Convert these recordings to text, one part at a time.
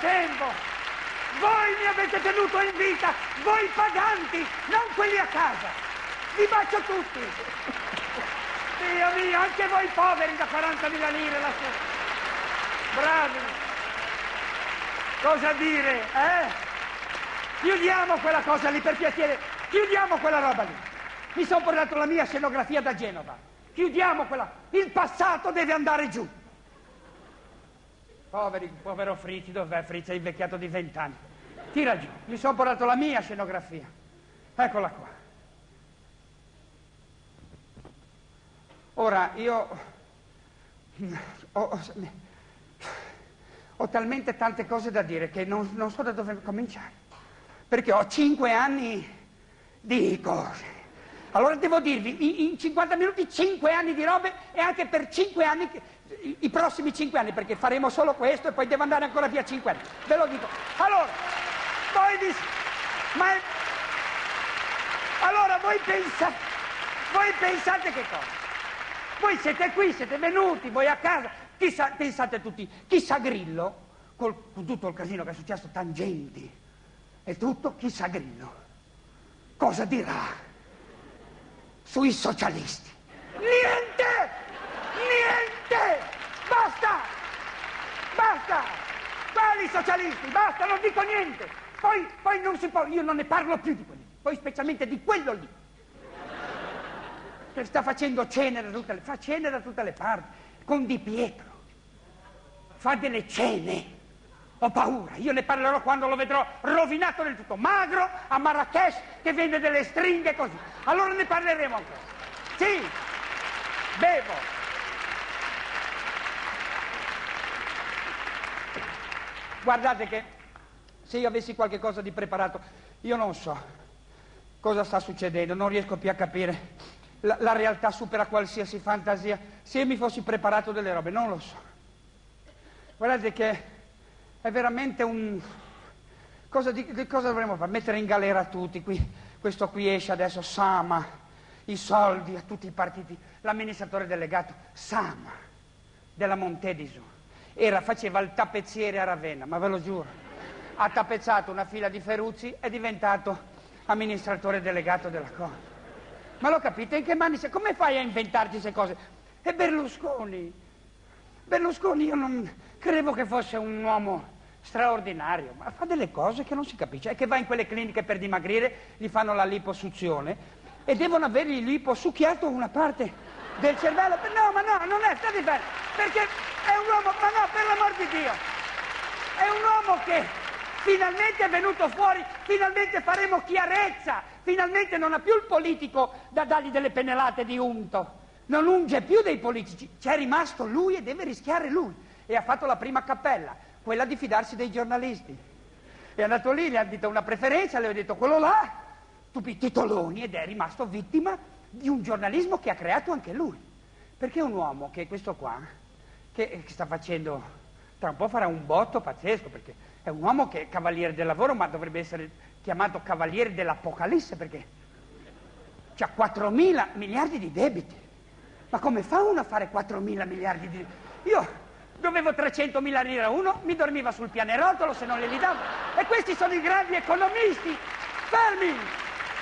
tempo! Voi mi avete tenuto in vita, voi paganti, non quelli a casa. Vi bacio tutti. Dio mio, anche voi poveri da 40.000 lire lassù. Bravi. Cosa dire, eh? Chiudiamo quella cosa lì per piacere, chiudiamo quella roba lì. Mi sono portato la mia scenografia da Genova. Chiudiamo quella. Il passato deve andare giù. Poveri, povero Frizzi, dov'è Frizzi? È invecchiato di vent'anni. Tira giù, mi sono portato la mia scenografia. Eccola qua. Ora, io ho, ho, talmente tante cose da dire che non, non so da dove cominciare perché ho cinque anni di cose. Allora devo dirvi, in 50 minuti 5 anni di robe e anche per 5 anni, i prossimi 5 anni, perché faremo solo questo e poi devo andare ancora via 5 anni. Ve lo dico. Allora, voi dis... Ma. Allora voi pensate, voi pensate che cosa? Voi siete qui, siete venuti, voi a casa, chissà, pensate tutti, chissà Grillo, col, con tutto il casino che è successo, tangenti, e tutto chissà Grillo cosa dirà sui socialisti. Niente! Niente! Basta! Basta! Quali socialisti? Basta, non dico niente! Poi, poi non si può, io non ne parlo più di quelli, poi specialmente di quello lì. Che sta facendo cenere tutte le, fa cenere da tutte le parti, con Di Pietro. Fa delle cene ho paura, io ne parlerò quando lo vedrò rovinato del tutto, magro a Marrakesh che vende delle stringhe così. Allora ne parleremo ancora. Sì, bevo. Guardate che se io avessi qualche cosa di preparato, io non so cosa sta succedendo, non riesco più a capire. La, la realtà supera qualsiasi fantasia. Se io mi fossi preparato delle robe, non lo so. Guardate che è veramente un... Cosa, di, cosa dovremmo fare? Mettere in galera tutti, qui, questo qui esce adesso, Sama, i soldi a tutti i partiti, l'amministratore delegato, Sama, della Montedisu, era, faceva il tappezziere a Ravenna, ma ve lo giuro, ha tappezzato una fila di Feruzzi, è diventato amministratore delegato della cosa. Ma lo capite? In che mani sei? Come fai a inventarti queste cose? E Berlusconi, Berlusconi io non credevo che fosse un uomo straordinario, ma fa delle cose che non si capisce. È che va in quelle cliniche per dimagrire, gli fanno la liposuzione e devono avergli liposucchiato una parte del cervello. No, ma no, non è, state bene, perché è un uomo, ma no, per l'amor di Dio, è un uomo che finalmente è venuto fuori, finalmente faremo chiarezza, finalmente non ha più il politico da dargli delle pennellate di unto non unge più dei politici, c'è rimasto lui e deve rischiare lui. E ha fatto la prima cappella, quella di fidarsi dei giornalisti. È andato lì, le ha detto una preferenza, le ho detto quello là, tutti titoloni, ed è rimasto vittima di un giornalismo che ha creato anche lui. Perché un uomo che è questo qua, che, che sta facendo, tra un po' farà un botto pazzesco, perché è un uomo che è cavaliere del lavoro, ma dovrebbe essere chiamato cavaliere dell'Apocalisse, perché ha 4 mila miliardi di debiti. Ma come fa uno a fare 4 mila miliardi di... Io dovevo 300 mila lire a uno, mi dormiva sul pianerottolo se non le li davo. E questi sono i grandi economisti. Fermi!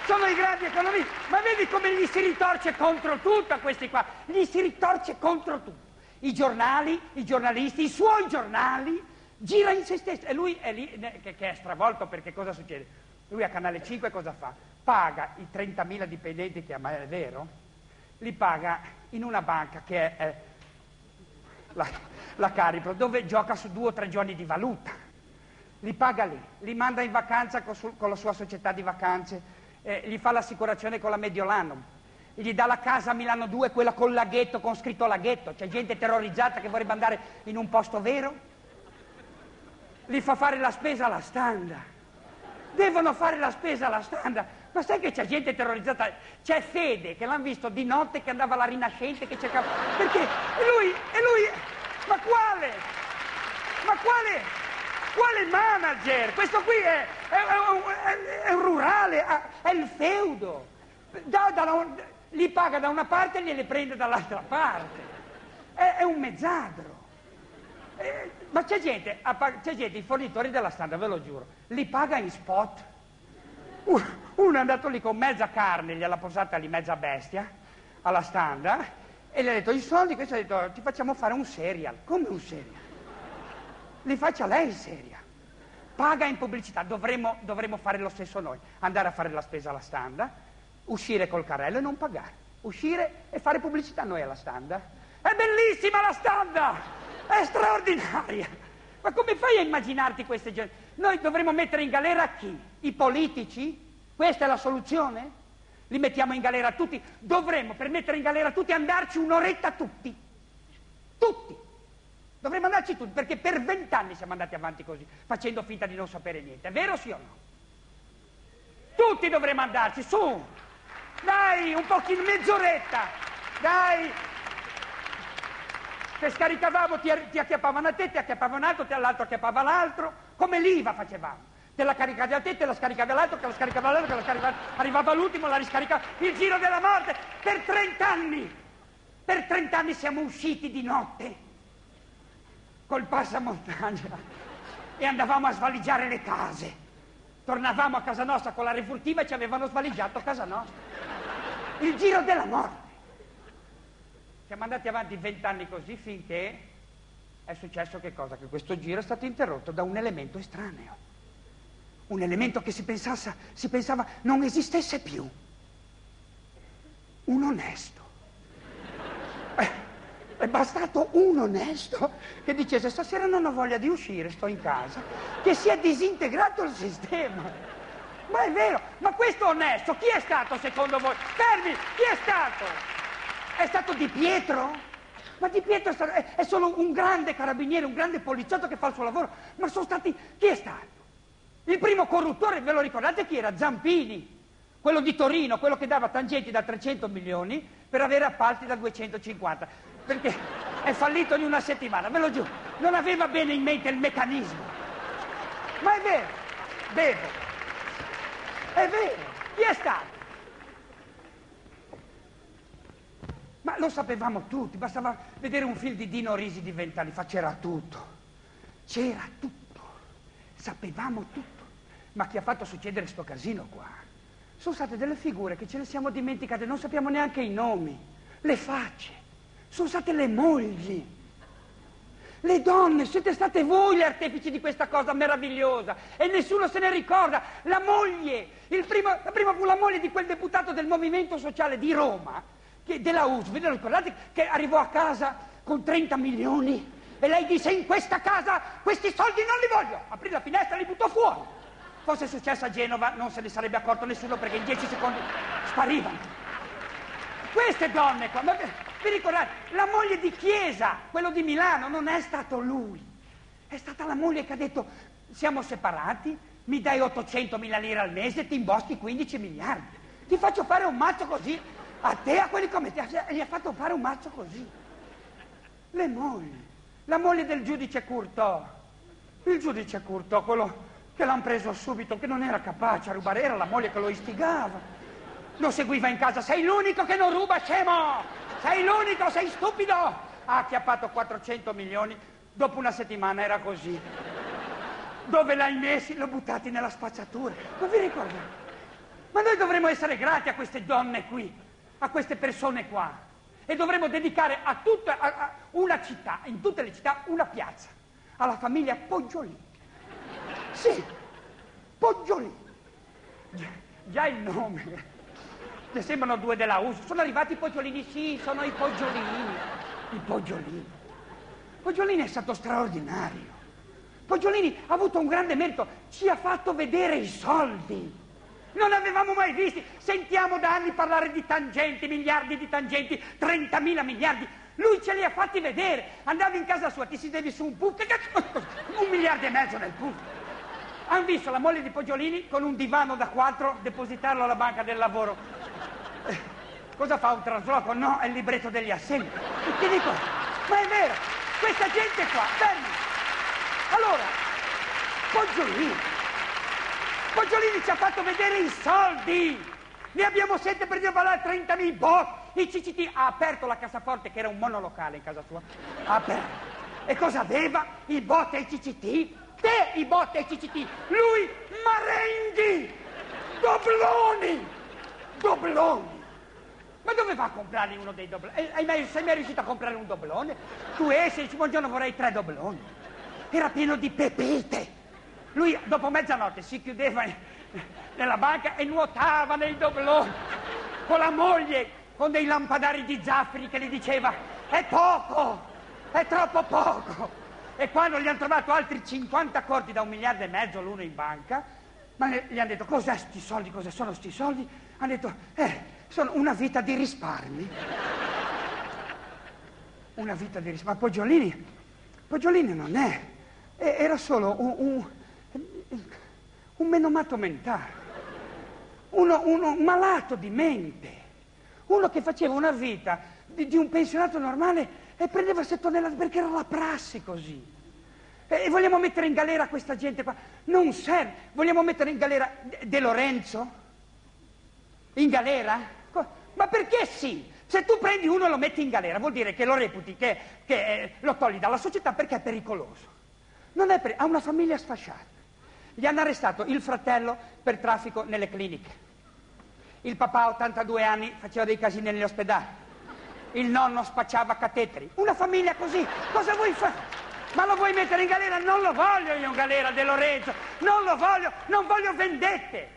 Sono i grandi economisti. Ma vedi come gli si ritorce contro tutto a questi qua? Gli si ritorce contro tutto. I giornali, i giornalisti, i suoi giornali, gira in se stesso. E lui è lì, che, che è stravolto perché cosa succede? Lui a Canale 5 cosa fa? Paga i 30.000 dipendenti che è vero? Li paga in una banca che è la, la Caripro, dove gioca su due o tre giorni di valuta. Li paga lì, li manda in vacanza con, su, con la sua società di vacanze, eh, gli fa l'assicurazione con la Mediolanum, gli dà la casa a Milano 2, quella col laghetto, con scritto laghetto, c'è gente terrorizzata che vorrebbe andare in un posto vero, gli fa fare la spesa alla standa, devono fare la spesa alla standa, ma sai che c'è gente terrorizzata? C'è Fede, che l'hanno visto di notte, che andava alla Rinascente, che cercava... Perché? E lui, e lui... Ma quale? Ma quale? Quale manager? Questo qui è, è, è, è un rurale, è il feudo. Da, da li paga da una parte e gliele prende dall'altra parte. È, un mezzadro. Eh, ma c'è gente, c'è gente, i fornitori della standa, ve lo giuro, li paga in spot. Uno è andato lì con mezza carne, gliela posata lì mezza bestia alla standa e gli ha detto i soldi, questo ha detto ti facciamo fare un serial. Come un serial? Li faccia lei il serial. Paga in pubblicità, dovremmo, dovremmo fare lo stesso noi, andare a fare la spesa alla standa, uscire col carrello e non pagare. Uscire e fare pubblicità noi alla standa. È bellissima la standa! È straordinaria! Ma come fai a immaginarti queste gente? Noi dovremmo mettere in galera chi? I politici? Questa è la soluzione? Li mettiamo in galera tutti? Dovremmo, per mettere in galera tutti, andarci un'oretta tutti. Tutti. Dovremmo andarci tutti, perché per vent'anni siamo andati avanti così, facendo finta di non sapere niente. È vero sì o no? Tutti dovremmo andarci, su! Dai, un pochino, mezz'oretta! Dai! Se scaricavamo ti, ti acchiappavano a te, ti acchiappavano un altro, l'altro acchiappava l'altro, come l'IVA facevamo. Te la caricavi a te, te la scaricavi all'altro, te la scaricavi all'altro, te la scaricavi Arrivava l'ultimo, la riscaricava. Il giro della morte per 30 anni. Per 30 anni siamo usciti di notte col passamontagna e andavamo a svaligiare le case. Tornavamo a casa nostra con la refurtiva e ci avevano svaligiato casa nostra. Il giro della morte. Siamo andati avanti vent'anni così finché è successo che cosa? Che questo giro è stato interrotto da un elemento estraneo. Un elemento che si, pensasse, si pensava non esistesse più. Un onesto. Eh, è bastato un onesto che dicesse stasera non ho voglia di uscire, sto in casa, che si è disintegrato il sistema. Ma è vero, ma questo onesto chi è stato secondo voi? Fermi, chi è stato? È stato Di Pietro? Ma Di Pietro è, solo un grande carabiniere, un grande poliziotto che fa il suo lavoro. Ma sono stati... Chi è stato? Il primo corruttore, ve lo ricordate chi era? Zampini, quello di Torino, quello che dava tangenti da 300 milioni per avere appalti da 250. Perché è fallito in una settimana, ve lo giuro. Non aveva bene in mente il meccanismo. Ma è vero, bevo. È vero. Chi è stato? Ma lo sapevamo tutti, bastava vedere un film di Dino Risi di vent'anni fa, c'era tutto, c'era tutto, sapevamo tutto. Ma chi ha fatto succedere sto casino qua? Sono state delle figure che ce le siamo dimenticate, non sappiamo neanche i nomi, le facce, sono state le mogli. Le donne, siete state voi le artefici di questa cosa meravigliosa e nessuno se ne ricorda. La moglie, primo, la prima fu la moglie di quel deputato del Movimento Sociale di Roma che, della US, vi ricordate che arrivò a casa con 30 milioni e lei disse in questa casa questi soldi non li voglio, aprì la finestra e li buttò fuori. Fosse successo a Genova? Non se ne sarebbe accorto nessuno perché in 10 secondi sparivano. Queste donne qua, vi ricordate, la moglie di Chiesa, quello di Milano, non è stato lui, è stata la moglie che ha detto siamo separati, mi dai 800 mila lire al mese, ti imboschi 15 miliardi, ti faccio fare un mazzo così a te, a quelli come te, gli ha fatto fare un mazzo così. Le mogli, la moglie del giudice Curtò, il giudice Curtò, quello che l'hanno preso subito, che non era capace a rubare, era la moglie che lo istigava. Lo seguiva in casa, sei l'unico che non ruba, scemo! Sei l'unico, sei stupido! Ha acchiappato 400 milioni, dopo una settimana era così. Dove l'hai messi? L'ho buttati nella spazzatura. Non vi ricordate? Ma noi dovremmo essere grati a queste donne qui a queste persone qua e dovremmo dedicare a tutta a, a una città, in tutte le città, una piazza, alla famiglia Poggiolini. Sì, Poggiolini. Già il nome. Ne sembrano due della USA. Sono arrivati i Poggiolini? Sì, sono i Poggiolini. I Poggiolini. Poggiolini è stato straordinario. Poggiolini ha avuto un grande merito, ci ha fatto vedere i soldi. Non avevamo mai visti. Sentiamo da anni parlare di tangenti, miliardi di tangenti, 30.000 miliardi. Lui ce li ha fatti vedere. Andavi in casa sua, ti sedevi su un puff, un miliardo e mezzo nel puff. Hanno visto la moglie di Poggiolini con un divano da quattro depositarlo alla banca del lavoro. Cosa fa un trasloco? No, è il libretto degli assegni. Ti dico, ma è vero, questa gente qua, fermi. Allora, Poggiolini Poggiolini ci ha fatto vedere i soldi. ne abbiamo sette per valere 30.000 bot. Il CCT ha aperto la cassaforte, che era un monolocale in casa sua. Ha aperto. E cosa aveva? Il bot e il CCT? Te i bot e CCT. Lui marenghi. Dobloni. Dobloni. Ma dove va a comprare uno dei dobloni? Eh, sei mai riuscito a comprare un doblone? Tu esci e dici buongiorno vorrei tre dobloni. Era pieno di pepite. Lui dopo mezzanotte si chiudeva nella banca e nuotava nei dobloni con la moglie, con dei lampadari di zaffiri che gli diceva è poco, è troppo poco. E quando gli hanno trovato altri 50 accordi da un miliardo e mezzo l'uno in banca, ma gli hanno detto cos'è sti soldi, cosa sono sti soldi? Hanno detto, eh, sono una vita di risparmi. Una vita di risparmi. Ma Poggiolini, Poggiolini non è, era solo un, un, un menomato mentale, uno, uno malato di mente, uno che faceva una vita di, di un pensionato normale e prendeva 7 tonnellate perché era la prassi così. E vogliamo mettere in galera questa gente qua? Non serve. Vogliamo mettere in galera De Lorenzo? In galera? Ma perché sì? Se tu prendi uno e lo metti in galera, vuol dire che lo reputi, che, che eh, lo togli dalla società perché è pericoloso. È per... Ha una famiglia sfasciata. Gli hanno arrestato il fratello per traffico nelle cliniche. Il papà a 82 anni faceva dei casini negli ospedali il nonno spacciava cateteri. Una famiglia così, cosa vuoi fare? Ma lo vuoi mettere in galera? Non lo voglio io in galera De Lorenzo, non lo voglio, non voglio vendette.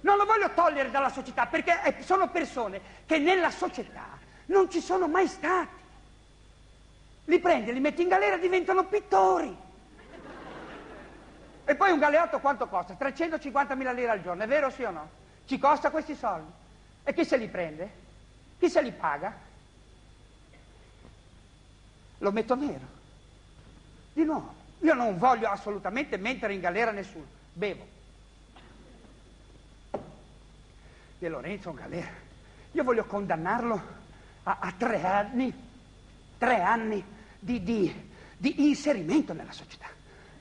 Non lo voglio togliere dalla società perché sono persone che nella società non ci sono mai stati. Li prendi, li metti in galera, diventano pittori. E poi un galeotto quanto costa? 350.000 lire al giorno, è vero sì o no? Ci costa questi soldi. E chi se li prende? Chi se li paga? Lo metto nero. Di nuovo, io non voglio assolutamente mettere in galera nessuno, bevo. De Lorenzo in galera. Io voglio condannarlo a, a tre anni, tre anni di, di, di, inserimento nella società.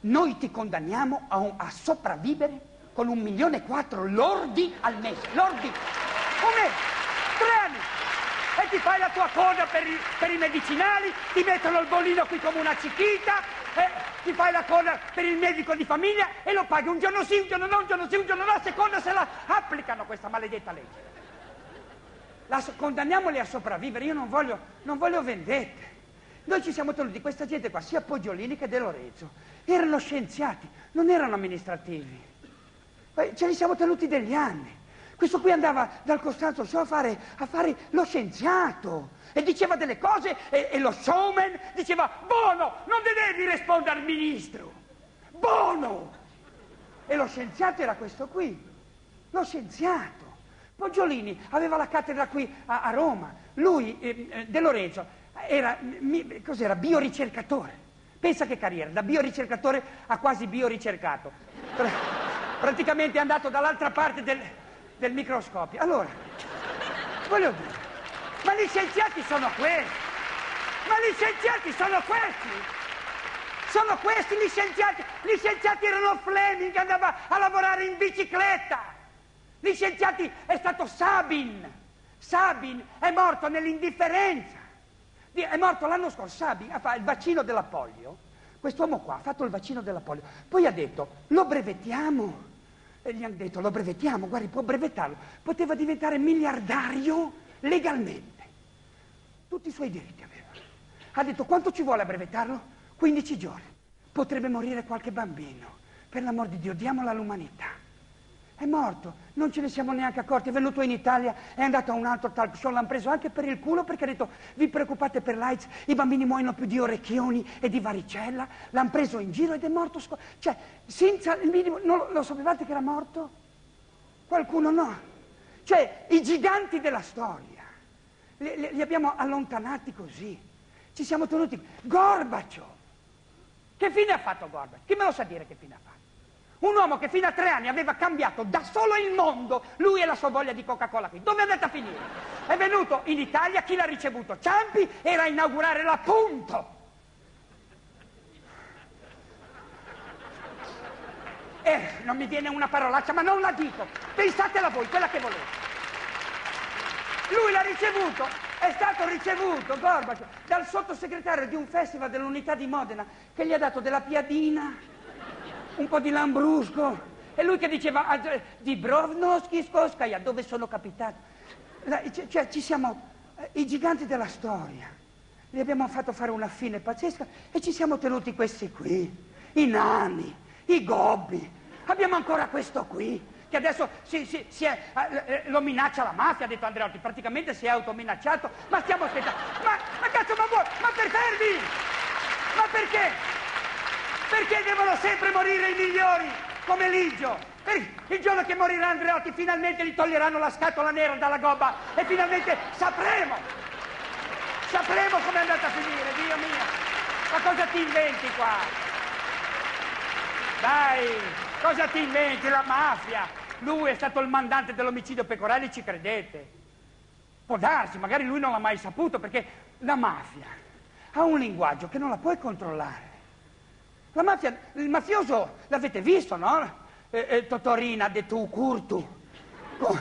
Noi ti condanniamo a, un, a sopravvivere con un milione e quattro lordi al mese. Lordi! Un e ti fai la tua coda per i, per i medicinali, ti mettono il bollino qui come una cichita, eh, ti fai la coda per il medico di famiglia e lo paghi un giorno sì, un giorno no, un giorno sì, un giorno no, a seconda se la applicano questa maledetta legge. La, condanniamoli a sopravvivere, io non voglio, non voglio vendette. Noi ci siamo tenuti questa gente qua, sia Poggiolini che De Lorenzo. Erano scienziati, non erano amministrativi. Ce li siamo tenuti degli anni. Questo qui andava dal Costanzo Show a fare, a fare lo scienziato e diceva delle cose e, e, lo showman diceva buono, non devi rispondere al ministro, buono. E lo scienziato era questo qui, lo scienziato. Poggiolini aveva la cattedra qui a, a Roma, lui, eh, eh De Lorenzo, era, mi, cos'era, bioricercatore. Pensa che carriera, da bioricercatore a quasi bioricercato. Praticamente è andato dall'altra parte del, del microscopio. Allora, voglio dire, ma gli scienziati sono questi. Ma gli scienziati sono questi. Sono questi gli scienziati. Gli scienziati erano Fleming, andava a lavorare in bicicletta. Gli scienziati è stato Sabin. Sabin è morto nell'indifferenza. È morto l'anno scorso. Sabin ha fatto il vaccino della polio. Quest'uomo qua ha fatto il vaccino della polio. Poi ha detto, lo brevettiamo. E gli hanno detto, lo brevettiamo, guardi, può brevettarlo. Poteva diventare miliardario legalmente. Tutti i suoi diritti aveva. Ha detto, quanto ci vuole a brevettarlo? 15 giorni. Potrebbe morire qualche bambino. Per l'amor di Dio, diamola all'umanità. È morto, non ce ne siamo neanche accorti, è venuto in Italia, è andato a un altro talk show, l'hanno preso anche per il culo perché ha detto vi preoccupate per l'AIDS, i bambini muoiono più di orecchioni e di varicella, l'hanno preso in giro ed è morto, cioè senza il minimo, non lo, sapevate che era morto? Qualcuno no. Cioè i giganti della storia, li, li, li abbiamo allontanati così, ci siamo tenuti, Gorbaciov, che fine ha fatto Gorbaciov? Chi me lo sa dire che fine ha fatto? Un uomo che fino a tre anni aveva cambiato da solo il mondo, lui e la sua voglia di Coca-Cola qui. Dove è andata a finire? È venuto in Italia, chi l'ha ricevuto? Ciampi era a inaugurare la Punto. Eh, non mi viene una parolaccia, ma non la dico. Pensatela voi, quella che volete. Lui l'ha ricevuto, è stato ricevuto, Gorbaciov, dal sottosegretario di un festival dell'Unità di Modena che gli ha dato della piadina, un po' di lambrusco. E lui che diceva ah, di Brovnoschi Skoskaya, dove sono capitato? Cioè, ci siamo, eh, i giganti della storia, li abbiamo fatto fare una fine pazzesca e ci siamo tenuti questi qui, i nani, i gobbi. Abbiamo ancora questo qui, che adesso si, si, si è, eh, eh, lo minaccia la mafia, ha detto Andreotti, praticamente si è autominacciato, ma stiamo aspettando. Ma, ma cazzo, ma, vuoi, ma per fermi? Ma perché? Perché devono sempre morire i migliori, come Ligio? Il giorno che morirà Andreotti finalmente gli toglieranno la scatola nera dalla gobba e finalmente sapremo, sapremo come è andata a finire, Dio mio. Ma cosa ti inventi qua? Dai, cosa ti inventi? La mafia. Lui è stato il mandante dell'omicidio Pecorelli, ci credete? Può darsi, magari lui non l'ha mai saputo perché la mafia ha un linguaggio che non la puoi controllare. La mafia, il mafioso, l'avete visto, no? Eh, eh, Totorina de tu curtu. Oh,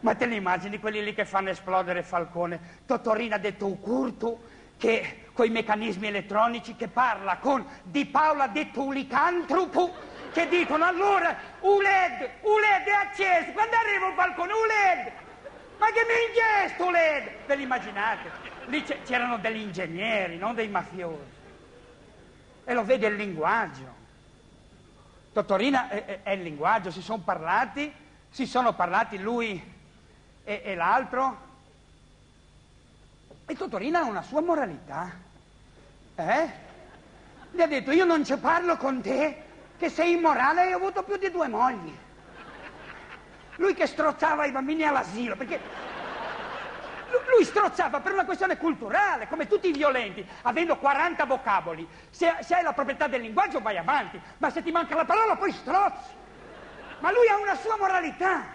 ma te li immagini quelli lì che fanno esplodere Falcone? Totorina de tu curtu, che con i meccanismi elettronici che parla con Di Paola de tu licantropo, che dicono allora ULED, ULED è acceso, quando arriva un balcone ULED, ma che minchia è sto LED? Ve l'immaginate? Lì c'erano degli ingegneri, non dei mafiosi. E lo vede il linguaggio. Dottorina è, è, è, il linguaggio, si sono parlati, si sono parlati lui e, e l'altro. E Dottorina ha una sua moralità. Eh? Gli ha detto, io non ci parlo con te, che sei immorale e hai avuto più di due mogli. Lui che strozzava i bambini all'asilo, perché lui strozzava per una questione culturale, come tutti i violenti, avendo 40 vocaboli. Se, se hai la proprietà del linguaggio vai avanti, ma se ti manca la parola poi strozzi. Ma lui ha una sua moralità.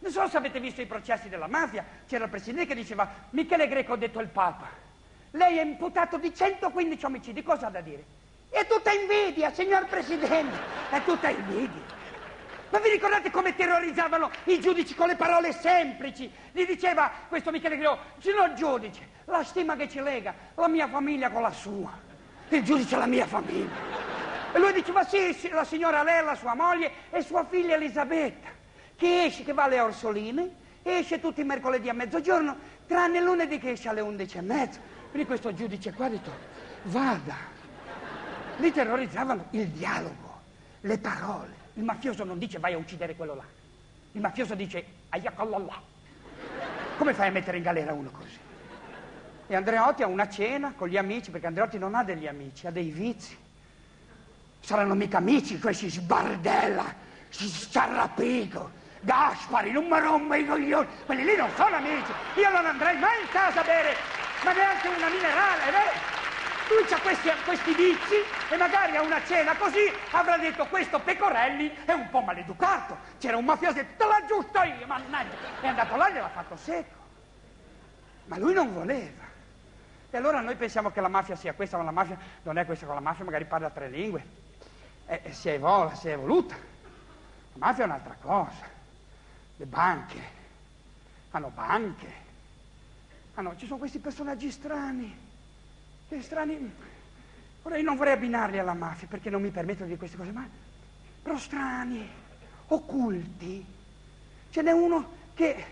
Non so se avete visto i processi della mafia, c'era il presidente che diceva Michele Greco ha detto il Papa, lei è imputato di 115 omicidi, cosa ha da dire? È tutta invidia, signor Presidente, è tutta invidia. Ma vi ricordate come terrorizzavano i giudici con le parole semplici? Gli diceva questo Michele Grillo, signor giudice, la stima che ci lega, la mia famiglia con la sua. Il giudice è la mia famiglia. E lui diceva sì, la signora Lella, sua moglie e sua figlia Elisabetta, che esce, che va alle Orsoline, esce tutti i mercoledì a mezzogiorno, tranne lunedì che esce alle undici e mezza. Quindi questo giudice qua ha detto, vada. Li terrorizzavano il dialogo, le parole. Il mafioso non dice vai a uccidere quello là. Il mafioso dice ayakallallah. Come fai a mettere in galera uno così? E Andreotti ha una cena con gli amici, perché Andreotti non ha degli amici, ha dei vizi. Saranno mica amici questi sbardella, sciarrapico, Gaspari, non mi rompa i coglioni. Quelli lì non sono amici. Io non andrei mai in casa a bere, ma neanche una minerale, vero? Lui ha questi, questi, vizi e magari a una cena così avrà detto questo Pecorelli è un po' maleducato. C'era un mafioso e te l'ha giusto io, mannaggia. È andato là e gliel'ha fatto secco. Ma lui non voleva. E allora noi pensiamo che la mafia sia questa, ma la mafia non è questa, con la mafia magari parla tre lingue. E, e si, è evola, si è evoluta. La mafia è un'altra cosa. Le banche. Hanno banche. Hanno, ci sono questi personaggi strani che strani... Ora io non vorrei abbinarli alla mafia perché non mi permettono di queste cose, ma però strani, occulti. Ce n'è uno che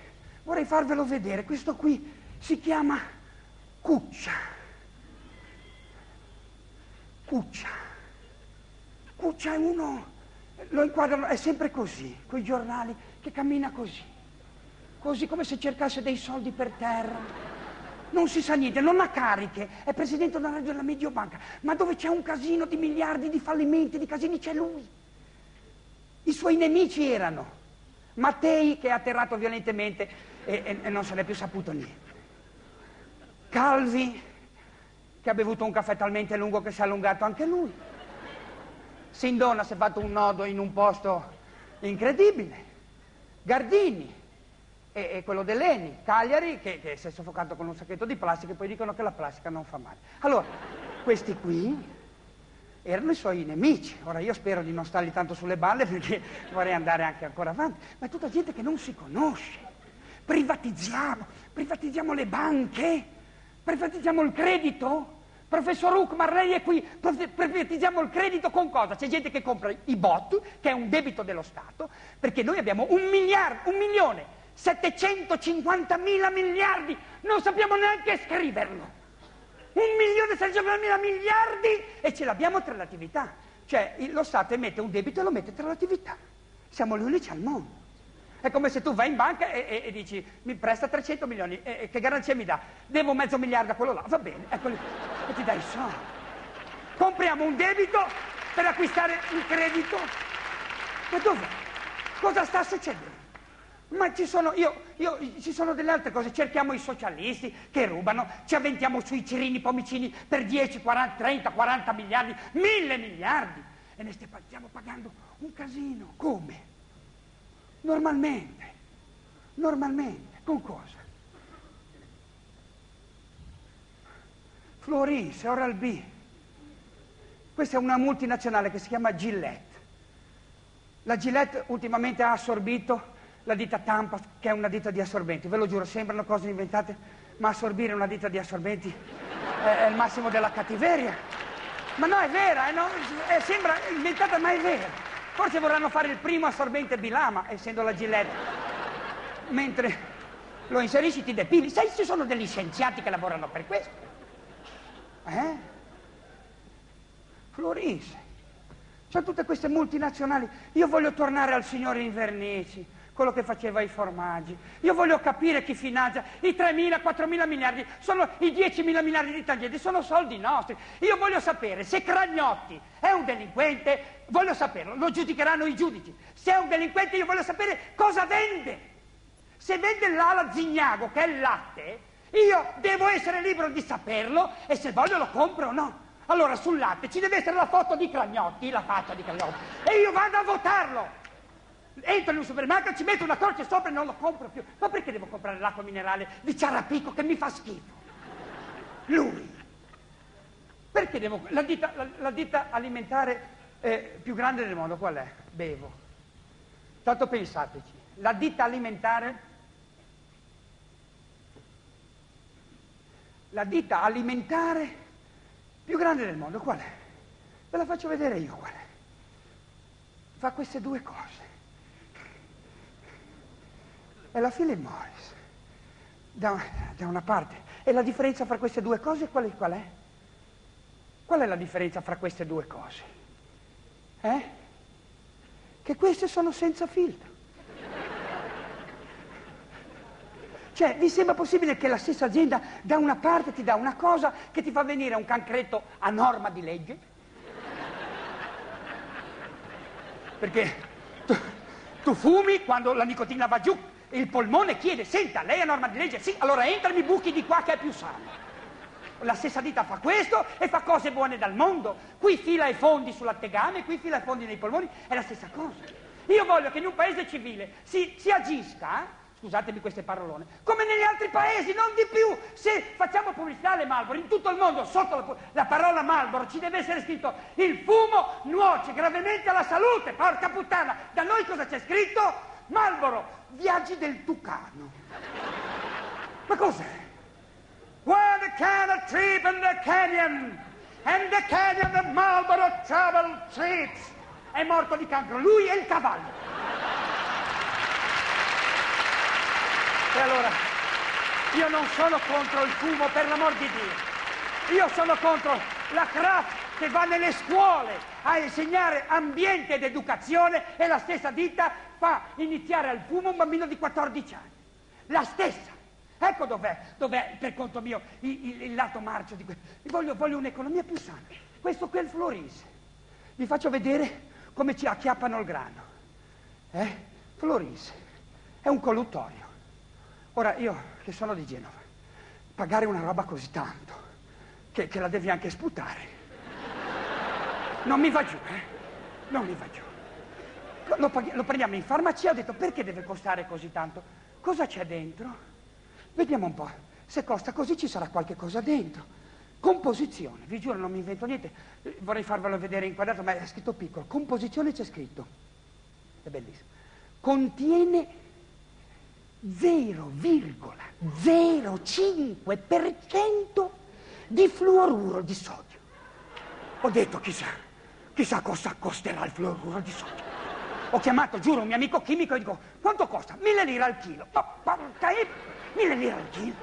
vorrei farvelo vedere. Questo qui si chiama Cuccia. Cuccia. Cuccia è uno, lo inquadrano, è sempre così, coi giornali, che cammina così. Così come se cercasse dei soldi per terra non si sa niente, non ha cariche, è presidente della Mediobanca, ma dove c'è un casino di miliardi di fallimenti, di casini, c'è lui. I suoi nemici erano Mattei che è atterrato violentemente e, e, e non se n'è più saputo niente. Calvi che ha bevuto un caffè talmente lungo che si è allungato anche lui. Sindona si è fatto un nodo in un posto incredibile. Gardini e, e quello dell'Eni, Cagliari, che, che, si è soffocato con un sacchetto di plastica e poi dicono che la plastica non fa male. Allora, questi qui erano i suoi nemici. Ora io spero di non stargli tanto sulle balle perché vorrei andare anche ancora avanti, ma è tutta gente che non si conosce. privatizziamo, privatizziamo le banche, privatizziamo il credito. Professor Huckmar, lei è qui, privatizziamo il credito con cosa? C'è gente che compra i bot, che è un debito dello Stato, perché noi abbiamo un miliardo, un milione, 750 mila miliardi, non sappiamo neanche scriverlo. Un milione e 750 mila miliardi e ce l'abbiamo tra l'attività. Cioè lo Stato emette un debito e lo mette tra l'attività. Siamo gli unici al mondo. È come se tu vai in banca e, e, e dici mi presta 300 milioni, e, che garanzia mi dà? Devo mezzo miliardo a quello là, va bene, eccoli, e ti dai i soldi. Compriamo un debito per acquistare un credito. Ma dov'è? Cosa sta succedendo? Ma ci sono, io, io, ci sono delle altre cose, cerchiamo i socialisti che rubano, ci avventiamo sui cirini pomicini per 10, 40, 30, 40 miliardi, mille miliardi e ne stiamo pagando un casino. Come? Normalmente, normalmente, con cosa? Floris, Oral B. Questa è una multinazionale che si chiama Gillette. La Gillette ultimamente ha assorbito la ditta Tampa, che è una ditta di assorbenti. Ve lo giuro, sembrano cose inventate, ma assorbire una ditta di assorbenti è, è il massimo della cattiveria. Ma no, è vera, eh, no, è, sembra inventata, ma è vera. Forse vorranno fare il primo assorbente Bilama, essendo la Gillette. Mentre lo inserisci ti depili. Sai, ci sono degli scienziati che lavorano per questo. Eh? Floris. C'è tutte queste multinazionali. Io voglio tornare al signore Invernici, quello che faceva i formaggi. Io voglio capire chi finanzia. I 3.000, 4.000 miliardi sono i 10.000 miliardi di tangenti, sono soldi nostri. Io voglio sapere se Cragnotti è un delinquente Voglio saperlo, lo giudicheranno i giudici. Se è un delinquente io voglio sapere cosa vende. Se vende l'ala zignago, che è il latte, io devo essere libero di saperlo e se voglio lo compro o no. Allora sul latte ci deve essere la foto di Cragnotti, la faccia di Cragnotti, e io vado a votarlo. Entro in un supermercato, ci metto una croce sopra e non lo compro più. Ma perché devo comprare l'acqua minerale di Ciarapico che mi fa schifo? Lui. Perché devo... La ditta, la, la ditta alimentare eh, più grande del mondo qual è? Bevo. Tanto pensateci, la ditta alimentare, la ditta alimentare più grande del mondo qual è? Ve la faccio vedere io qual è. Fa queste due cose. È la Philip Morris, da, da, una parte. E la differenza fra queste due cose qual è? Qual è? Qual è la differenza fra queste due cose? Eh? Che queste sono senza filtro. Cioè, vi sembra possibile che la stessa azienda da una parte ti dà una cosa che ti fa venire un cancretto a norma di legge? Perché tu, tu fumi quando la nicotina va giù, il polmone chiede, senta, lei è a norma di legge? Sì, allora entra mi buchi di qua che è più sano. La stessa ditta fa questo e fa cose buone dal mondo. Qui fila i fondi sull'attegame, qui fila i fondi nei polmoni, è la stessa cosa. Io voglio che in un paese civile si, si agisca, scusatemi queste parolone, come negli altri paesi, non di più. Se facciamo pubblicità alle Marlboro, in tutto il mondo, sotto la, la parola Marlboro, ci deve essere scritto il fumo nuoce gravemente alla salute, porca puttana. Da noi cosa c'è scritto? Marlboro, viaggi del Tucano. Ma cos'è? where the cannon trip in the canyon, and the canyon the Marlboro travel treats. È morto di cancro, lui e il cavallo. E allora, io non sono contro il fumo, per l'amor di Dio. Io sono contro la craft che va nelle scuole a insegnare ambiente ed educazione e la stessa ditta fa iniziare al fumo un bambino di 14 anni. La stessa. Ecco dov'è, dov'è per conto mio il, il, lato marcio di questo. Voglio, voglio, un'economia più sana. Questo qui è il Floris. Vi faccio vedere come ci acchiappano il grano. Eh? Floris è un colluttorio. Ora io che sono di Genova, pagare una roba così tanto, che, che la devi anche sputare, non mi va giù, eh? Non mi va giù. Lo, lo prendiamo in farmacia, ho detto perché deve costare così tanto? Cosa c'è dentro? Vediamo un po', se costa così ci sarà qualche cosa dentro. Composizione, vi giuro non mi invento niente, vorrei farvelo vedere inquadrato, ma è scritto piccolo. Composizione c'è scritto, è bellissimo. Contiene 0,05% di fluoruro di sodio. Ho detto chissà, chissà cosa costerà il fluoruro di sodio. Ho chiamato, giuro, un mio amico chimico e dico, quanto costa? Mille lire al chilo. Ma porca e... mille lire al chilo.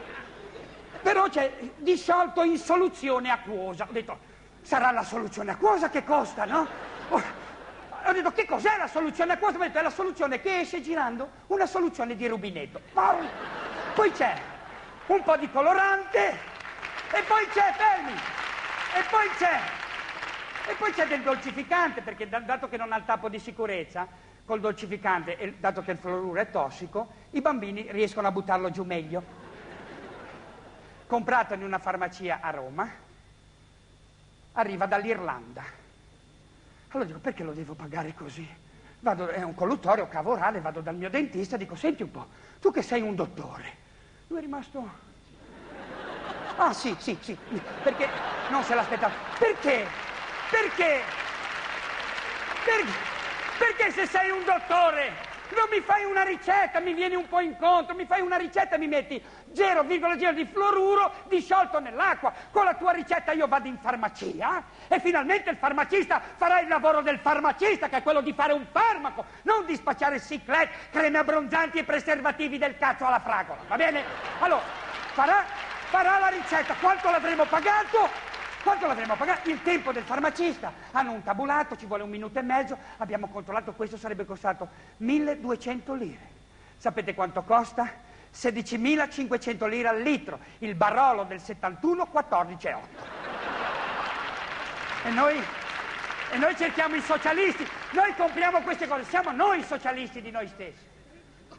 Però c'è disciolto in soluzione acquosa. Ho detto, sarà la soluzione acquosa che costa, no? Ho detto, che cos'è la soluzione acquosa? Mi ha detto, è la soluzione che esce girando, una soluzione di rubinetto. Poi c'è un po' di colorante e poi c'è, fermi, e poi c'è e poi c'è del dolcificante, perché dato che non ha il tappo di sicurezza, col dolcificante, e dato che il fluoruro è tossico, i bambini riescono a buttarlo giù meglio. Comprato in una farmacia a Roma, arriva dall'Irlanda. Allora dico, perché lo devo pagare così? Vado, è un colluttorio cavorale, vado dal mio dentista, dico, senti un po', tu che sei un dottore. Lui è rimasto... Ah sì, sì, sì, perché non se l'aspettava. Perché? Perché? Perché? Perché se sei un dottore non mi fai una ricetta, mi vieni un po' incontro, mi fai una ricetta e mi metti 0,0 di fluoruro disciolto nell'acqua. Con la tua ricetta io vado in farmacia e finalmente il farmacista farà il lavoro del farmacista, che è quello di fare un farmaco, non di spacciare ciclet, creme abbronzanti e preservativi del cazzo alla fragola, va bene? Allora, farà, farà la ricetta, quanto l'avremo pagato? Quanto l'avremmo pagato? Il tempo del farmacista. Hanno un tabulato, ci vuole un minuto e mezzo. Abbiamo controllato, questo sarebbe costato 1200 lire. Sapete quanto costa? 16.500 lire al litro. Il barolo del 71, 14,8. E noi, e noi cerchiamo i socialisti. Noi compriamo queste cose. Siamo noi socialisti di noi stessi.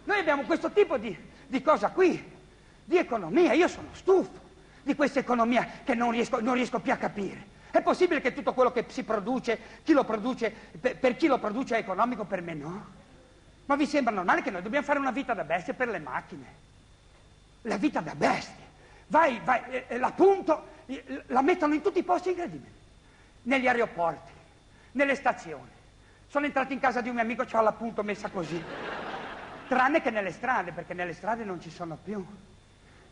Noi abbiamo questo tipo di, di cosa qui, di economia. Io sono stufo di questa economia che non riesco, non riesco, più a capire. È possibile che tutto quello che si produce, chi produce, per, per, chi lo produce è economico, per me no? Ma vi sembra normale che noi dobbiamo fare una vita da bestie per le macchine? La vita da bestie. Vai, vai, eh, eh l'appunto eh, la mettono in tutti i posti incredibili. Negli aeroporti, nelle stazioni. Sono entrato in casa di un mio amico, ho l'appunto messa così. Tranne che nelle strade, perché nelle strade non ci sono più.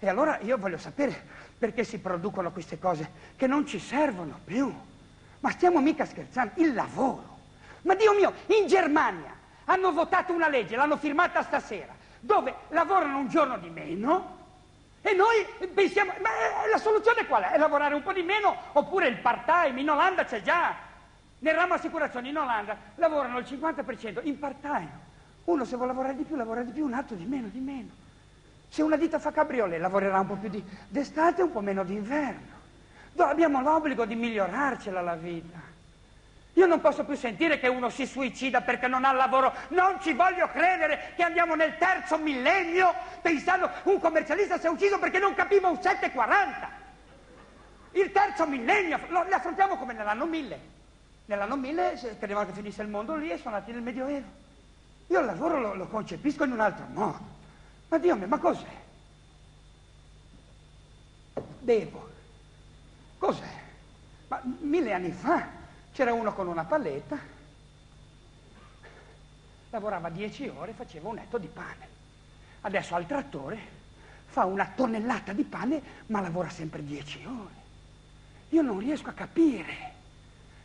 E allora io voglio sapere perché si producono queste cose che non ci servono più. Ma stiamo mica scherzando, il lavoro. Ma Dio mio, in Germania hanno votato una legge, l'hanno firmata stasera, dove lavorano un giorno di meno e noi pensiamo, ma la soluzione qual è? È lavorare un po' di meno oppure il part-time? In Olanda c'è già. Nel ramo assicurazioni in Olanda lavorano il 50% in part-time. Uno se vuole lavorare di più lavora di più, un altro di meno, di meno. Se una ditta fa cabriolet lavorerà un po' più di, d'estate e un po' meno d'inverno. Abbiamo l'obbligo di migliorarcela la vita. Io non posso più sentire che uno si suicida perché non ha lavoro. Non ci voglio credere che andiamo nel terzo millennio pensando un commercialista si è ucciso perché non capiva un 740. Il terzo millennio lo, lo affrontiamo come nell'anno 1000. Nell'anno 1000 credevamo che finisse il mondo lì e sono nati nel Medioevo. Io il lavoro lo, lo concepisco in un altro modo. Ma Dio mio, ma cos'è? Devo. Cos'è? Ma mille anni fa c'era uno con una palletta, lavorava dieci ore e faceva un etto di pane. Adesso al trattore fa una tonnellata di pane, ma lavora sempre dieci ore. Io non riesco a capire.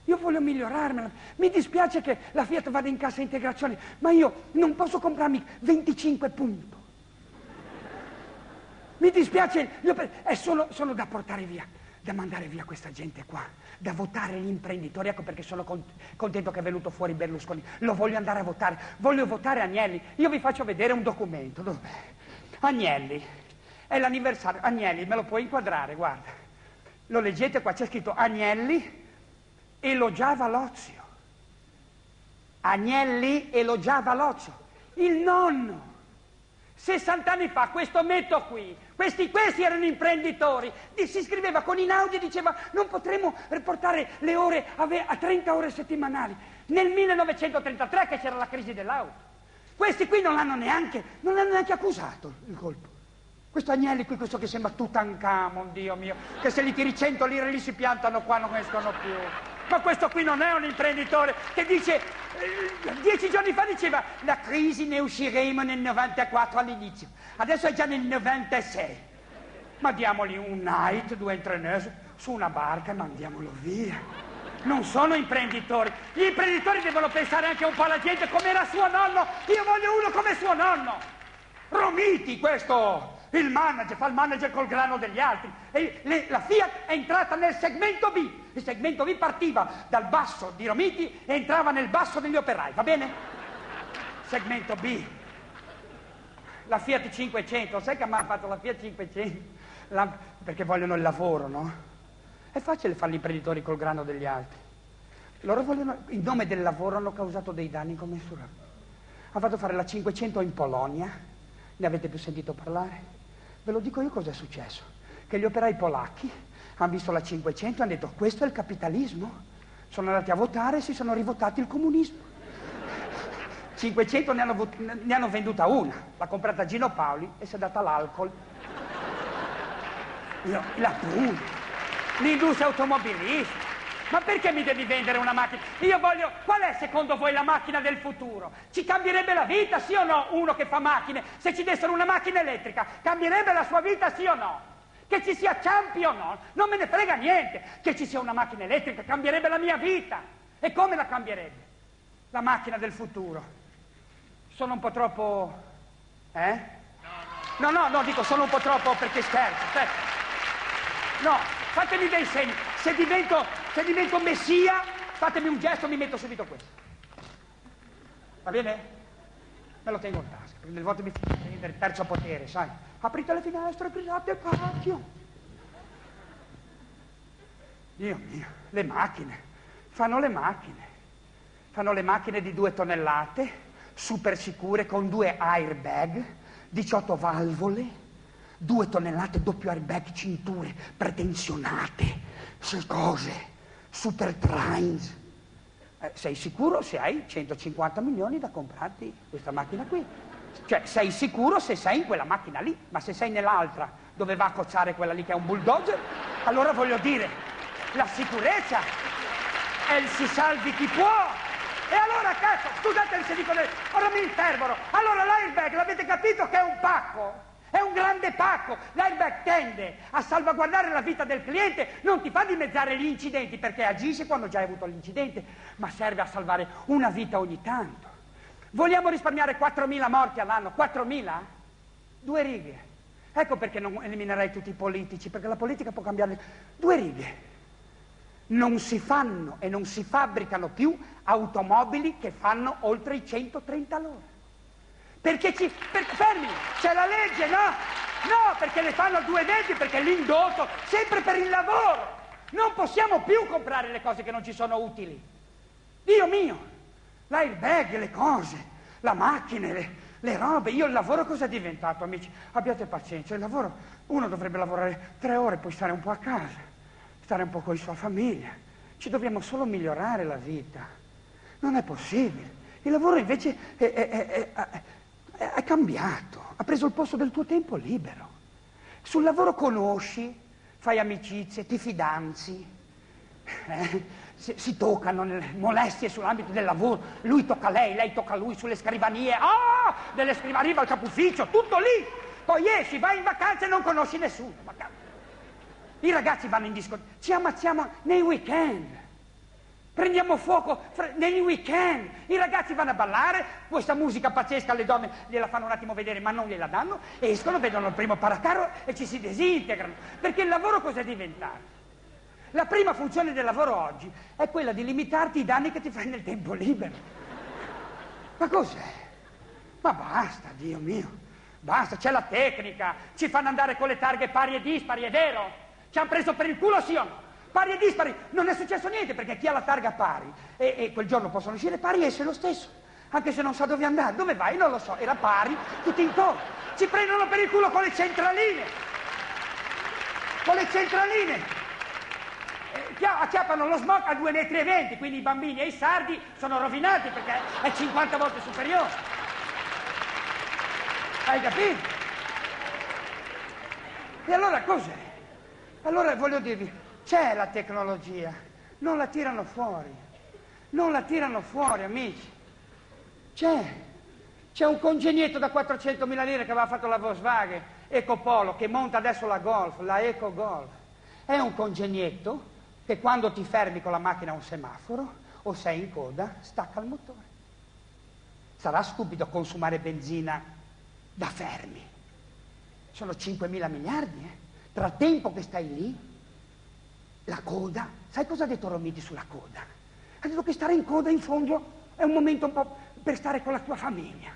Io voglio migliorarmela. Mi dispiace che la Fiat vada in cassa integrazione, ma io non posso comprarmi 25 punti. Mi dispiace, eh, sono, sono, da portare via, da mandare via questa gente qua, da votare gli imprenditori. Ecco perché sono contento che è venuto fuori Berlusconi. Lo voglio andare a votare, voglio votare Agnelli. Io vi faccio vedere un documento. Dov'è? Agnelli, è l'anniversario. Agnelli, me lo puoi inquadrare, guarda. Lo leggete qua, c'è scritto Agnelli elogiava l'ozio. Agnelli elogiava l'ozio. Il nonno 60 anni fa, questo metto qui, questi, questi erano imprenditori, si scriveva con Inaudi e diceva non potremo riportare le ore a 30 ore settimanali. Nel 1933 che c'era la crisi dell'auto. Questi qui non l'hanno neanche, non l'hanno neanche accusato il colpo. Questo Agnelli qui, questo che sembra Tutankhamon, Dio mio, che se gli tiri 100 lire lì si piantano qua, non escono più. Ma questo qui non è un imprenditore che dice Eh, dieci giorni fa diceva la crisi ne usciremo nel 94 all'inizio, adesso è già nel 96. Ma diamogli un night, due entraîneurs su una barca e mandiamolo via. Non sono imprenditori. Gli imprenditori devono pensare anche un po' alla gente come era suo nonno. Io voglio uno come suo nonno. Romiti, questo, il manager, fa il manager col grano degli altri. E le, la Fiat è entrata nel segmento B. Il segmento B partiva dal basso di Romiti e entrava nel basso degli operai, va bene? Segmento B. La Fiat 500, sai che mi ha fatto la Fiat 500? La, perché vogliono il lavoro, no? È facile fare gli imprenditori col grano degli altri. Loro vogliono, in nome del lavoro hanno causato dei danni incommensurabili. Ha fatto fare la 500 in Polonia, ne avete più sentito parlare? Ve lo dico io cosa è successo. Che gli operai polacchi hanno visto la 500 e hanno detto questo è il capitalismo. Sono andati a votare e si sono rivotati il comunismo. 500 ne hanno, ne hanno venduta una, l'ha comprata Gino Paoli e si è data l'alcol. Io, la l'industria automobilistica. Ma perché mi devi vendere una macchina? Io voglio... Qual è secondo voi la macchina del futuro? Ci cambierebbe la vita, sì o no? Uno che fa macchine. Se ci dessero una macchina elettrica, cambierebbe la sua vita, sì o no? Che ci sia ciampi o no? Non me ne frega niente. Che ci sia una macchina elettrica, cambierebbe la mia vita. E come la cambierebbe? La macchina del futuro. Sono un po' troppo... Eh? No, no, no, dico sono un po' troppo perché scherzo. Aspetta. No, fatemi dei segni. Se divento, se divento messia, fatemi un gesto, mi metto subito questo. Va bene? Me lo tengo in tasca, delle volte mi fa prendere terzo potere, sai? Aprite le finestre e gridate cacchio. Dio mio, le macchine. Fanno le macchine. Fanno le macchine di due tonnellate, super sicure, con due airbag, 18 valvole due tonnellate doppio airbag, cinture pretensionate, cose, super trains. Eh, sei sicuro se hai 150 milioni da comprarti questa macchina qui? Cioè, sei sicuro se sei in quella macchina lì, ma se sei nell'altra dove va a cozzare quella lì che è un bulldozer, allora voglio dire, la sicurezza è il si salvi chi può. E allora, cazzo, scusate se dico, ora mi intervoro. Allora l'airbag, l'avete capito che è un pacco? È un grande pacco. L'airbag tende a salvaguardare la vita del cliente, non ti fa dimezzare gli incidenti perché agisce quando già hai avuto l'incidente, ma serve a salvare una vita ogni tanto. Vogliamo risparmiare 4.000 morti all'anno? 4.000? Due righe. Ecco perché non eliminerei tutti i politici, perché la politica può cambiare. Due righe. Non si fanno e non si fabbricano più automobili che fanno oltre i 130 all'ora. Perché ci... Per, fermi, c'è la legge, no? No, perché le fanno due venti, perché l'indotto, sempre per il lavoro. Non possiamo più comprare le cose che non ci sono utili. Dio mio, l'airbag, le cose, la macchina, le, le robe. Io il lavoro cosa è diventato, amici? Abbiate pazienza, il lavoro, uno dovrebbe lavorare tre ore, poi stare un po' a casa, stare un po' con la sua famiglia. Ci dobbiamo solo migliorare la vita. Non è possibile. Il lavoro invece è, è, è, è è cambiato, ha preso il posto del tuo tempo libero. Sul lavoro conosci, fai amicizie, ti fidanzi, eh? si, si, toccano molestie sull'ambito del lavoro, lui tocca lei, lei tocca lui sulle scrivanie, ah, delle scrivanie al capo ufficio, tutto lì. Poi esci, vai in vacanza e non conosci nessuno. I ragazzi vanno in discoteca, ci ammazziamo nei weekend. Prendiamo fuoco nei weekend, i ragazzi vanno a ballare, questa musica pazzesca le donne gliela fanno un attimo vedere ma non gliela danno, escono, vedono il primo paracarro e ci si disintegrano. Perché il lavoro cos'è diventato? La prima funzione del lavoro oggi è quella di limitarti i danni che ti fai nel tempo libero. Ma cos'è? Ma basta, Dio mio, basta, c'è la tecnica, ci fanno andare con le targhe pari e dispari, è vero? Ci hanno preso per il culo, sì o no? Pari e dispari, non è successo niente perché chi ha la targa pari e, e quel giorno possono uscire pari esce lo stesso, anche se non sa dove andare. Dove vai? Non lo so, era pari, tutti intorno. Ci prendono per il culo con le centraline. Con le centraline. Eh, acchiappano lo smog a 2,20 metri, quindi i bambini e i sardi sono rovinati perché è 50 volte superiore. Hai capito? E allora cos'è? Allora voglio dirvi, c'è la tecnologia, non la tirano fuori. non la tirano fuori, amici. C'è, c'è un congenietto da 400.000 lire che aveva fatto la Volkswagen, Ecopolo, che monta adesso la Golf, la Eco Golf. È un congenietto che quando ti fermi con la macchina a un semaforo o sei in coda, stacca il motore. Sarà stupido consumare benzina da fermi. Sono 5.000 miliardi, eh? Tra tempo che stai lì, la coda, sai cosa ha detto Romiti sulla coda? Ha detto che stare in coda in fondo è un momento un po' per stare con la tua famiglia.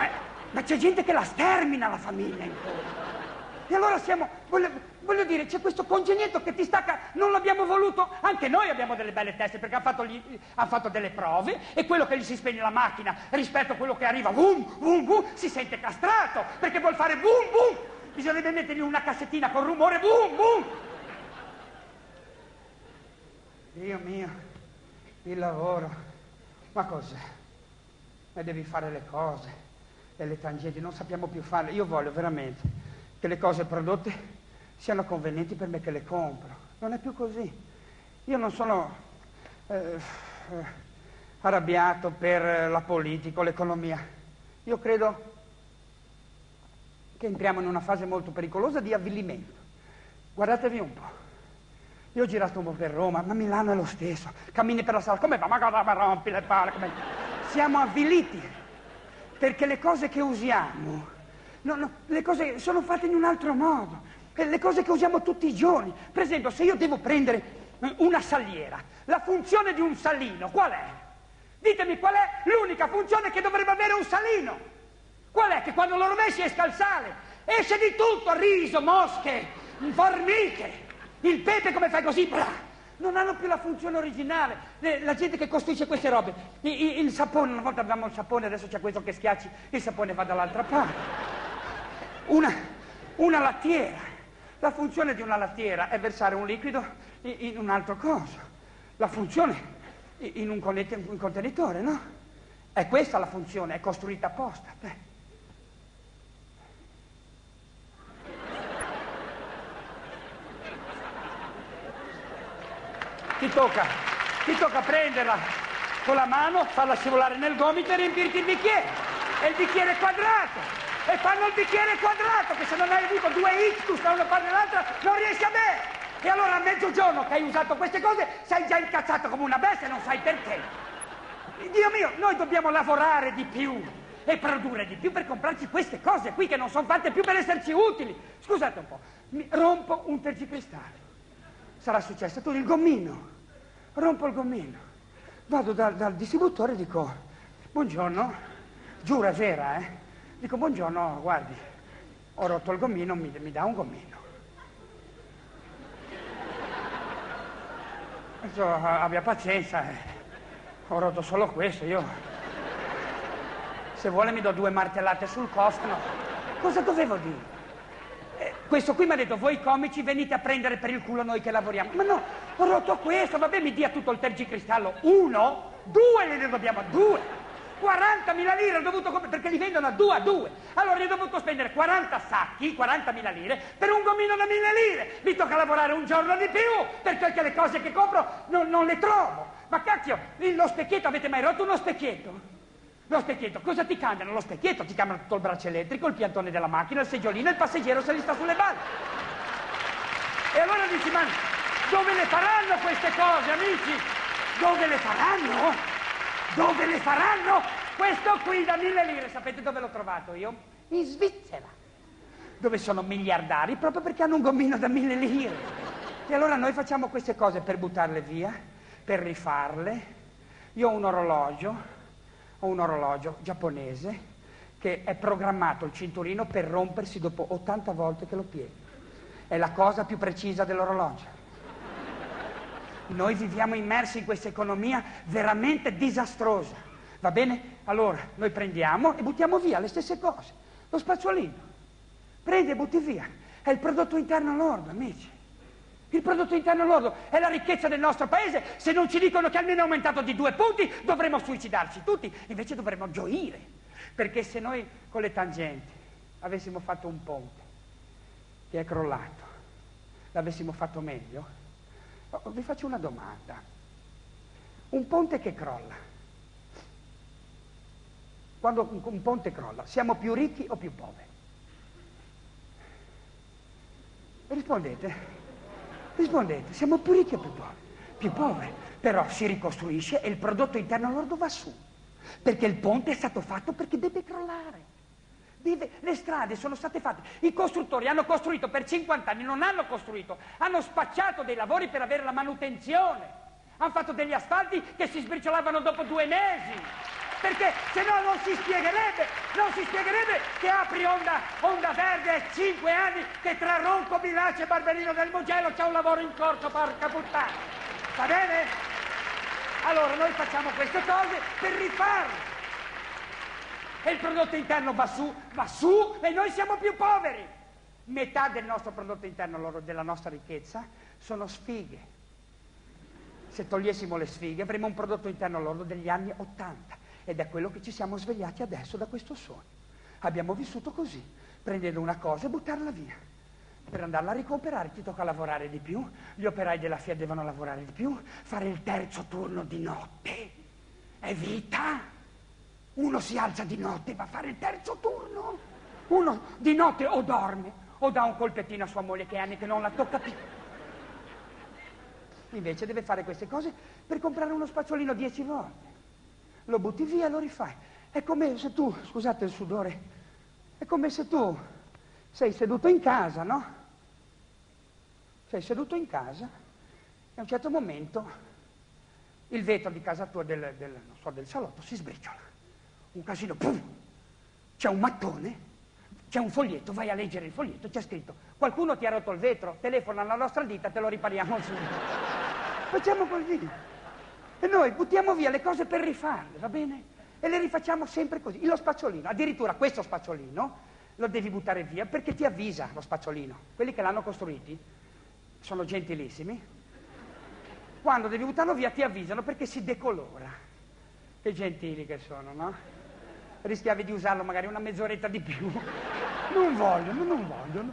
Eh, ma c'è gente che la stermina la famiglia in coda. E allora siamo, voglio, voglio dire, c'è questo congenietto che ti stacca, non l'abbiamo voluto, anche noi abbiamo delle belle teste perché hanno fatto, han fatto, delle prove e quello che gli si spegne la macchina rispetto a quello che arriva, boom, boom, boom, si sente castrato perché vuol fare boom, boom. Bisognerebbe mettergli una cassettina con rumore, boom, boom. Dio mio, il lavoro, ma cos'è? Ma devi fare le cose e le tangenti, non sappiamo più farle. Io voglio veramente che le cose prodotte siano convenienti per me che le compro. Non è più così. Io non sono eh, arrabbiato per la politica o l'economia. Io credo che entriamo in una fase molto pericolosa di avvilimento. Guardatevi un po'. Io ho girato un po' per Roma, ma Milano è lo stesso. Cammini per la strada, come va? Ma cosa mi rompi le palle? Come... Siamo avviliti perché le cose che usiamo No, no, le cose sono fatte in un altro modo. Le cose che usiamo tutti i giorni. Per esempio, se io devo prendere eh, una saliera, la funzione di un salino qual è? Ditemi qual è l'unica funzione che dovrebbe avere un salino. Qual è? Che quando lo rovesci esca il sale. Esce di tutto, riso, mosche, formiche. Il pepe come fai così? Blah non hanno più la funzione originale. La gente che costruisce queste robe, il, il sapone, una volta avevamo il sapone, adesso c'è questo che schiacci, il sapone va dall'altra parte una, una lattiera. La funzione di una lattiera è versare un liquido in, in un altro coso. La funzione in un contenitore, no? È questa la funzione, è costruita apposta. Beh. Ti tocca, ti tocca prenderla con la mano, farla scivolare nel gomito e riempirti il bicchiere. E il bicchiere quadrato e fanno il bicchiere quadrato, che se non hai avuto due ictus da una parte all'altra non riesci a bere. E allora a mezzogiorno che hai usato queste cose sei già incazzato come una bestia e non sai perché. Dio mio, noi dobbiamo lavorare di più e produrre di più per comprarci queste cose qui che non sono fatte più per esserci utili. Scusate un po', mi rompo un tergicristallo. Sarà successo tu il gommino. Rompo il gommino. Vado dal, dal distributore e dico, buongiorno, giura vera, eh? Dico, buongiorno, guardi, ho rotto il gommino, mi, mi dà un gommino. Adesso abbia pazienza, eh. ho rotto solo questo, io... Se vuole mi do due martellate sul costano. Cosa dovevo dire? Questo qui mi ha detto, voi comici venite a prendere per il culo noi che lavoriamo. Ma no, ho rotto questo, vabbè mi dia tutto il tergicristallo. Uno, due ne dobbiamo, due. 40.000 lire ho dovuto comprare, perché li vendono a due a due. Allora io ho dovuto spendere 40 sacchi, 40.000 lire, per un gommino da 1.000 lire. Mi tocca lavorare un giorno di più, perché le cose che compro non, non le trovo. Ma cacchio, lo specchietto, avete mai rotto uno specchietto? Lo specchietto, cosa ti cambiano? Lo specchietto ti cambiano tutto il braccio elettrico, il piantone della macchina, il seggiolino, il passeggero se li sta sulle balle. E allora dici, ma dove le faranno queste cose, amici? Dove le faranno? Dove le faranno? Questo qui da mille lire, sapete dove l'ho trovato io? In Svizzera, dove sono miliardari proprio perché hanno un gommino da mille lire. E allora noi facciamo queste cose per buttarle via, per rifarle. Io ho un orologio, ho un orologio giapponese che è programmato il cinturino per rompersi dopo 80 volte che lo piego. È la cosa più precisa dell'orologio. Noi viviamo immersi in questa economia veramente disastrosa. Va bene? Allora, noi prendiamo e buttiamo via le stesse cose. Lo spazzuolino. Prendi e butti via. È il prodotto interno lordo, amici. Il prodotto interno lordo è la ricchezza del nostro paese. Se non ci dicono che almeno è aumentato di due punti, dovremmo suicidarci tutti. Invece dovremmo gioire. Perché se noi con le tangenti avessimo fatto un ponte che è crollato, l'avessimo fatto meglio, Oh, vi faccio una domanda. Un ponte che crolla. Quando un ponte crolla, siamo più ricchi o più poveri? Rispondete, rispondete, siamo più ricchi o più poveri? Più poveri, però si ricostruisce e il prodotto interno lordo va su, perché il ponte è stato fatto perché deve crollare. Deve, le strade sono state fatte, i costruttori hanno costruito per 50 anni, non hanno costruito, hanno spacciato dei lavori per avere la manutenzione, hanno fatto degli asfalti che si sbriciolavano dopo due mesi perché se no non si spiegherebbe, non si spiegherebbe che apri onda, onda verde e cinque anni che tra Ronco, Milaccio e Barberino del Mugello c'è un lavoro in corso, porca puttana. Va bene? Allora noi facciamo queste cose per rifarle. E il prodotto interno va su, va su e noi siamo più poveri. Metà del nostro prodotto interno, della nostra ricchezza, sono sfighe. Se togliessimo le sfighe avremmo un prodotto interno loro degli anni 80 ed è quello che ci siamo svegliati adesso da questo sogno. Abbiamo vissuto così, prendendo una cosa e buttarla via. Per andarla a recuperare ti tocca lavorare di più, gli operai della Fiat devono lavorare di più, fare il terzo turno di notte. È vita. Uno si alza di notte e va a fare il terzo turno. Uno di notte o dorme o dà un colpettino a sua moglie che anni che non la tocca più. Invece deve fare queste cose per comprare uno spazzolino dieci volte lo butti via lo rifai. È come se tu, scusate il sudore, è come se tu sei seduto in casa, no? Sei seduto in casa e a un certo momento il vetro di casa tua, del, del, so, del salotto, si sbriciola. Un casino, pum! C'è un mattone, c'è un foglietto, vai a leggere il foglietto, c'è scritto qualcuno ti ha rotto il vetro, telefona alla nostra ditta, te lo ripariamo subito. Facciamo così. E noi buttiamo via le cose per rifarle, va bene? E le rifacciamo sempre così. Lo spacciolino, addirittura questo spacciolino lo devi buttare via perché ti avvisa lo spacciolino. Quelli che l'hanno costruiti sono gentilissimi. Quando devi buttarlo via ti avvisano perché si decolora. Che gentili che sono, no? Rischiavi di usarlo magari una mezz'oretta di più. Non vogliono, non vogliono.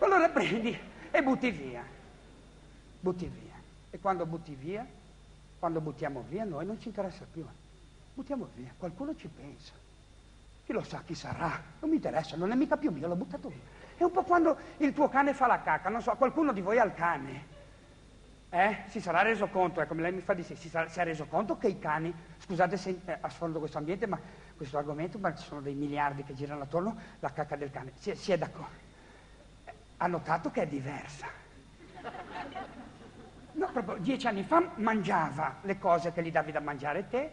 Allora prendi e butti via. Butti via. E quando butti via quando buttiamo via, noi non ci interessa più. Buttiamo via, qualcuno ci pensa. Chi lo sa chi sarà? Non mi interessa, non è mica più mio, l'ho buttato via. È un po' quando il tuo cane fa la cacca, non so, qualcuno di voi ha il cane. Eh? Si sarà reso conto, ecco, lei mi fa di sì, si, sarà, si è reso conto che i cani, scusate se eh, sfondo questo ambiente, ma questo argomento, ma ci sono dei miliardi che girano attorno, la cacca del cane, si, si è d'accordo. Ha notato che è diversa. No, proprio dieci anni fa mangiava le cose che gli davi da mangiare te,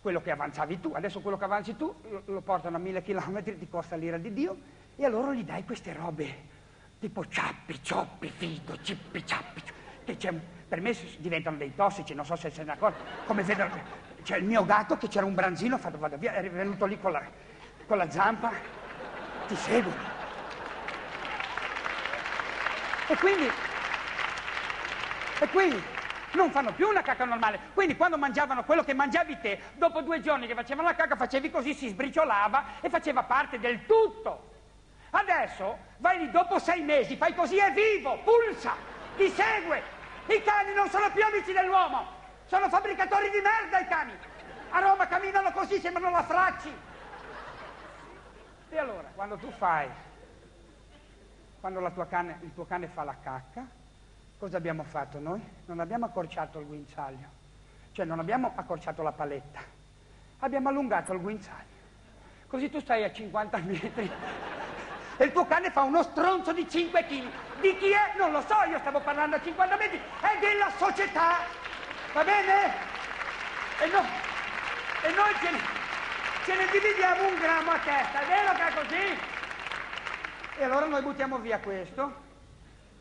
quello che avanzavi tu, adesso quello che avanzi tu lo portano a mille chilometri, ti costa l'ira di Dio, e allora gli dai queste robe, tipo ciappi, cioppi, fido, cippi, ciappi, che per me diventano dei tossici, non so se se ne accorge, come vedo, c'è il mio gatto che c'era un branzino, fatto vado via, è venuto lì con la, con la zampa, ti seguono. E quindi e quindi non fanno più una cacca normale. Quindi quando mangiavano quello che mangiavi te, dopo due giorni che facevano la cacca, facevi così, si sbriciolava e faceva parte del tutto. Adesso vai lì dopo sei mesi, fai così, è vivo, pulsa, ti segue. I cani non sono più amici dell'uomo, sono fabbricatori di merda i cani. A Roma camminano così, sembrano lafracci. E allora, quando tu fai, quando cane, il tuo cane fa la cacca, Cosa abbiamo fatto noi? Non abbiamo accorciato il guinzaglio, cioè non abbiamo accorciato la paletta, abbiamo allungato il guinzaglio. Così tu stai a 50 metri e il tuo cane fa uno stronzo di 5 kg. Di chi è? Non lo so, io stavo parlando a 50 metri, è della società, va bene? E, no, e noi ce ne, ce ne dividiamo un grammo a testa, è vero che è così? E allora noi buttiamo via questo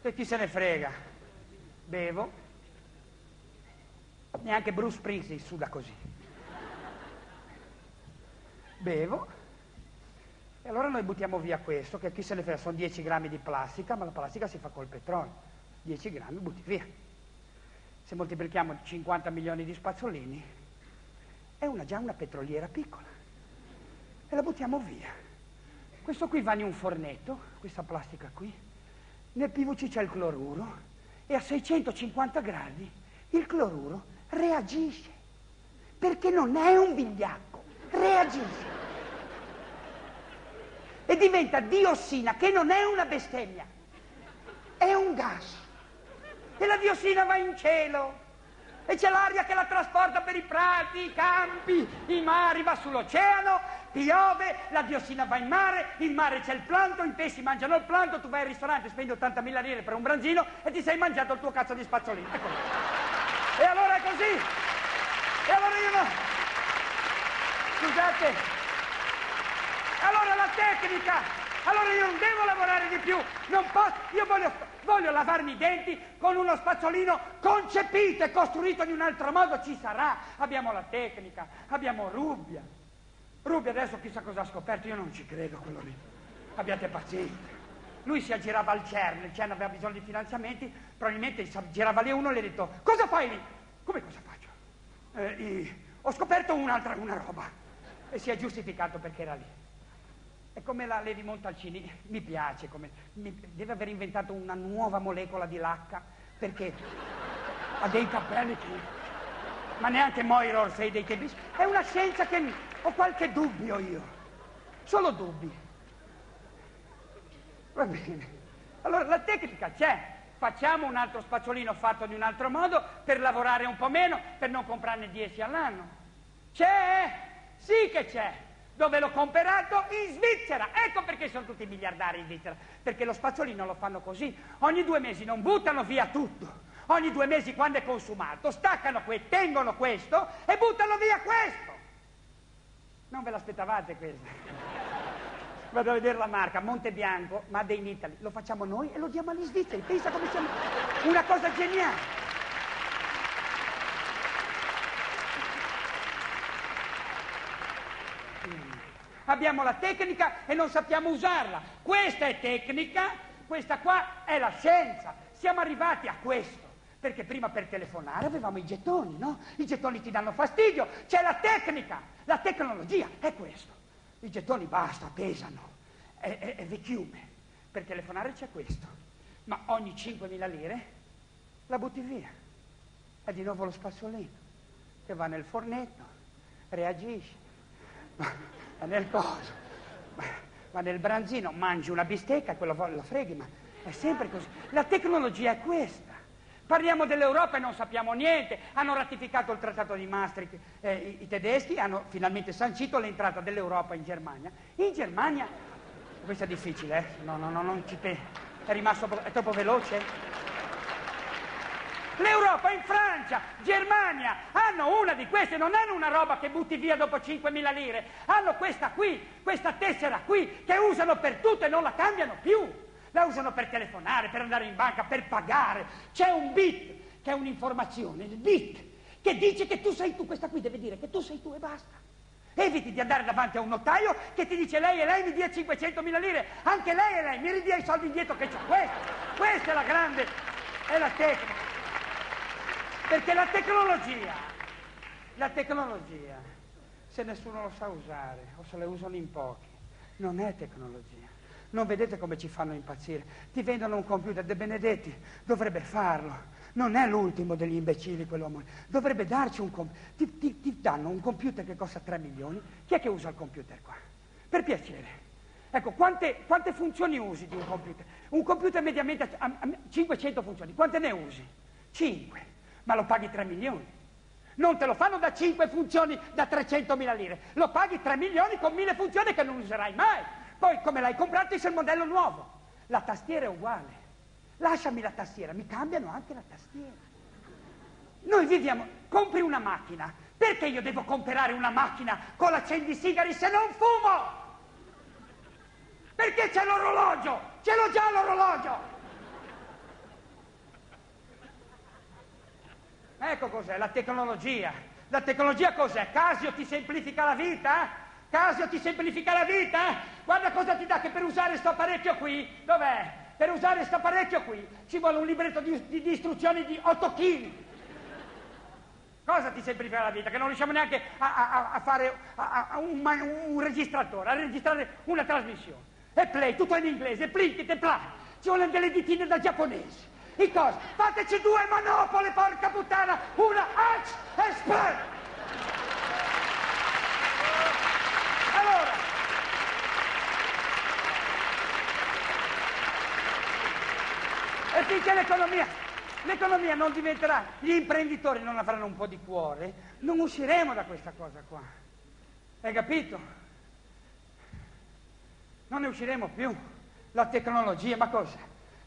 e chi se ne frega bevo, neanche Bruce Springsteen suda così. Bevo, e allora noi buttiamo via questo, che chi se ne frega, sono 10 grammi di plastica, ma la plastica si fa col petrolio. 10 grammi butti via. Se moltiplichiamo 50 milioni di spazzolini, è una, già una petroliera piccola. E la buttiamo via. Questo qui va in un fornetto, questa plastica qui. Nel PVC c'è il cloruro, e a 650 gradi il cloruro reagisce, perché non è un vigliacco, reagisce. E diventa diossina, che non è una bestemmia, è un gas. E la diossina va in cielo e c'è l'aria che la trasporta per i prati, i campi, i mari, va sull'oceano, piove, la diossina va in mare, in mare c'è il plankton, i pesci mangiano il plankton, tu vai al ristorante, spendi 80.000 lire per un branzino e ti sei mangiato il tuo cazzo di spazzolino. Ecco. E allora è così. E allora io no. Scusate. Allora la tecnica. Allora io non devo lavorare di più, non posso, io voglio voglio lavarmi i denti con uno spazzolino concepito e costruito in un altro modo, ci sarà. Abbiamo la tecnica, abbiamo Rubbia. Rubbia adesso chissà cosa ha scoperto, io non ci credo quello lì. Abbiate pazienza. Lui si aggirava al CERN, il CERN aveva bisogno di finanziamenti, probabilmente si aggirava lì uno e gli ha detto, cosa fai lì? Come cosa faccio? Eh, ho scoperto un'altra una roba. E si è giustificato perché era lì. È come la Levi Montalcini, mi piace, come, mi, deve aver inventato una nuova molecola di lacca, perché ha dei capelli che... Ma neanche Moira Orfei dei tempi... È una scienza che ho qualche dubbio io, solo dubbi. Va bene. Allora la tecnica c'è, facciamo un altro spazzolino fatto di un altro modo per lavorare un po' meno, per non comprarne 10 all'anno. C'è, sì che c'è. Dove l'ho comprato? In Svizzera. Ecco perché sono tutti miliardari in Svizzera. Perché lo spazzolino lo fanno così. Ogni due mesi non buttano via tutto. Ogni due mesi quando è consumato staccano questo, tengono questo e buttano via questo. Non ve l'aspettavate questo? Vado a vedere la marca, Monte Bianco, Made in Italy. Lo facciamo noi e lo diamo agli svizzeri. Pensa come siamo... Una cosa geniale. abbiamo la tecnica e non sappiamo usarla. Questa è tecnica, questa qua è la scienza. Siamo arrivati a questo. Perché prima per telefonare avevamo i gettoni, no? I gettoni ti danno fastidio, c'è la tecnica, la tecnologia, è questo. I gettoni basta, pesano, è, è, è vecchiume. Per telefonare c'è questo. Ma ogni 5.000 lire la butti via. È di nuovo lo spazzolino che va nel fornetto, reagisce ma nel coso, ma nel branzino mangi una bistecca quello la freghi, ma è sempre così. La tecnologia è questa. Parliamo dell'Europa e non sappiamo niente. Hanno ratificato il trattato di Maastricht eh, i, i, tedeschi, hanno finalmente sancito l'entrata dell'Europa in Germania. In Germania, questo è difficile, eh? No, no, no, non ci pe... È rimasto, è troppo veloce? L'Europa in Francia, Germania, hanno una di queste, non hanno una roba che butti via dopo 5.000 lire, hanno questa qui, questa tessera qui, che usano per tutto e non la cambiano più. La usano per telefonare, per andare in banca, per pagare. C'è un bit, che è un'informazione, il bit, che dice che tu sei tu, questa qui deve dire che tu sei tu e basta. Eviti di andare davanti a un notaio che ti dice lei e lei mi dia 500.000 lire, anche lei e lei mi ridia i soldi indietro che c'ho. Questa, questa è la grande, è la tecnica. Perché la tecnologia, la tecnologia, se nessuno lo sa usare o se la usano in pochi, non è tecnologia. Non vedete come ci fanno impazzire? Ti vendono un computer, De Benedetti dovrebbe farlo. Non è l'ultimo degli imbecilli quell'uomo. Dovrebbe darci un computer. Ti, ti, ti danno un computer che costa 3 milioni. Chi è che usa il computer qua? Per piacere. Ecco, quante, quante funzioni usi di un computer? Un computer mediamente ha 500 funzioni. Quante ne usi? 5 ma lo paghi 3 milioni. Non te lo fanno da 5 funzioni da 300 mila lire, lo paghi 3 milioni con 1000 funzioni che non userai mai. Poi come l'hai comprato c'è il modello nuovo. La tastiera è uguale. Lasciami la tastiera, mi cambiano anche la tastiera. Noi viviamo, compri una macchina. Perché io devo comprare una macchina con l'accendisigari se non fumo? Perché c'è l'orologio? Ce l'ho già l'orologio! Ecco cos'è, la tecnologia. La tecnologia cos'è? Casio ti semplifica la vita? Casio ti semplifica la vita? Guarda cosa ti dà che per usare questo apparecchio qui, dov'è? Per usare questo apparecchio qui ci vuole un libretto di, di, di istruzioni di 8 kg. Cosa ti semplifica la vita? Che non riusciamo neanche a, a, a fare a, un, un, registratore, a registrare una trasmissione. E play, tutto in inglese, plink e play. Ci vogliono delle ditine da giapponesi. I cosi. Fateci due monopole, porca puttana! Una Ax e Spur! Allora, e finché l'economia, l'economia non diventerà, gli imprenditori non avranno un po' di cuore, non usciremo da questa cosa qua. Hai capito? Non ne usciremo più. La tecnologia, ma cos'è?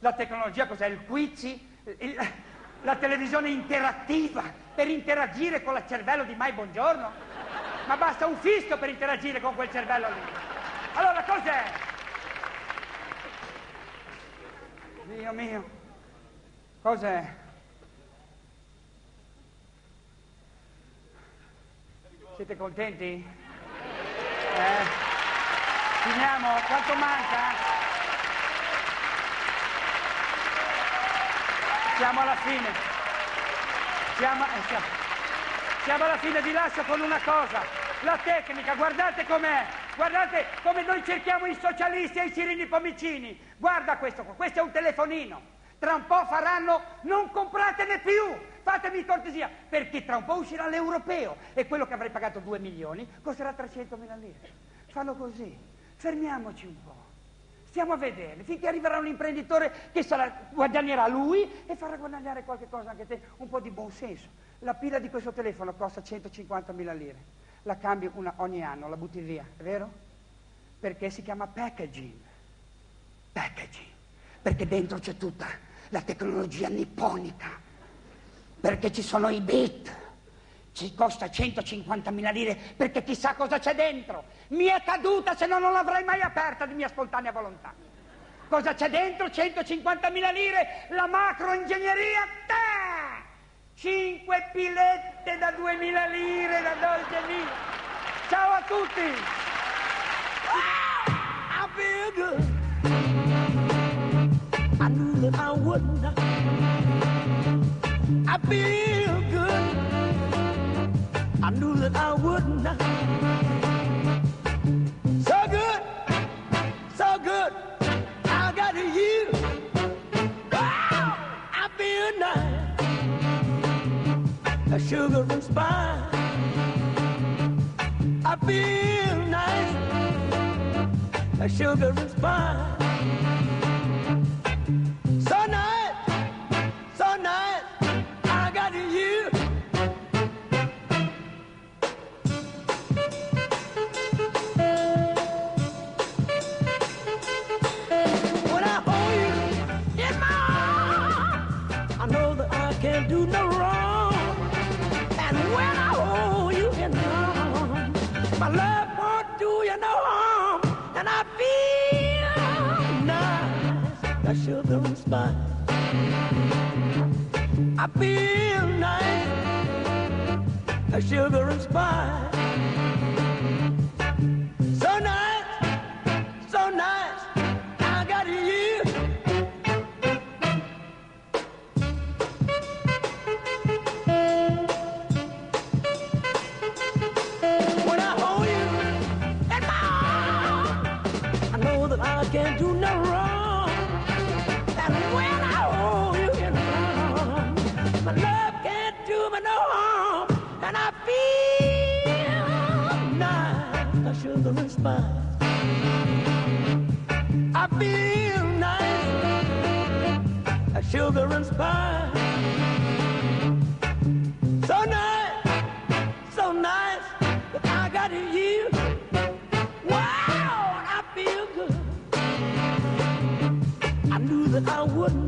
La tecnologia cos'è? Il quizi? Il- la televisione interattiva per interagire con il cervello di Mai Buongiorno? Ma basta un fischio per interagire con quel cervello lì. Allora cos'è? Dio mio, cos'è? Siete contenti? Eh? Finiamo? Quanto manca? Siamo alla fine. Siamo, eh, siamo, siamo alla fine, vi lascio con una cosa. La tecnica, guardate com'è. Guardate come noi cerchiamo i socialisti e i cirini pomicini. Guarda questo qua, questo è un telefonino. Tra un po' faranno, non compratene più. Fatemi cortesia, perché tra un po' uscirà l'europeo e quello che avrei pagato 2 milioni costerà 300 mila lire. Fanno così. Fermiamoci un po'. Stiamo a vedere, finché arriverà un imprenditore che sarà, guadagnerà lui e farà guadagnare qualche cosa anche te, un po' di buon senso. La pila di questo telefono costa 150 mila lire, la cambi una ogni anno, la butti via, è vero? Perché si chiama packaging. Packaging, perché dentro c'è tutta la tecnologia nipponica, perché ci sono i bit. Ci costa 150.000 lire perché chissà cosa c'è dentro. Mi è caduta se no non l'avrei mai aperta di mia spontanea volontà. Cosa c'è dentro? 150.000 lire, la macroingegneria, te! Cinque pilette da 2.000 lire da Dolce Vita. Ciao a tutti! I that I would not. I feel good. I knew that I would not. So good, so good. I got you. Wow, ah, I feel nice. A sugar and spice. I feel nice a sugar and spice. Spice. I feel nice, like sugar and spice. And spice. I feel nice, like sugar and spice. So nice, so nice that I got you. Wow, I feel good. I knew that I would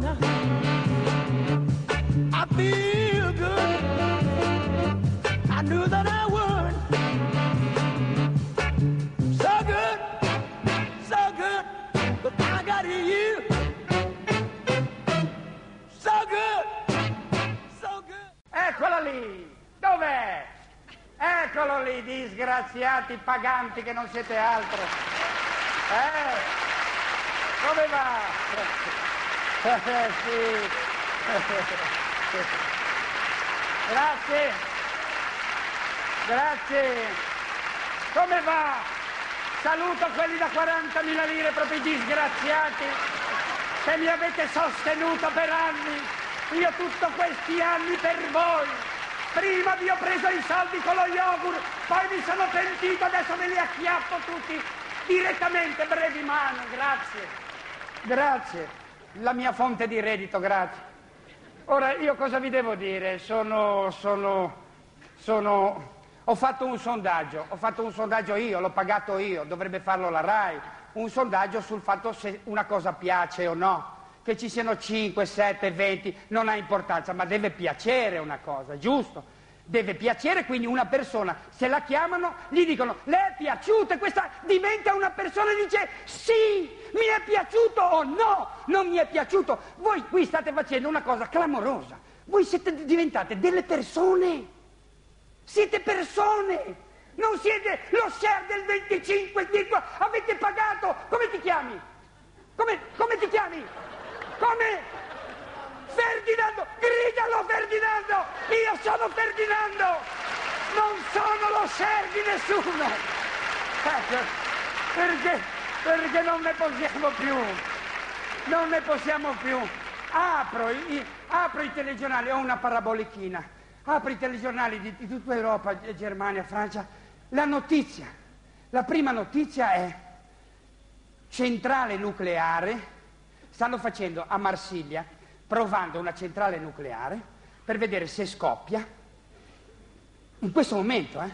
Lì, disgraziati paganti che non siete altro. Eh? Come va? Eh, sì. Grazie. Grazie. Come va? Saluto quelli da 40.000 lire, proprio disgraziati. che mi avete sostenuto per anni. Io tutti questi anni per voi. Prima vi ho preso i soldi con lo yogurt, poi mi sono pentito, adesso ve li acchiappo tutti direttamente, brevi mani. Grazie. Grazie. La mia fonte di reddito, grazie. Ora, io cosa vi devo dire? Sono, sono, sono... Ho fatto un sondaggio, ho fatto un sondaggio io, l'ho pagato io, dovrebbe farlo la RAI, un sondaggio sul fatto se una cosa piace o no. Che ci siano 5, 7, 20, non ha importanza, ma deve piacere una cosa, giusto? Deve piacere, quindi una persona, se la chiamano, gli dicono, le è piaciuto e questa diventa una persona e dice, sì, mi è piaciuto o no, non mi è piaciuto. Voi qui state facendo una cosa clamorosa. Voi siete diventate delle persone. Siete persone. Non siete lo share del 25, avete pagato. Come ti chiami? Come, come ti chiami? Come? Ferdinando, gridalo Ferdinando! Io sono Ferdinando! Non sono lo share di nessuno! Ecco, perché, perché non ne possiamo più! Non ne possiamo più! Apro i, apro i telegiornali, ho una parabolichina, apro i telegiornali di, di tutta Europa, Germania, Francia, la notizia, la prima notizia è centrale nucleare, stanno facendo a Marsiglia, provando una centrale nucleare per vedere se scoppia, in questo momento, eh,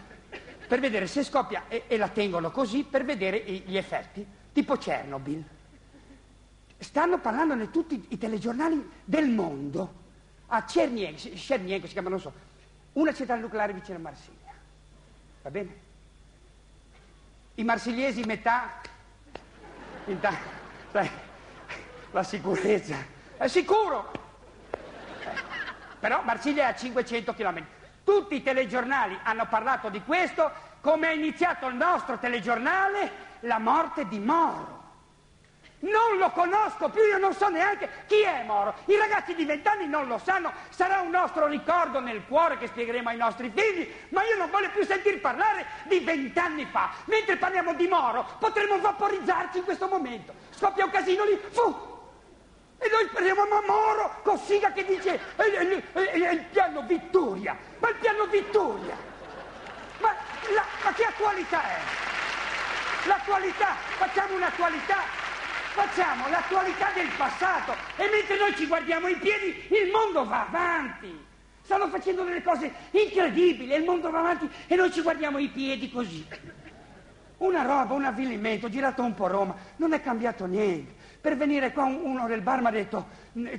per vedere se scoppia e, e, la tengono così per vedere gli effetti, tipo Chernobyl. Stanno parlando in tutti i telegiornali del mondo. A Cernienko si chiama, non so, una centrale nucleare vicino a Marsiglia. Va bene? I marsigliesi metà, metà la sicurezza, è sicuro. Però Marsiglia è a 500 km. Tutti i telegiornali hanno parlato di questo, come è iniziato il nostro telegiornale, la morte di Moro. Non lo conosco più, io non so neanche chi è Moro. I ragazzi di vent'anni non lo sanno, sarà un nostro ricordo nel cuore che spiegheremo ai nostri figli, ma io non voglio più sentir parlare di vent'anni fa. Mentre parliamo di Moro, potremmo vaporizzarci in questo momento. Scoppia un casino lì, fu! E noi speriamo a Moro, Cossiga che dice è, è, è, è, il piano Vittoria, ma il piano Vittoria! Ma, la, ma che attualità è? L'attualità, facciamo un'attualità Facciamo l'attualità del passato e mentre noi ci guardiamo in piedi il mondo va avanti. Stanno facendo delle cose incredibili e il mondo va avanti e noi ci guardiamo i piedi così. Una roba, un avvilimento, girato un po' Roma, non è cambiato niente. Per venire qua uno del bar mi ha detto,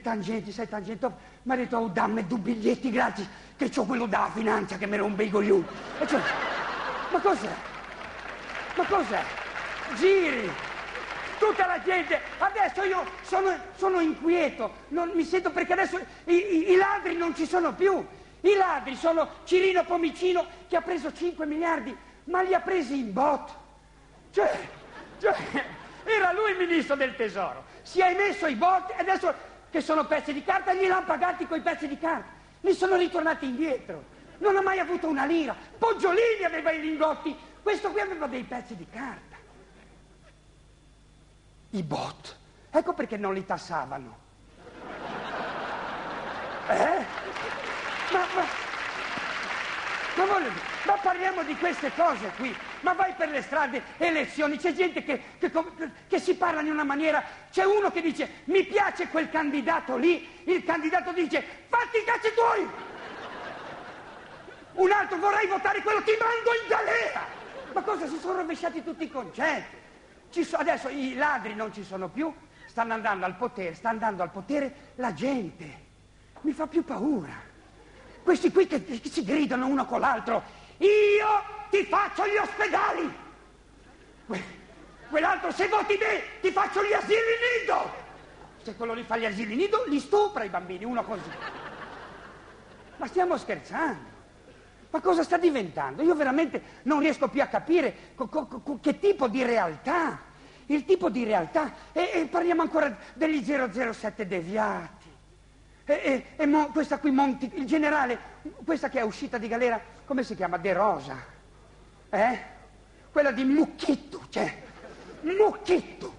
tangenti, sai tangenti, mi ha detto, oh dammi due biglietti gratis, che c'ho quello da finanza che mi rompe i coglioni. Cioè, ma cos'è? Ma cos'è? Giri, tutta la gente. Adesso io sono, sono inquieto, non, mi sento perché adesso i, i, i, ladri non ci sono più. I ladri sono Cirino Pomicino che ha preso 5 miliardi, ma li ha presi in bot. Cioè, cioè, era lui il ministro del tesoro. Si è emesso i bot e adesso che sono pezzi di carta gliel'hanno pagati con i pezzi di carta. Li sono ritornati indietro. Non ha mai avuto una lira. Poggiolini aveva i lingotti. Questo qui aveva dei pezzi di carta i bot. Ecco perché non li tassavano. Eh? Ma, ma, ma, voglio, ma parliamo di queste cose qui. Ma vai per le strade, elezioni, c'è gente che, che, che, si parla in una maniera. C'è uno che dice mi piace quel candidato lì, il candidato dice fatti i cazzi tuoi. Un altro vorrei votare quello, ti mando in galera. Ma cosa si sono rovesciati tutti i concetti? So, adesso i ladri non ci sono più, stanno andando al potere, sta andando al potere la gente. Mi fa più paura. Questi qui che, che si gridano uno con l'altro, io ti faccio gli ospedali. Que, quell'altro se voti me ti faccio gli asili nido. Se quello li fa gli asili nido, li stupra i bambini, uno così. Ma stiamo scherzando. Ma cosa sta diventando? Io veramente non riesco più a capire co- co- che tipo di realtà, il tipo di realtà, e, e parliamo ancora degli 007 deviati. E, e, e mo, questa qui, Monti, il generale, questa che è uscita di galera, come si chiama? De Rosa. Eh? Quella di Mucchetto, cioè, Mucchetto.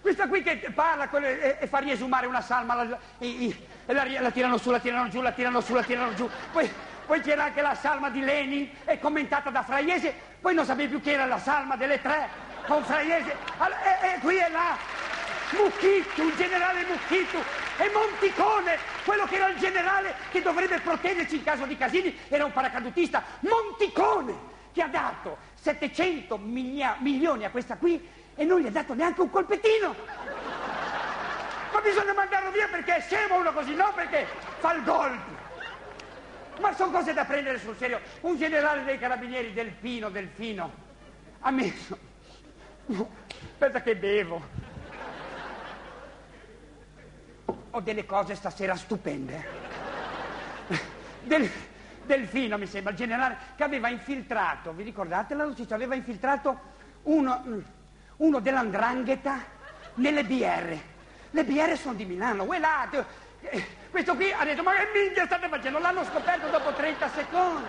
Questa qui che parla e, e fa riesumare una salma, la, e, e la, la, tirano su, la tirano giù, la tirano su, la tirano giù. Poi, poi c'era anche la salma di Lenin, è commentata da Fraiese, poi non sapevi più che era la salma delle tre, con Fraiese, e, e qui è là, Mucchitu, il generale Mucchitu, e Monticone, quello che era il generale che dovrebbe proteggerci in caso di casini, era un paracadutista, Monticone, che ha dato 700 miglia, milioni a questa qui e non gli ha dato neanche un colpettino. Ma bisogna mandarlo via perché è scemo uno così, no perché fa il golpe. Ma sono cose da prendere sul serio. Un generale dei carabinieri, Delfino, Delfino, ha messo... Aspetta che bevo. Ho delle cose stasera stupende. Del, Delfino, mi sembra, il generale, che aveva infiltrato, vi ricordate la notizia? Aveva infiltrato uno, uno dell'andrangheta nelle BR. Le BR sono di Milano, là, eh, questo qui ha detto, ma che minchia state facendo? L'hanno scoperto dopo 30 secondi.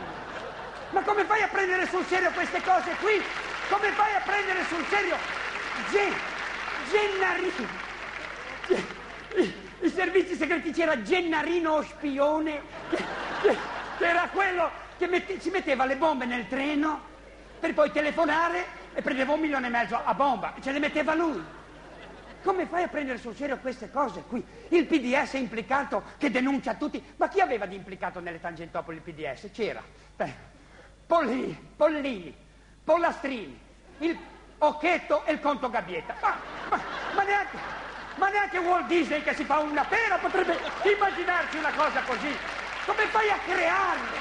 Ma come fai a prendere sul serio queste cose qui? Come fai a prendere sul serio Gen- Gennarino? I, servizi segreti c'era Gennarino spione che, che, che era quello che mette, ci metteva le bombe nel treno per poi telefonare e prendeva un milione e mezzo a bomba ce le metteva lui. Come fai a prendere sul serio queste cose qui? Il PDS è implicato che denuncia tutti. Ma chi aveva di implicato nelle Tangentopoli il PDS? C'era. Beh, Pollini, Pollini, Pollastrini, il Occhetto e il Conto Gabbietta. Ma, ma, ma, neanche, ma neanche Walt Disney che si fa una pera potrebbe immaginarsi una cosa così. Come fai a crearlo?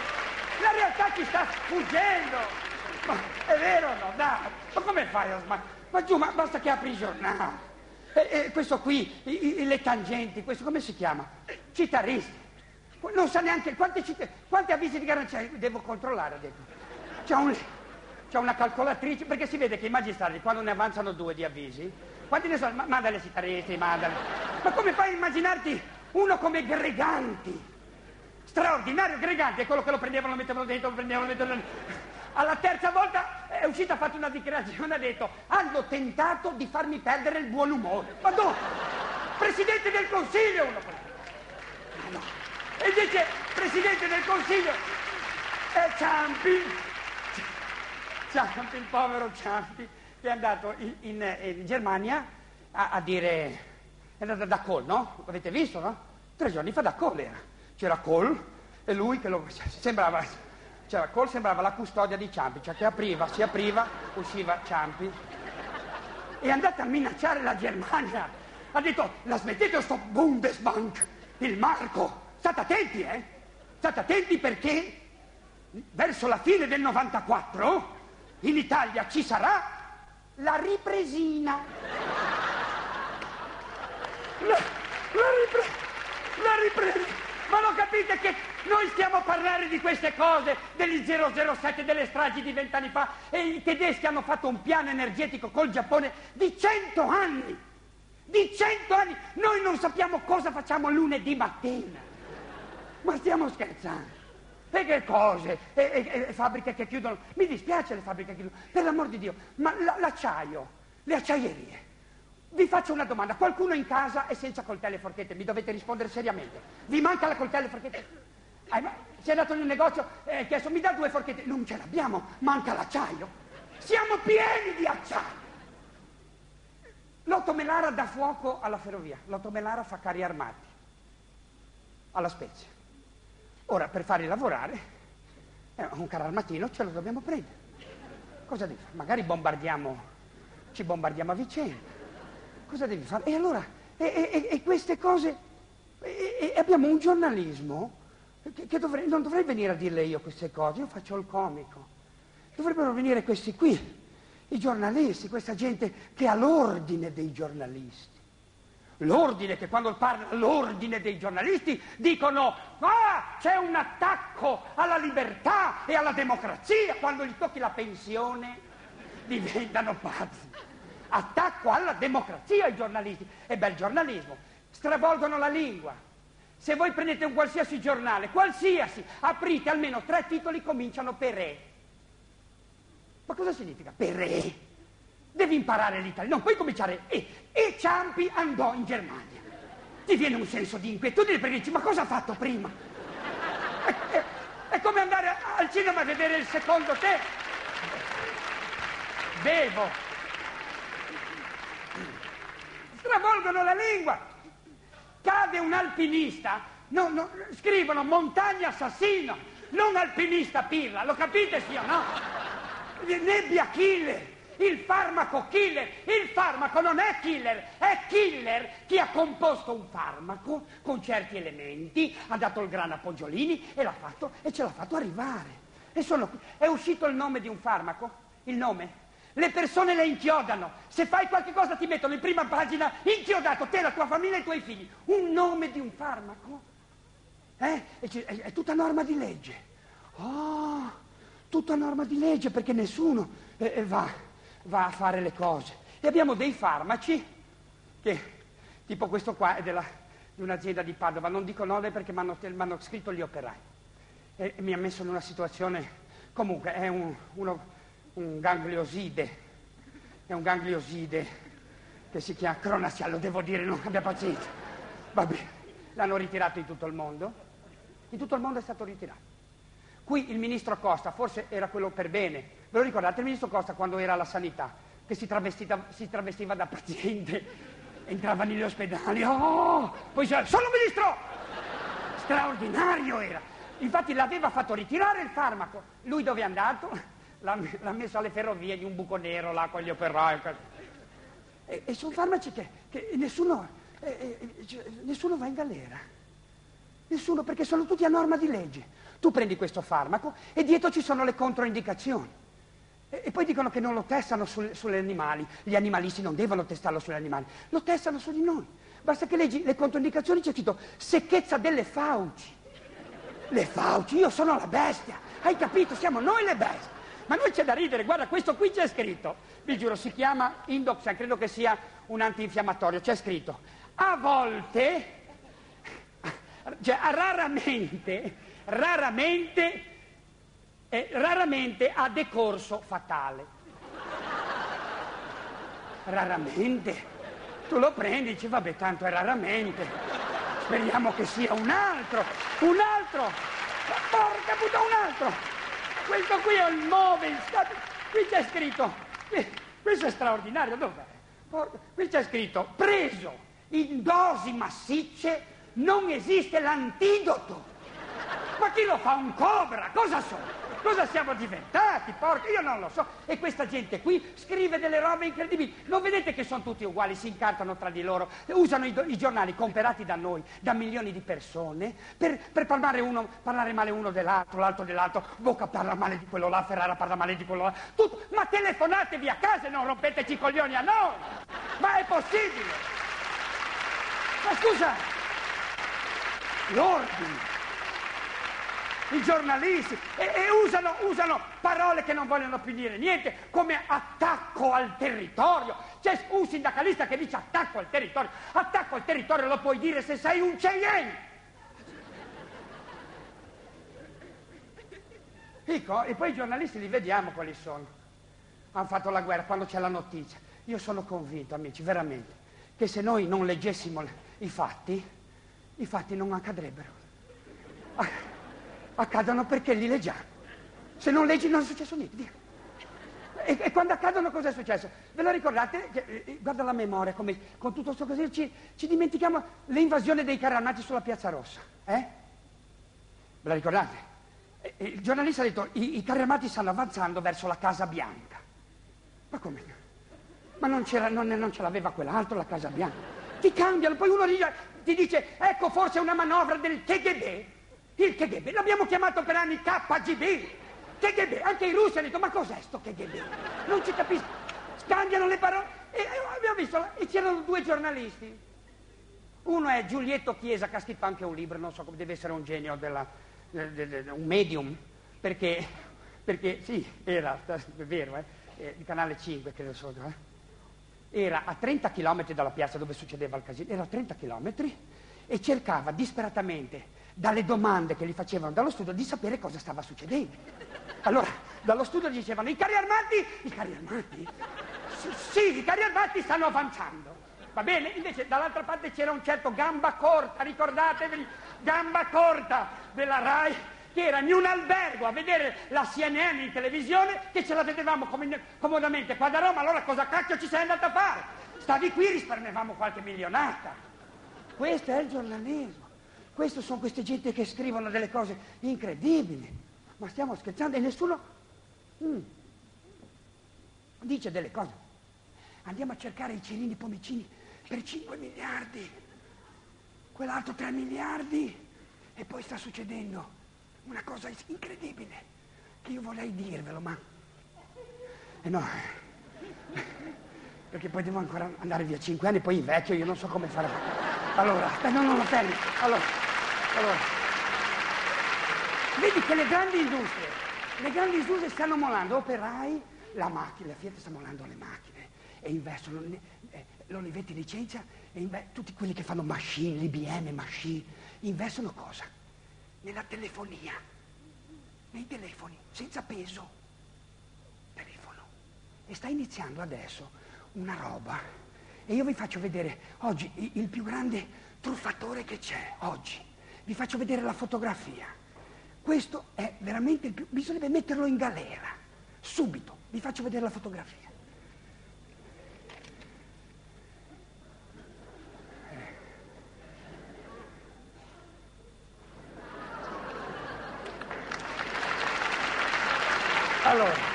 La realtà ci sta sfuggendo. Ma è vero o no? Dai, ma come fai a smagliare? Ma giù, ma basta che apri il giornale. E, e questo qui, i, i, le tangenti, questo come si chiama? Cittaristi. Non sa neanche quante, citt- quanti avvisi di garanzia devo controllare, detto. C'è, un, c'è, una calcolatrice, perché si vede che i magistrati, quando ne avanzano due di avvisi, quanti ne sono? Ma, mandali cittaristi, mandali. Ma come fai a immaginarti uno come Greganti? Straordinario, Greganti è quello che lo prendevano, lo mettevano dentro, lo prendevano, lo mettevano dentro. Alla terza volta è uscita, ha fatto una dichiarazione, ha detto hanno tentato di farmi perdere il buon umore. Ma dove? Presidente del Consiglio uno Ma no. E invece Presidente del Consiglio è Ciampi. Ciampi, il povero Ciampi, è andato in, in, in Germania a, a, dire... È andato da Kohl, no? L'avete visto, no? Tre giorni fa da Kohl era. C'era Kohl e lui che lo... sembrava cioè, Cole sembrava la custodia di Ciampi, cioè che apriva, si apriva, usciva Ciampi. È andata a minacciare la Germania. Ha detto, la smettete sto Bundesbank, il marco. State attenti, eh? State attenti perché verso la fine del 94 in Italia ci sarà la ripresina. La, la, ripre, la ripresina. Ma lo capite che noi stiamo a parlare di queste cose, degli 007, delle stragi di vent'anni fa, e i tedeschi hanno fatto un piano energetico col Giappone di cento anni. Di cento anni. Noi non sappiamo cosa facciamo lunedì mattina. Ma stiamo scherzando. E che cose? E, e, e, fabbriche che chiudono. Mi dispiace le fabbriche che chiudono, per l'amor di Dio. Ma l'acciaio, le acciaierie, vi faccio una domanda, qualcuno in casa è senza coltello e forchette, mi dovete rispondere seriamente. Vi manca la coltello e forchette? Eh, sei andato in un negozio e hai chiesto mi dà due forchette? Non ce l'abbiamo, manca l'acciaio. Siamo pieni di acciaio. L'Otto Melara dà fuoco alla ferrovia, l'Otto Melara fa carri armati alla Spezia. Ora, per farli lavorare, eh, un carro armatino ce lo dobbiamo prendere. Cosa devi fare? Magari bombardiamo, ci bombardiamo a vicenda cosa devi fare? E allora, e, e, e queste cose, e, abbiamo un giornalismo che, che dovrei, non dovrei venire a dirle io queste cose, io faccio il comico. Dovrebbero venire questi qui, i giornalisti, questa gente che ha l'ordine dei giornalisti. L'ordine che quando parla l'ordine dei giornalisti dicono ah c'è un attacco alla libertà e alla democrazia, quando gli tocchi la pensione diventano pazzi attacco alla democrazia i giornalisti. E bel giornalismo, stravolgono la lingua. Se voi prendete un qualsiasi giornale, qualsiasi, aprite almeno tre titoli, cominciano per E. Ma cosa significa per E? Devi imparare l'italiano, non puoi cominciare E, E Ciampi andò in Germania. Ti viene un senso di inquietudine perché dici, ma cosa ha fatto prima? È, è- è come andare al cinema a vedere il secondo te. Bevo. Stravolgono la lingua. Cade un alpinista, no, no, scrivono montagna assassino, non alpinista pirla, lo capite sì o no? Nebbia killer, il farmaco killer, il farmaco non è killer, è killer chi ha composto un farmaco con certi elementi, ha dato il grano a Poggiolini e l'ha fatto e ce l'ha fatto arrivare. E sono. È uscito il nome di un farmaco? Il nome? Le persone le inchiodano. Se fai qualche cosa ti mettono in prima pagina inchiodato te, la tua famiglia e i tuoi figli. Un nome di un farmaco? Eh? È, è tutta norma di legge. Oh, tutta norma di legge perché nessuno eh, eh, va, va a fare le cose. E abbiamo dei farmaci che, tipo questo qua è della- di un'azienda di Padova, non dico nome perché mi hanno scritto gli operai e mi ha messo in una situazione, comunque è un, uno- un ganglioside, è un ganglioside che si chiama Cronasia, lo devo dire, non abbia pazienza. Va bene, l'hanno ritirato in tutto il mondo, in tutto il mondo è stato ritirato. Qui il ministro Costa, forse era quello per bene, ve lo ricordate il ministro Costa quando era alla sanità, che si, si travestiva da paziente, entrava negli ospedali, oh, poi diceva, sono ministro! straordinario era. Infatti l'aveva fatto ritirare il farmaco. Lui dove è andato? L'ha, l'ha messo alle ferrovie di un buco nero là con gli operai. E, e sono farmaci che, che nessuno, eh, eh, nessuno va in galera. Nessuno, perché sono tutti a norma di legge. Tu prendi questo farmaco e dietro ci sono le controindicazioni. E, e poi dicono che non lo testano sul- sugli animali. Gli animalisti non devono testarlo sugli animali, lo testano su di noi. Basta che leggi le controindicazioni, c'è scritto secchezza delle fauci. Le fauci, io sono la bestia. Hai capito? Siamo noi le bestie. Ma noi c'è da ridere, guarda, questo qui c'è scritto. Vi giuro, si chiama Indoxan, credo che sia un antinfiammatorio. C'è scritto, a volte, cioè raramente, raramente, eh, raramente ha decorso fatale. Raramente. Tu lo prendi e dici, vabbè, tanto è raramente. Speriamo che sia un altro, un altro. Porca puttana, un altro. Questo qui è il Mobil. Qui c'è scritto, questo è straordinario, dov'è? Qui c'è scritto, preso in dosi massicce non esiste l'antidoto. Ma chi lo fa? Un cobra? Cosa sono? Cosa siamo diventati? Porca, io non lo so. E questa gente qui scrive delle robe incredibili. Non vedete che sono tutti uguali, si incartano tra di loro, usano i, i giornali comprati da noi, da milioni di persone, per, per parlare, uno, parlare male uno dell'altro, l'altro dell'altro. Bocca parla male di quello là, Ferrara parla male di quello là. Tutto. Ma telefonatevi a casa e non rompeteci i coglioni a noi. Ma è possibile? Ma scusa, l'ordine i giornalisti e, e usano, usano parole che non vogliono più dire niente, come attacco al territorio. C'è un sindacalista che dice attacco al territorio. Attacco al territorio lo puoi dire se sei un Cheyenne. Dico, e poi i giornalisti li vediamo quali sono. Hanno fatto la guerra quando c'è la notizia. Io sono convinto, amici, veramente, che se noi non leggessimo i fatti, i fatti non accadrebbero. Accadono perché li leggiamo. Se non leggi non è successo niente. via. E, e quando accadono cosa è successo? Ve lo ricordate? Che, eh, guarda la memoria, come con tutto questo così ci, ci dimentichiamo l'invasione dei carri armati sulla Piazza Rossa. Eh? Ve la ricordate? E- e il giornalista ha detto i, i carri armati stanno avanzando verso la Casa Bianca. Ma come? Ma non, non, non ce l'aveva quell'altro la Casa Bianca. Ti cambiano, poi uno ti dice, ecco forse una manovra del KGB. Il KGB, l'abbiamo chiamato per anni KGB. KGB, anche i russi hanno detto, ma cos'è sto KGB? Non ci capisco. Scambiano le parole. E abbiamo visto, e c'erano due giornalisti. Uno è Giulietto Chiesa, che ha scritto anche un libro, non so come deve essere un genio della, de- de- de- un medium, perché, perché sì, era, è vero, eh, eh, di Canale 5 credo solo, eh. Era a 30 km dalla piazza dove succedeva il casino, era a 30 km e cercava disperatamente dalle domande che gli facevano dallo studio di sapere cosa stava succedendo. Allora, dallo studio gli dicevano, i carri armati, i carri armati, sì, i carri armati stanno avanzando. Va bene? Invece dall'altra parte c'era un certo Gamba Corta, ricordatevi, Gamba Corta della RAI, che era in un albergo a vedere la CNN in televisione, che ce la vedevamo com- comodamente qua da Roma, allora cosa cacchio ci sei andato a fare? Stavi qui, risparmiavamo qualche milionata. Questo è il giornalismo. Questo sono queste gente che scrivono delle cose incredibili. Ma stiamo scherzando e nessuno mm, dice delle cose. Andiamo a cercare i cirini pomicini per 5 miliardi, quell'altro 3 miliardi e poi sta succedendo una cosa incredibile che io vorrei dirvelo, ma... Eh no, perché poi devo ancora andare via 5 anni, poi invecchio, io non so come fare. Allora, no, no, no, fermi. Allora, allora. Vedi che le grandi industrie, le grandi industrie stanno mollando, operai, la macchina, la Fiat sta mollando le macchine e investono, eh, l'Olivetti licenzia e inve- tutti quelli che fanno machine, l'IBM machine, investono cosa? Nella telefonia, nei telefoni, senza peso. Telefono. E sta iniziando adesso una roba. E io vi faccio vedere oggi il più grande truffatore che c'è oggi. Vi faccio vedere la fotografia. Questo è veramente il più... Bisognerebbe metterlo in galera. Subito. Vi faccio vedere la fotografia. Allora,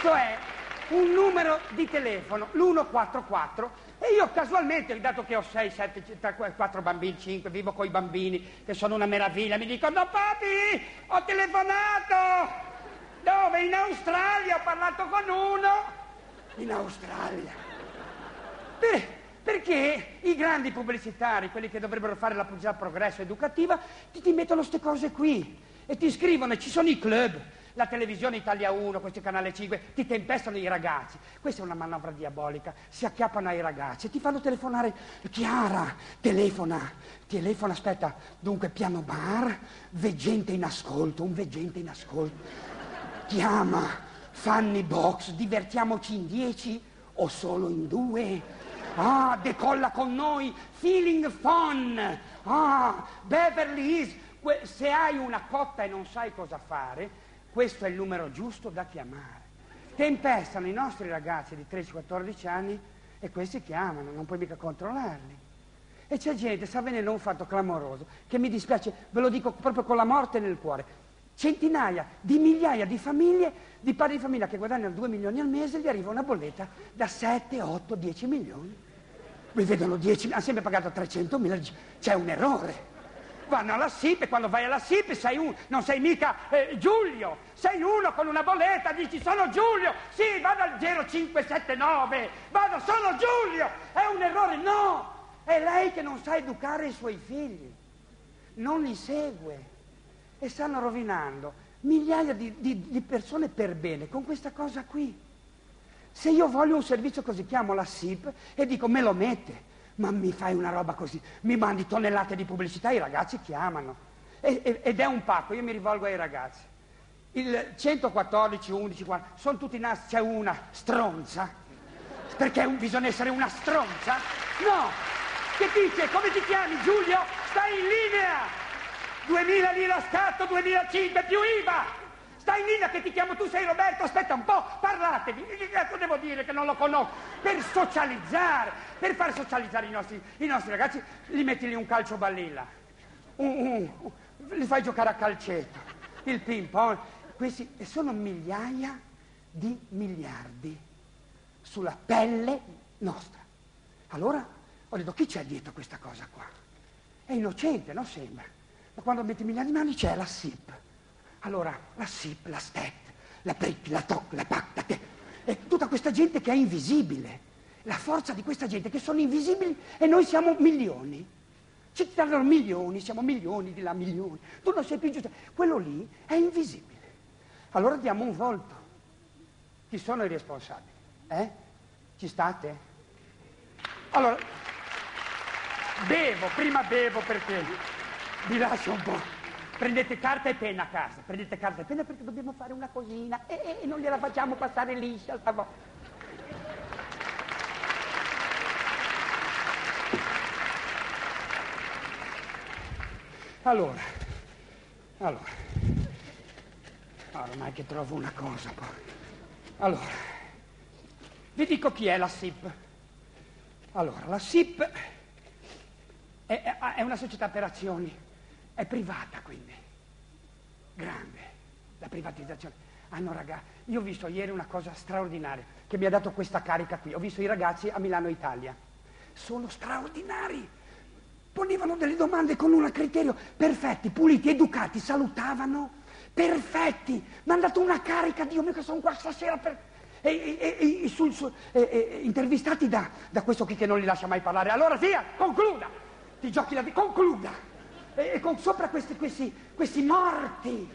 questo è un numero di telefono, l'144, e io casualmente, dato che ho 6, 7, 4 bambini, 5, vivo con i bambini, che sono una meraviglia, mi dicono, papi, ho telefonato! Dove? In Australia, ho parlato con uno. In Australia. Per, perché i grandi pubblicitari, quelli che dovrebbero fare la pubblicità progresso educativa, ti, ti mettono queste cose qui e ti scrivono, ci sono i club, la televisione Italia 1, questo canale 5, ti tempestano i ragazzi. Questa è una manovra diabolica, si acchiappano ai ragazzi e ti fanno telefonare. Chiara, telefona, telefona, aspetta, dunque piano bar, veggente in ascolto, un veggente in ascolto. Chiama, Fanny Box, divertiamoci in dieci o solo in due. Ah, decolla con noi, feeling fun. Ah, Beverly Hills se hai una cotta e non sai cosa fare, questo è il numero giusto da chiamare. Tempestano i nostri ragazzi di 13-14 anni e questi chiamano, non puoi mica controllarli. E c'è gente, sta avvenendo un fatto clamoroso, che mi dispiace, ve lo dico proprio con la morte nel cuore. Centinaia di migliaia di famiglie, di padri di famiglia che guadagnano 2 milioni al mese, gli arriva una bolletta da 7, 8, 10 milioni. Vi vedono 10, hanno sempre pagato 300 mila, c'è un errore vanno alla SIP e quando vai alla SIP sei un, non sei mica eh, Giulio, sei uno con una bolletta, dici sono Giulio, sì, vado al 0579, vado, sono Giulio, è un errore, no, è lei che non sa educare i suoi figli, non li segue. E stanno rovinando migliaia di, di, di persone per bene con questa cosa qui. Se io voglio un servizio così chiamo la SIP e dico me lo mette, ma mi fai una roba così, mi mandi tonnellate di pubblicità, i ragazzi chiamano. E, e, ed è un pacco, io mi rivolgo ai ragazzi. Il 114, 11, 40, sono tutti nasti, c'è una stronza, perché bisogna essere una stronza? No, che dice, come ti chiami Giulio? Stai in linea! 2000 lire scatto, 2005 più IVA! Stai linea che ti chiamo, tu sei Roberto, aspetta un po', parlatevi. Che cazzo devo dire che non lo conosco? Per socializzare, per far socializzare i nostri, i nostri ragazzi, li metti lì un calcio balilla, un, un, un, li fai giocare a calcetto, il ping pong. Questi sono migliaia di miliardi sulla pelle nostra. Allora ho detto, chi c'è dietro questa cosa qua? È innocente, no? Sembra. Ma quando metti miliardi di mani c'è la SIP allora, la SIP, la STET, la PRIP, la TOC, la PAC, la TE, e tutta questa gente che è invisibile. La forza di questa gente che sono invisibili e noi siamo milioni. Ci danno milioni, siamo milioni di là, milioni. Tu non sei più giusto. Quello lì è invisibile. Allora diamo un volto. Chi sono i responsabili? Eh? Ci state? Allora, bevo, prima bevo perché vi lascio un po'. Prendete carta e penna a casa, prendete carta e penna perché dobbiamo fare una cosina e, e non gliela facciamo passare liscia stavolta. Allora, allora, ah, ormai che trovo una cosa qua. Allora, vi dico chi è la SIP. Allora, la SIP è, è una società per azioni è privata quindi, grande, la privatizzazione. Hanno ragazzi, io ho visto ieri una cosa straordinaria che mi ha dato questa carica qui, ho visto i ragazzi a Milano Italia, sono straordinari, ponevano delle domande con un criterio, perfetti, puliti, educati, salutavano, perfetti, mi hanno dato una carica, Dio mio che sono qua stasera per... E, e, e, sul, su, intervistati da, da, questo qui che non li lascia mai parlare. Allora sia, concluda, ti giochi la vita, concluda. E, con sopra questi, questi, questi morti,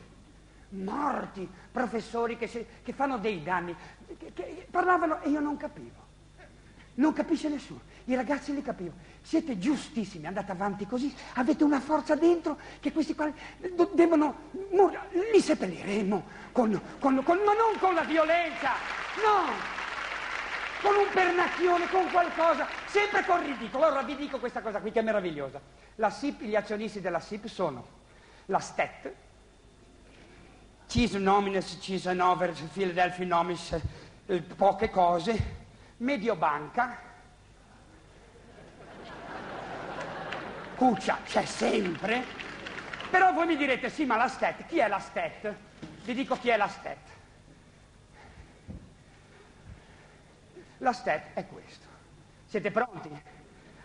morti, professori che, si, che fanno dei danni, che, che parlavano e io non capivo. Non capisce nessuno. I ragazzi li capivo. Siete giustissimi, andate avanti così, avete una forza dentro che questi qua devono... Li seppelliremo, con, con, con, ma non con la violenza, no! Con un pernacchione, con qualcosa, sempre con ridicolo. Allora vi dico questa cosa qui che è meravigliosa. La SIP, gli azionisti della SIP sono la STET, CIS Nominis, CIS Nover, Philadelphia Nomis, eh, poche cose, Mediobanca, Cuccia c'è sempre, però voi mi direte sì ma la STET, chi è la STET? Vi dico chi è la STET. La STET è questo. Siete pronti?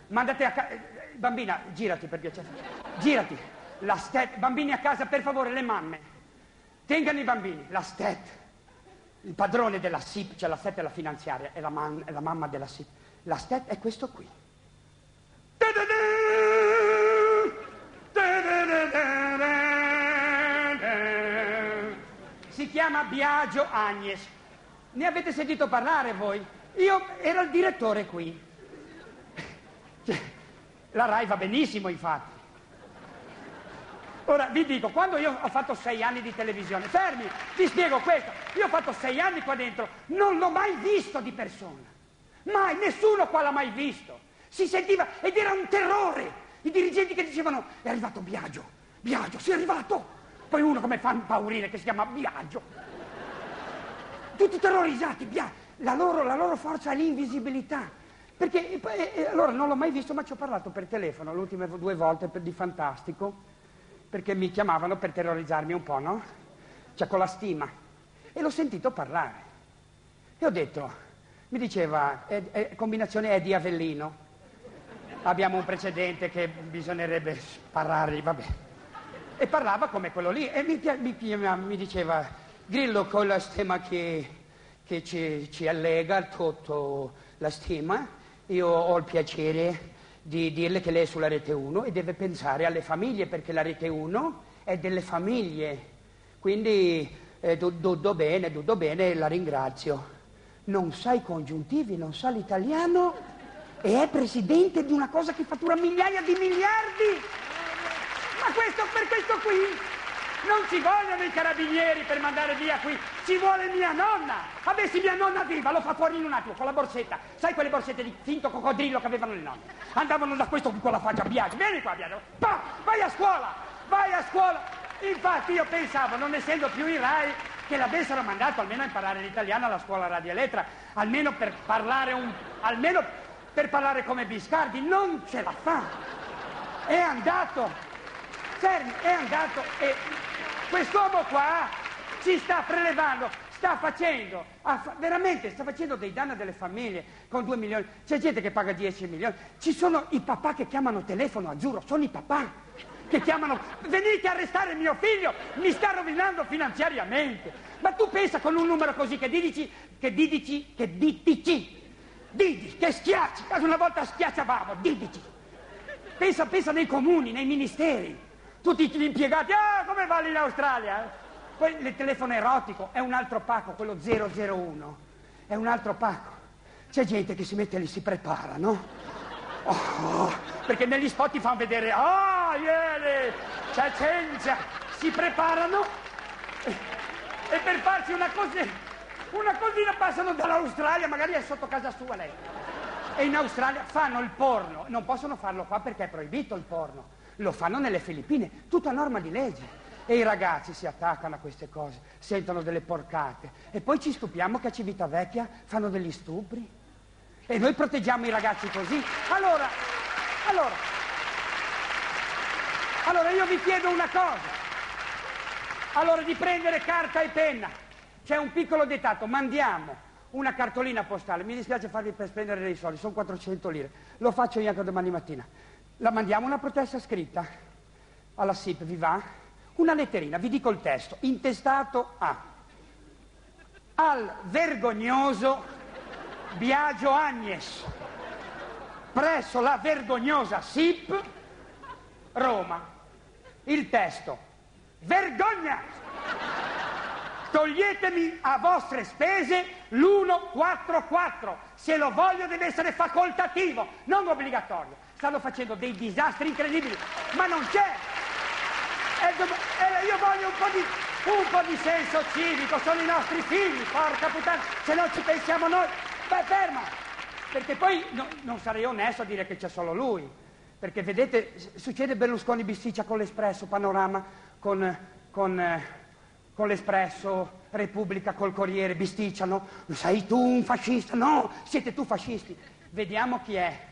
Mandate a casa... Bambina, girati per piacere. Girati. La STET. Bambini a casa, per favore, le mamme. Tengano i bambini. La STET. Il padrone della SIP, cioè la STET è la finanziaria, è la, man, è la mamma della SIP. La STET è questo qui. Si chiama Biagio Agnes. Ne avete sentito parlare voi? Io ero il direttore qui. La RAI va benissimo, infatti. Ora vi dico, quando io ho fatto sei anni di televisione, fermi, vi spiego questo, io ho fatto sei anni qua dentro, non l'ho mai visto di persona. Mai, nessuno qua l'ha mai visto. Si sentiva ed era un terrore. I dirigenti che dicevano è arrivato Biagio, Biagio, sei arrivato. Poi uno come fa impaurire che si chiama Biagio. Tutti terrorizzati, Biagio. La loro, la loro forza è l'invisibilità. Perché e, e, allora non l'ho mai visto, ma ci ho parlato per telefono le ultime due volte per, di Fantastico, perché mi chiamavano per terrorizzarmi un po', no? Cioè con la stima. E l'ho sentito parlare. E ho detto, mi diceva, è, è, combinazione è di Avellino abbiamo un precedente che bisognerebbe parlargli, vabbè. E parlava come quello lì e mi, mi, mi diceva, Grillo con la stima che, che ci, ci, allega tutto la stima, io ho il piacere di dirle che lei è sulla rete 1 e deve pensare alle famiglie perché la rete 1 è delle famiglie. Quindi eh, tutto bene, tutto bene, la ringrazio. Non sa i congiuntivi, non sa l'italiano e è presidente di una cosa che fattura migliaia di miliardi. Ma questo per questo qui non ci vogliono i carabinieri per mandare via qui, ci vuole mia nonna. Avessi mia nonna viva, lo fa fuori in un attimo con la borsetta. Sai quelle borsette di finto coccodrillo che avevano le nonne? Andavano da questo con la faccia, Biagio, vieni qua Biagio, pa, vai a scuola, vai a scuola. Infatti io pensavo, non essendo più in RAI, che l'avessero mandato almeno a imparare l'italiano alla scuola Radio Elettra, almeno per parlare un... almeno per parlare come Biscardi, non ce la fa. È andato, fermi, è andato e quest'uomo qua ci sta prelevando, sta facendo, fa, veramente sta facendo dei danni delle famiglie con due milioni. C'è gente che paga 10 milioni. Ci sono i papà che chiamano telefono, giuro, sono i papà che chiamano, venite a arrestare mio figlio, mi sta rovinando finanziariamente. Ma tu pensa con un numero così che dici, che dici, che ditici, Didi, che schiacci, una volta schiacciavamo, Didici. Pensa, pensa nei comuni, nei ministeri, tutti gli impiegati, ah, come va in Australia? Poi il telefono erotico è un altro pacco, quello 001, è un altro pacco. C'è gente che si mette lì, si prepara, no? Oh, perché negli spot ti fanno vedere, ah, oh, ieri, c'è cenza, si preparano e, e per farsi una cosa una cosina passano dall'Australia, magari è sotto casa sua lei. E in Australia fanno il porno, non possono farlo qua perché è proibito il porno. Lo fanno nelle Filippine, tutta norma di legge. E i ragazzi si attaccano a queste cose, sentono delle porcate. E poi ci stupiamo che a Civitavecchia fanno degli stupri. E noi proteggiamo i ragazzi così. Allora, allora, allora io vi chiedo una cosa. Allora di prendere carta e penna. C'è un piccolo dettato, mandiamo una cartolina postale. Mi dispiace farvi per spendere dei soldi, sono 400 lire. Lo faccio io anche domani mattina. La mandiamo una protesta scritta alla SIP, vi va? Una letterina, vi dico il testo, intestato a al vergognoso Biagio Agnes, presso la vergognosa SIP Roma. Il testo, vergogna! Toglietemi a vostre spese l'144, se lo voglio deve essere facoltativo, non obbligatorio. Stanno facendo dei disastri incredibili, ma non c'è. E e io voglio un po, di, un po' di senso civico, sono i nostri figli, porca puttana, se non ci pensiamo noi. Beh, ferma, perché poi no, non sarei onesto a dire che c'è solo lui. Perché vedete, succede Berlusconi bisticcia con l'Espresso, Panorama, con, con eh, con l'Espresso, Repubblica col Corriere, bisticciano, sei tu un fascista? No, siete tu fascisti. Vediamo chi è.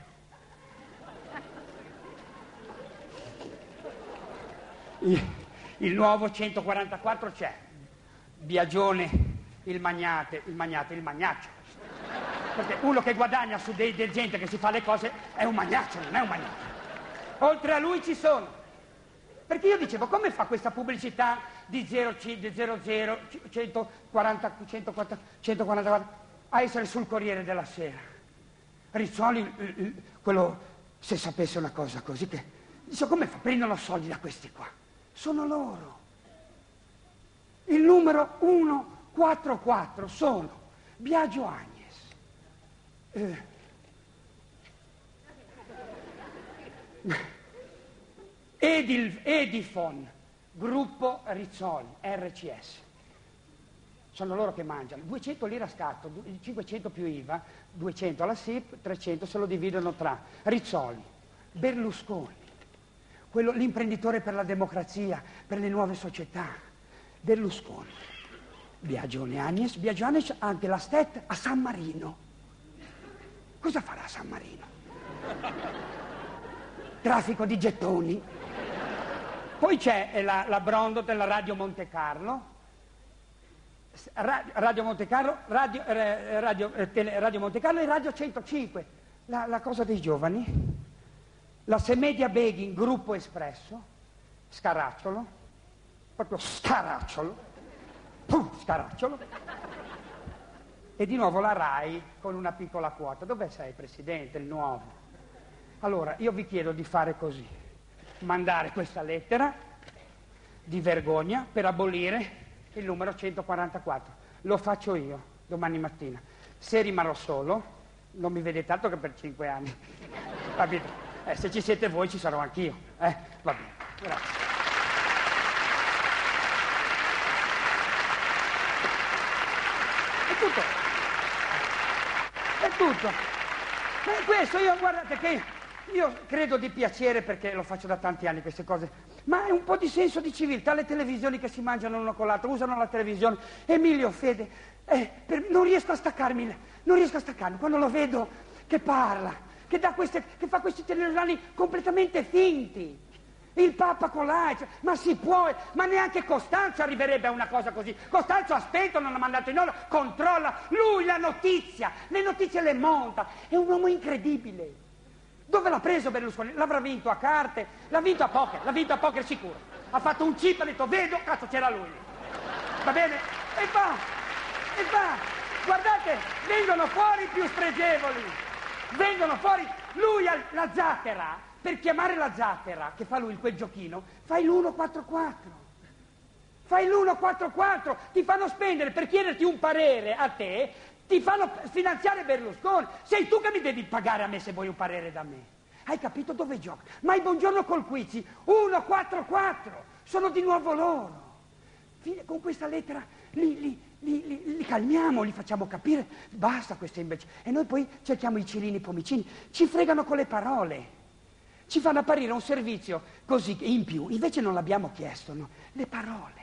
Il, nuovo 144 c'è. Biagione, il magnate, il magnate, il magnaccio. Perché uno che guadagna su dei, del gente che si fa le cose è un magnaccio, non è un magnaccio. Oltre a lui ci sono perché io dicevo, come fa questa pubblicità di 00, 140, 140, 144 a essere sul Corriere della Sera? Rizzoli, quello, se sapesse una cosa così, che dice, come fa? Prendono soldi da questi qua. Sono loro. Il numero 144 sono Biagio Agnes. Eh. Edil, Edifon, gruppo Rizzoli, RCS. Sono loro che mangiano. 200 lire a scatto, 500 più IVA, 200 alla SIP, 300 se lo dividono tra Rizzoli, Berlusconi, quello, l'imprenditore per la democrazia, per le nuove società, Berlusconi, Biagione Agnes, Biagione anche la STET a San Marino. Cosa farà San Marino? Traffico di gettoni. Poi c'è eh, la, la Brondo della Radio Monte Carlo, Radio Monte Carlo, Radio, eh, Radio, eh, tele, Radio Monte Carlo e Radio 105, la, la, cosa dei giovani, la Semedia Beghin, Gruppo Espresso, Scaracciolo, proprio Scaracciolo, pum, Scaracciolo, e di nuovo la RAI con una piccola quota. Dove sei, Presidente, il nuovo? Allora, io vi chiedo di fare così mandare questa lettera di vergogna per abolire il numero 144. Lo faccio io domani mattina. Se rimarrò solo, non mi vedete altro che per cinque anni. Eh, se ci siete voi ci sarò anch'io. Eh? Va bene, grazie. È tutto. È tutto. E questo io guardate che io credo di piacere perché lo faccio da tanti anni queste cose, ma è un po' di senso di civiltà, le televisioni che si mangiano l'uno con l'altro, usano la televisione. Emilio Fede, eh, per, non riesco a staccarmi, non riesco a staccarmi, quando lo vedo che parla, che, queste, che fa questi telegiornali completamente finti. Il Papa con l'AIDS, ma si può, ma neanche Costanzo arriverebbe a una cosa così. Costanzo ha spento, non ha mandato in ora, controlla, lui la notizia, le notizie le monta, è un uomo incredibile. Dove l'ha preso Berlusconi? L'avrà vinto a carte, l'ha vinto a poker, l'ha vinto a poker sicuro. Ha fatto un chip, ha detto vedo, cazzo c'era lui. Va bene? E va, e va. Guardate, vengono fuori più spregevoli. Vengono fuori. Lui ha la zattera, per chiamare la zattera, che fa lui quel giochino, fai l'144. Fai l'144, ti fanno spendere per chiederti un parere a te ti fanno finanziare Berlusconi. Sei tu che mi devi pagare a me se vuoi un parere da me. Hai capito dove gioca? Ma il buongiorno col Quizi, 1, 4, 4, sono di nuovo loro. Con questa lettera li, li, li, li, calmiamo, li facciamo capire, basta queste imbecille. E noi poi cerchiamo i cirini pomicini, ci fregano con le parole. ci fanno apparire un servizio così in più, invece non l'abbiamo chiesto, no? Le parole,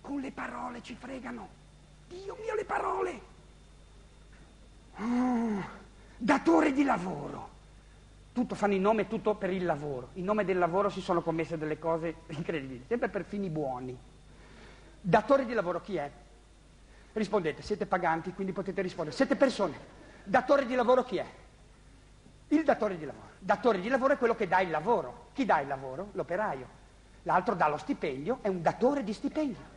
con le parole ci fregano. Dio mio, le parole. Oh, datore di lavoro. Tutto fanno in nome tutto per il lavoro. In nome del lavoro si sono commesse delle cose incredibili, sempre per fini buoni. Datore di lavoro chi è? Rispondete, siete paganti, quindi potete rispondere. Siete persone. Datore di lavoro chi è? Il datore di lavoro. Datore di lavoro è quello che dà il lavoro. Chi dà il lavoro? L'operaio. L'altro dà lo stipendio, è un datore di stipendio.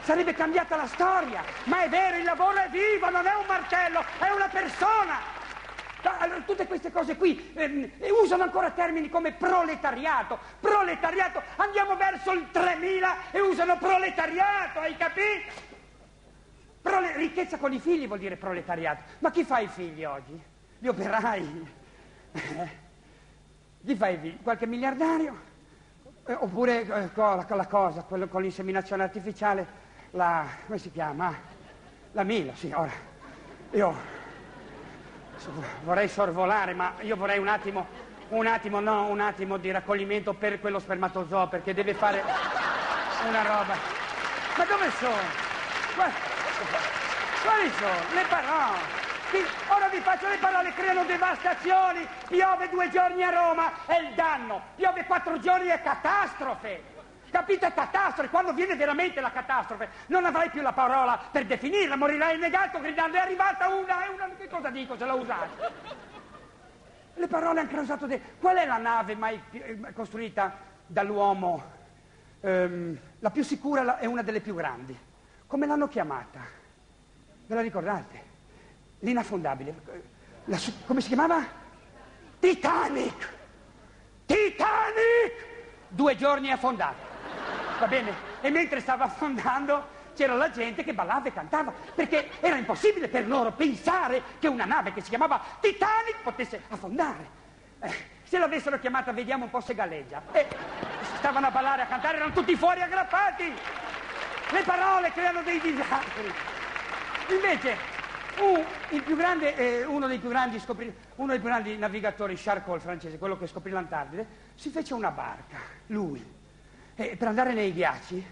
Sarebbe cambiata la storia, ma è vero, il lavoro è vivo, non è un martello, è una persona. Allora, tutte queste cose qui ehm, usano ancora termini come proletariato, proletariato, andiamo verso il 3000 e usano proletariato, hai capito? Prole- ricchezza con i figli vuol dire proletariato. Ma chi fa i figli oggi? Gli operai? Eh? Chi fa i figli? Qualche miliardario? Eh, oppure eh, la, la, cosa, quello con l'inseminazione artificiale, la... come si chiama? La Milo, sì, ora. Io vorrei sorvolare, ma io vorrei un attimo, un attimo, no, un attimo di raccoglimento per quello spermatozoo, perché deve fare una roba. Ma dove sono? Quali sono? Le parole. Ora vi faccio le parole, creano devastazioni. Piove due giorni a Roma, è il danno. Piove quattro giorni, è catastrofe. Capite? Catastrofe. Quando viene veramente la catastrofe, non avrai più la parola per definirla. Morirai negato gridando è arrivata una, è una. Che cosa dico se la usate? Le parole hanno causato... De... Qual è la nave mai eh, costruita dall'uomo? Um, la più sicura è una delle più grandi. Come l'hanno chiamata? Ve la ricordate? L'inaffondabile. La, come si chiamava? Titanic! Titanic! Due giorni affondata. Va bene? E mentre stava affondando c'era la gente che ballava e cantava, perché era impossibile per loro pensare che una nave che si chiamava Titanic potesse affondare. Eh, se l'avessero chiamata vediamo un po' se galleggia. E stavano a ballare, a cantare, erano tutti fuori aggrappati. Le parole creano dei disastri. Invece, uh, grande, eh, uno, dei scopri, uno, dei più grandi navigatori, Charcot, francese, quello che scoprì l'Antartide, si fece una barca, lui. E per andare nei ghiacci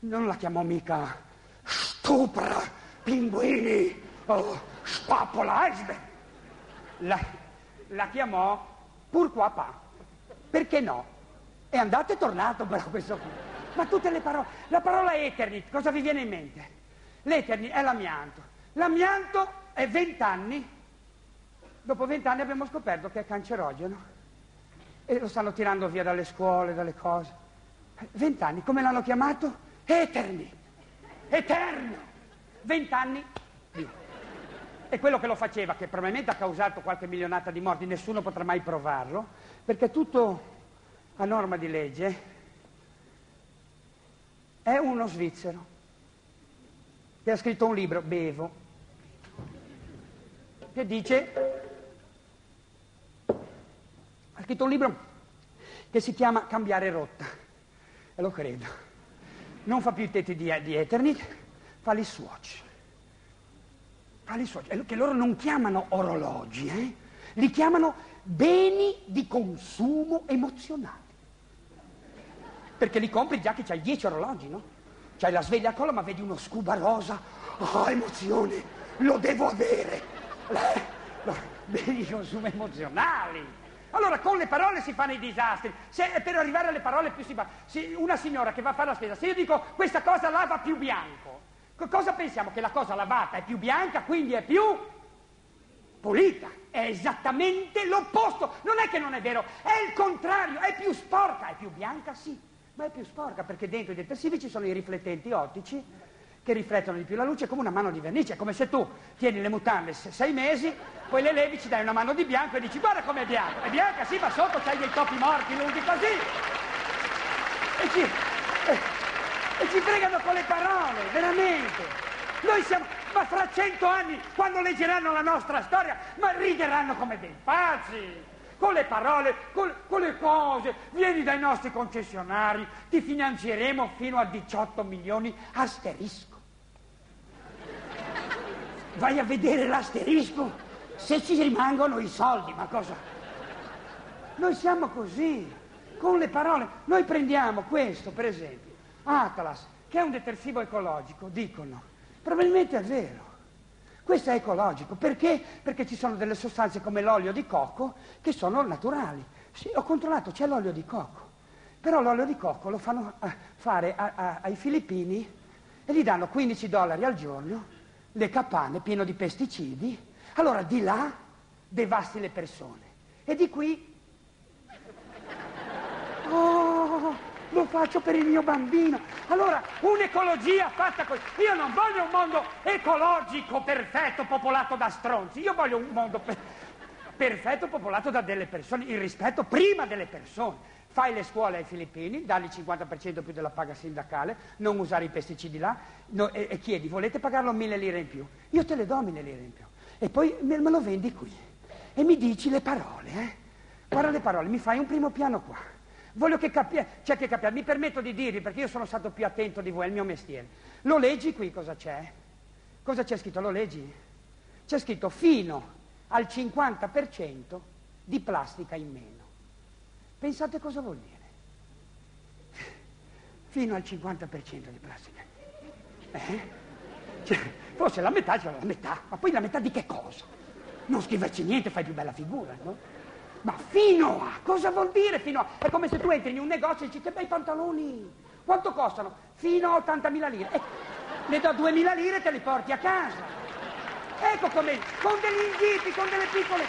non la chiamò mica stupra, pinguini o spappola iceberg. La, la chiamò pourquoi pas. Perché no? È andato e tornato però questo qui. Ma tutte le parole. La parola Eternit, cosa vi viene in mente? L'Eternit è l'amianto. L'amianto è vent'anni. Dopo vent'anni abbiamo scoperto che è cancerogeno. E lo stanno tirando via dalle scuole, dalle cose. Vent'anni, come l'hanno chiamato? Eternit. Eterno. Vent'anni. E quello che lo faceva, che probabilmente ha causato qualche milionata di morti, nessuno potrà mai provarlo, perché tutto a norma di legge è uno svizzero che ha scritto un libro, Bevo, che dice, ha scritto un libro che si chiama Cambiare rotta, e lo credo. Non fa più i tetti di, di Eternit, fa gli swatch. Fa gli swatch, che loro non chiamano orologi, eh? li chiamano beni di consumo emozionale perché li compri già che c'hai dieci orologi, no? C'hai la sveglia a collo ma vedi uno scuba rosa, oh emozione, lo devo avere. Vedi i consumi emozionali. Allora con le parole si fanno i disastri. Se, per arrivare alle parole più si va. Se una signora che va a fare la spesa, se io dico questa cosa lava più bianco, cosa pensiamo? Che la cosa lavata è più bianca, quindi è più pulita. È esattamente l'opposto. Non è che non è vero, è il contrario, è più sporca, è più bianca, sì ma è più sporca perché dentro i detersivi ci sono i riflettenti ottici che riflettono di più la luce come una mano di vernice, è come se tu tieni le mutande sei mesi, poi le levi, ci dai una mano di bianco e dici guarda com'è bianca, è bianca sì ma sotto c'hai dei topi morti lunghi così e ci, e, e ci fregano con le parole, veramente. Noi siamo, ma fra cento anni, quando leggeranno la nostra storia, ma rideranno come dei pazzi con le parole, con, con, le cose, vieni dai nostri concessionari, ti finanzieremo fino a 18 milioni asterisco. Vai a vedere l'asterisco se ci rimangono i soldi, ma cosa? Noi siamo così, con le parole. Noi prendiamo questo, per esempio, Atlas, che è un detersivo ecologico, dicono. Probabilmente è vero. Questo è ecologico. Perché? Perché ci sono delle sostanze come l'olio di cocco che sono naturali. Sì, ho controllato, c'è l'olio di cocco. Però l'olio di cocco lo fanno eh, fare a, a, ai filippini e gli danno 15 dollari al giorno, le capanne pieno di pesticidi. Allora di là devasti le persone. E di qui... Oh, lo faccio per il mio bambino. Allora, un'ecologia fatta così. Io non voglio un mondo ecologico, perfetto, popolato da stronzi. Io voglio un mondo per... perfetto, popolato da delle persone, il rispetto prima delle persone. Fai le scuole ai filippini, dagli il 50% più della paga sindacale, non usare i pesticidi là no, e, e, chiedi, volete pagarlo mille lire in più? Io te le do mille lire in più. E poi me, me lo vendi qui. E mi dici le parole, eh? Guarda le parole, mi fai un primo piano qua. Voglio che capiate, cioè che capiate, mi permetto di dirvi perché io sono stato più attento di voi, è il mio mestiere. Lo leggi qui cosa c'è? Cosa c'è scritto? Lo leggi? C'è scritto fino al 50% di plastica in meno. Pensate cosa vuol dire? Fino al 50% di plastica. Eh? Cioè, forse la metà c'è la metà, ma poi la metà di che cosa? Non scriverci niente, fai più bella figura, no? Ma fino a, cosa vuol dire fino a? È come se tu entri in un negozio e dici che bei pantaloni, quanto costano? Fino a 80.000 lire. Eh, ne do 2.000 lire e te li porti a casa. Ecco come, con degli inviti, con delle piccole,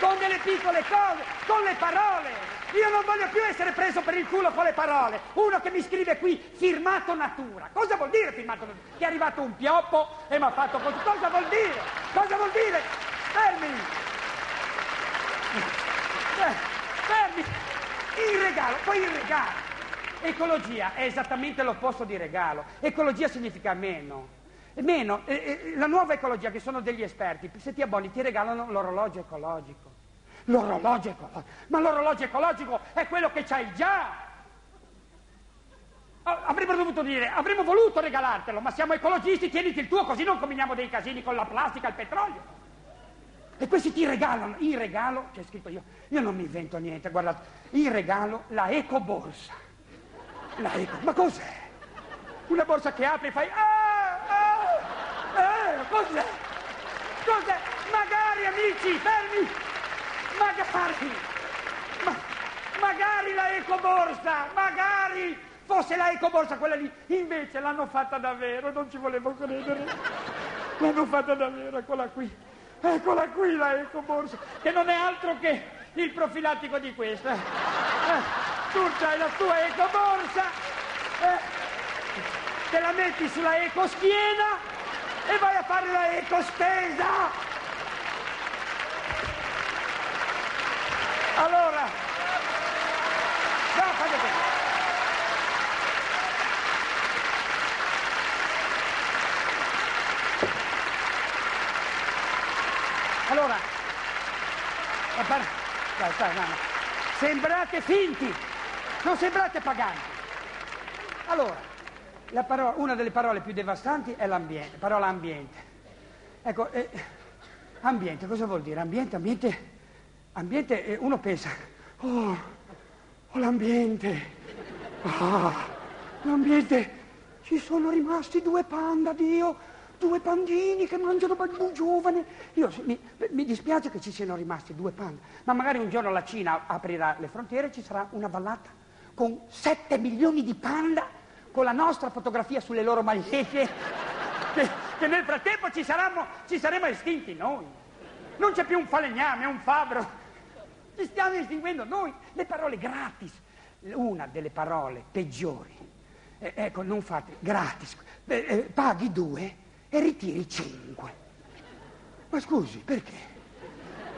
con delle piccole cose, con le parole. Io non voglio più essere preso per il culo con le parole. Uno che mi scrive qui, firmato natura. Cosa vuol dire firmato natura? Che è arrivato un pioppo e mi ha fatto così. Cosa vuol dire? Cosa vuol dire? Fermi! Eh, fermi! Il regalo, poi il regalo. Ecologia è esattamente l'opposto di regalo. Ecologia significa meno. Meno, eh, eh, la nuova ecologia, che sono degli esperti, se ti abboni ti regalano l'orologio ecologico. L'orologio ecologico. Ma l'orologio ecologico è quello che c'hai già. Avremmo dovuto dire, avremmo voluto regalartelo, ma siamo ecologisti, tieniti il tuo, così non combiniamo dei casini con la plastica e il petrolio. E questi ti regalano, in regalo, c'è scritto io, io non mi invento niente, guardate, in regalo la ecoborsa. La eco, ma cos'è? Una borsa che apri e fai, ah, ah, eh, cos'è? Cos'è? Magari amici, fermi, magari, ma, magari la ecoborsa, magari fosse la ecoborsa quella lì, invece l'hanno fatta davvero, non ci volevo credere, l'hanno fatta davvero, eccola qui. Eccola qui la ecoborsa, che non è altro che il profilattico di questa. Eh, tu hai la tua ecoborsa, eh, te la metti sulla ecoschiena e vai a fare la ecospesa. Allora, no, fate così. Allora, par- dai, dai, dai. sembrate finti, non sembrate paganti. Allora, parola, una delle parole più devastanti è l'ambiente, parola ambiente. Ecco, eh, ambiente, cosa vuol dire? Ambiente, ambiente, ambiente, eh, uno pensa, oh, oh l'ambiente, ah, l'ambiente, ci sono rimasti due panda, Dio, due pandini che mangiano bambù giovane. Io, mi, mi, dispiace che ci siano rimasti due panda, ma magari un giorno la Cina aprirà le frontiere e ci sarà una vallata con 7 milioni di panda con la nostra fotografia sulle loro magliette, che, che nel frattempo ci, saranno, ci saremo estinti noi. Non c'è più un falegname, un fabbro. Ci stiamo estinguendo noi. Le parole gratis, una delle parole peggiori. Eh, ecco, non fate gratis. Eh, eh, paghi due e ritiri 5. Ma scusi, perché?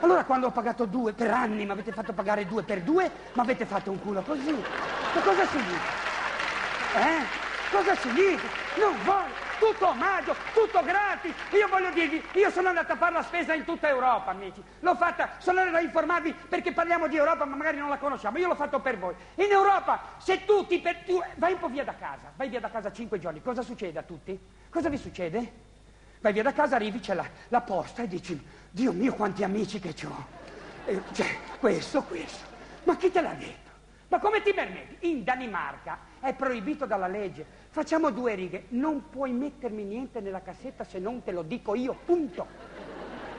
Allora quando ho pagato due per anni, mi avete fatto pagare due per due, mi avete fatto un culo così. Ma cosa significa? Eh? Cosa significa? Non voglio, tutto omaggio, tutto gratis. Io voglio dirvi, io sono andato a fare la spesa in tutta Europa, amici. L'ho fatta, sono andato a informarvi perché parliamo di Europa, ma magari non la conosciamo. Io l'ho fatto per voi. In Europa, se tutti, per, tu, vai un po' via da casa, vai via da casa cinque giorni, cosa succede a tutti? Cosa vi succede? Vai via da casa, arrivi, c'è la, la posta e dici, Dio mio quanti amici che ho. Eh, cioè, questo, questo. Ma chi te l'ha detto? Ma come ti permetti? In Danimarca è proibito dalla legge. Facciamo due righe. Non puoi mettermi niente nella cassetta se non te lo dico io, punto.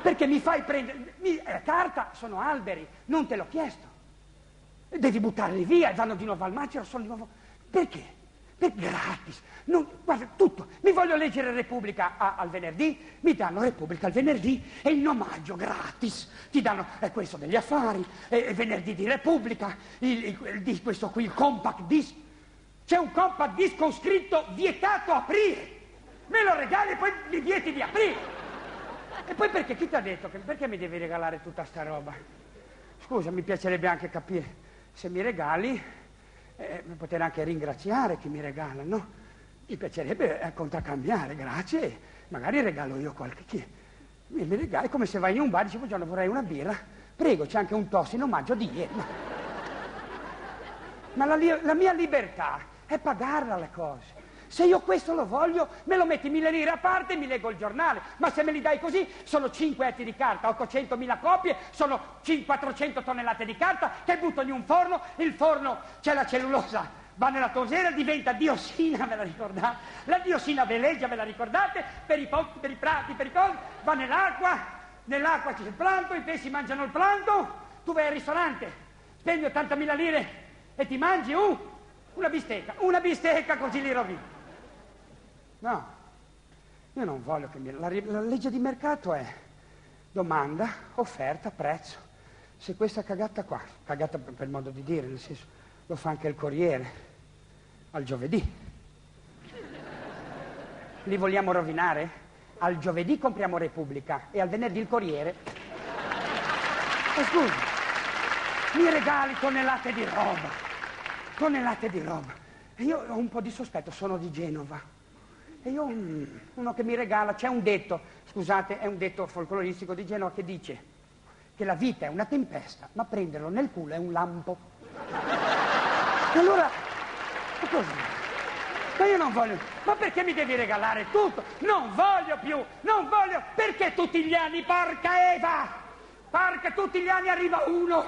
Perché mi fai prendere... Mi, eh, carta sono alberi, non te l'ho chiesto. Devi buttarli via vanno di nuovo al macero, sono di nuovo... Perché? Per gratis. Non, guarda, tutto. Mi voglio leggere Repubblica a, al venerdì, mi danno Repubblica al venerdì e il nomaggio gratis. Ti danno eh, questo degli affari, eh, venerdì di Repubblica, il, il, il, questo qui, il compact disc. C'è un compact disc con scritto vietato aprire. Me lo regali e poi mi vieti di aprire. E poi perché? Chi ti ha detto? Che, perché mi devi regalare tutta sta roba? Scusa, mi piacerebbe anche capire. Se mi regali, eh, poter anche ringraziare chi mi regala, no? Mi piacerebbe eh, contraccambiare, grazie, magari regalo io qualche chi. Mi, mi regali come se vai in un bar e dici buongiorno vorrei una birra, prego c'è anche un tosso in omaggio di ieri. Ma, ma la, la mia libertà è pagarla le cose. Se io questo lo voglio, me lo metti mille lire a parte e mi leggo il giornale. Ma se me li dai così, sono 5 etti di carta, 800.000 copie, sono 400 tonnellate di carta che butto in un forno, il forno c'è la cellulosa, va nella tosera, diventa diossina, me la ricordate? La diossina veleggia, me la ricordate? Per i, po- per i prati, per i cosi, va nell'acqua, nell'acqua c'è il planto, i pesci mangiano il planto, tu vai al ristorante, spendi 80.000 lire e ti mangi uh, una bistecca, una bistecca così li rovini. No, io non voglio che mi... La, la legge di mercato è domanda, offerta, prezzo. Se questa cagata qua, cagata per modo di dire, nel senso, lo fa anche il Corriere, al giovedì. Li vogliamo rovinare? Al giovedì compriamo Repubblica e al venerdì il Corriere. Ma scusa, mi regali tonnellate di roba, tonnellate di roba. E io ho un po' di sospetto, sono di Genova. E io, uno che mi regala, c'è un detto, scusate, è un detto folcloristico di Genova che dice che la vita è una tempesta, ma prenderlo nel culo è un lampo. E allora, ma cosa? Ma io non voglio, ma perché mi devi regalare tutto? Non voglio più, non voglio, perché tutti gli anni, porca Eva, porca, tutti gli anni arriva uno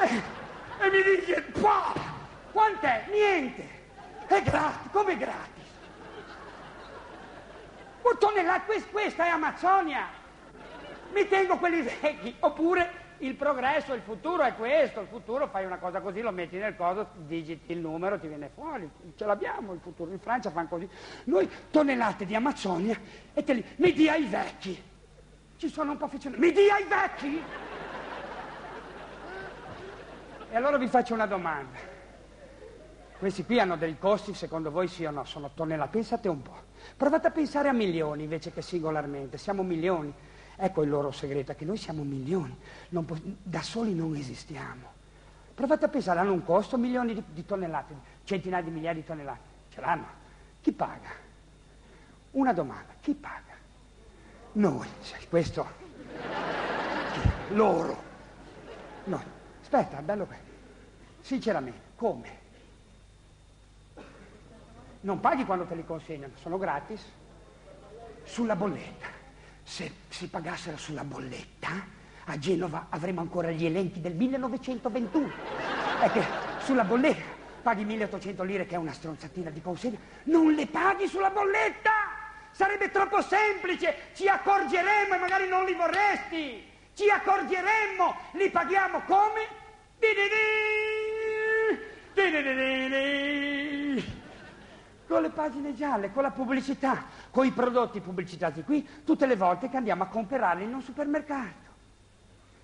e, e mi dice, quant'è? Niente, è gratis, come gratis? Un tonnellato, questa è Amazzonia. Mi tengo quelli vecchi. Oppure il progresso, il futuro è questo. Il futuro fai una cosa così, lo metti nel coso, digiti il numero, ti viene fuori. Ce l'abbiamo il futuro. In Francia fanno così. Noi tonnellate di Amazzonia e te li... Mi dia i vecchi. Ci sono un po' affezionati. Mi dia i vecchi! E allora vi faccio una domanda. Questi qui hanno dei costi, secondo voi sì o no? Sono tonnellate. Pensate un po'. Provate a pensare a milioni invece che singolarmente. Siamo milioni. Ecco il loro segreto, che noi siamo milioni. Po- da soli non esistiamo. Provate a pensare, hanno un costo milioni di, di tonnellate, centinaia di migliaia di tonnellate. Ce l'hanno. Chi paga? Una domanda, chi paga? Noi, questo, loro. Noi. Aspetta, bello questo. Sinceramente, come? non paghi quando te li consegnano, sono gratis. Sulla bolletta. Se si pagassero sulla bolletta, a Genova avremmo ancora gli elenchi del 1921. È che sulla bolletta paghi 1800 lire, che è una stronzatina di consegna, non le paghi sulla bolletta! Sarebbe troppo semplice, ci accorgeremmo e magari non li vorresti. Ci accorgeremmo, li paghiamo come? Con le pagine gialle, con la pubblicità, con i prodotti pubblicizzati qui, tutte le volte che andiamo a comprarli in un supermercato.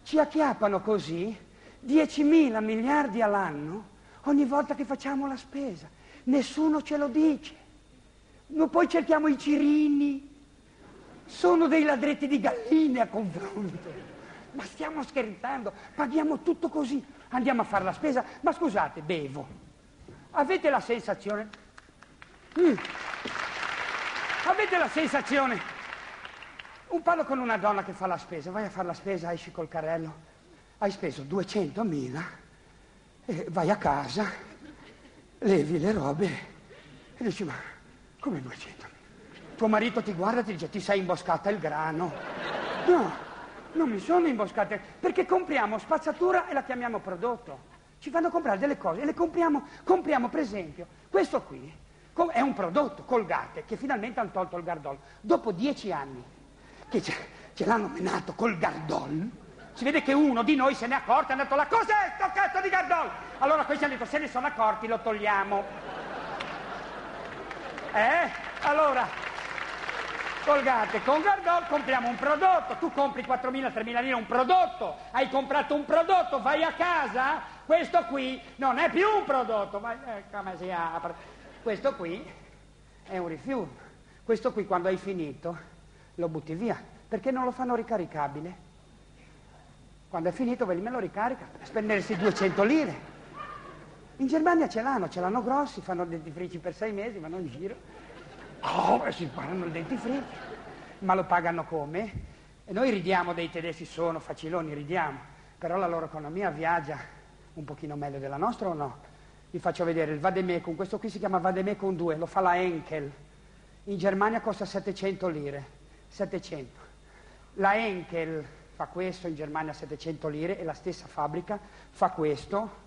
Ci acchiappano così 10 mila miliardi all'anno ogni volta che facciamo la spesa. Nessuno ce lo dice. Noi poi cerchiamo i cirini. Sono dei ladretti di galline a confronto. Ma stiamo scherzando, paghiamo tutto così. Andiamo a fare la spesa, ma scusate, bevo. Avete la sensazione Mm. Avete la sensazione? Un parlo con una donna che fa la spesa, vai a fare la spesa, esci col carrello, hai speso 200.000, e vai a casa, levi le robe e dici ma come 200.000? Tuo marito ti guarda e ti dice ti sei imboscata il grano. No, Non mi sono imboscate, perché compriamo spazzatura e la chiamiamo prodotto. Ci fanno comprare delle cose e le compriamo, compriamo per esempio, questo qui è un prodotto, Colgate, che finalmente hanno tolto il Gardol. Dopo dieci anni che ce, ce l'hanno menato col Gardol, si vede che uno di noi se ne è accorto e ha detto la cos'è sto cazzo di Gardol? Allora questi hanno detto se ne sono accorti lo togliamo. Eh? Allora, Colgate, con Gardol compriamo un prodotto, tu compri 4.000, 3.000 lire un prodotto, hai comprato un prodotto, vai a casa, questo qui non è più un prodotto, ma eh, come si apre? Questo qui è un rifiuto, questo qui quando hai finito lo butti via, perché non lo fanno ricaricabile. Quando è finito, vedi, me lo ricarica, spendersi 200 lire. In Germania ce l'hanno, ce l'hanno grossi, fanno dentifrici per sei mesi, vanno in giro Oh, si imparano il dentifricio, ma lo pagano come? E noi ridiamo dei tedeschi, sono faciloni, ridiamo, però la loro economia viaggia un pochino meglio della nostra o no? Vi faccio vedere il Vademecum, questo qui si chiama Vademecum 2, lo fa la Enkel. In Germania costa 700 lire, 700. La Enkel fa questo in Germania 700 lire e la stessa fabbrica fa questo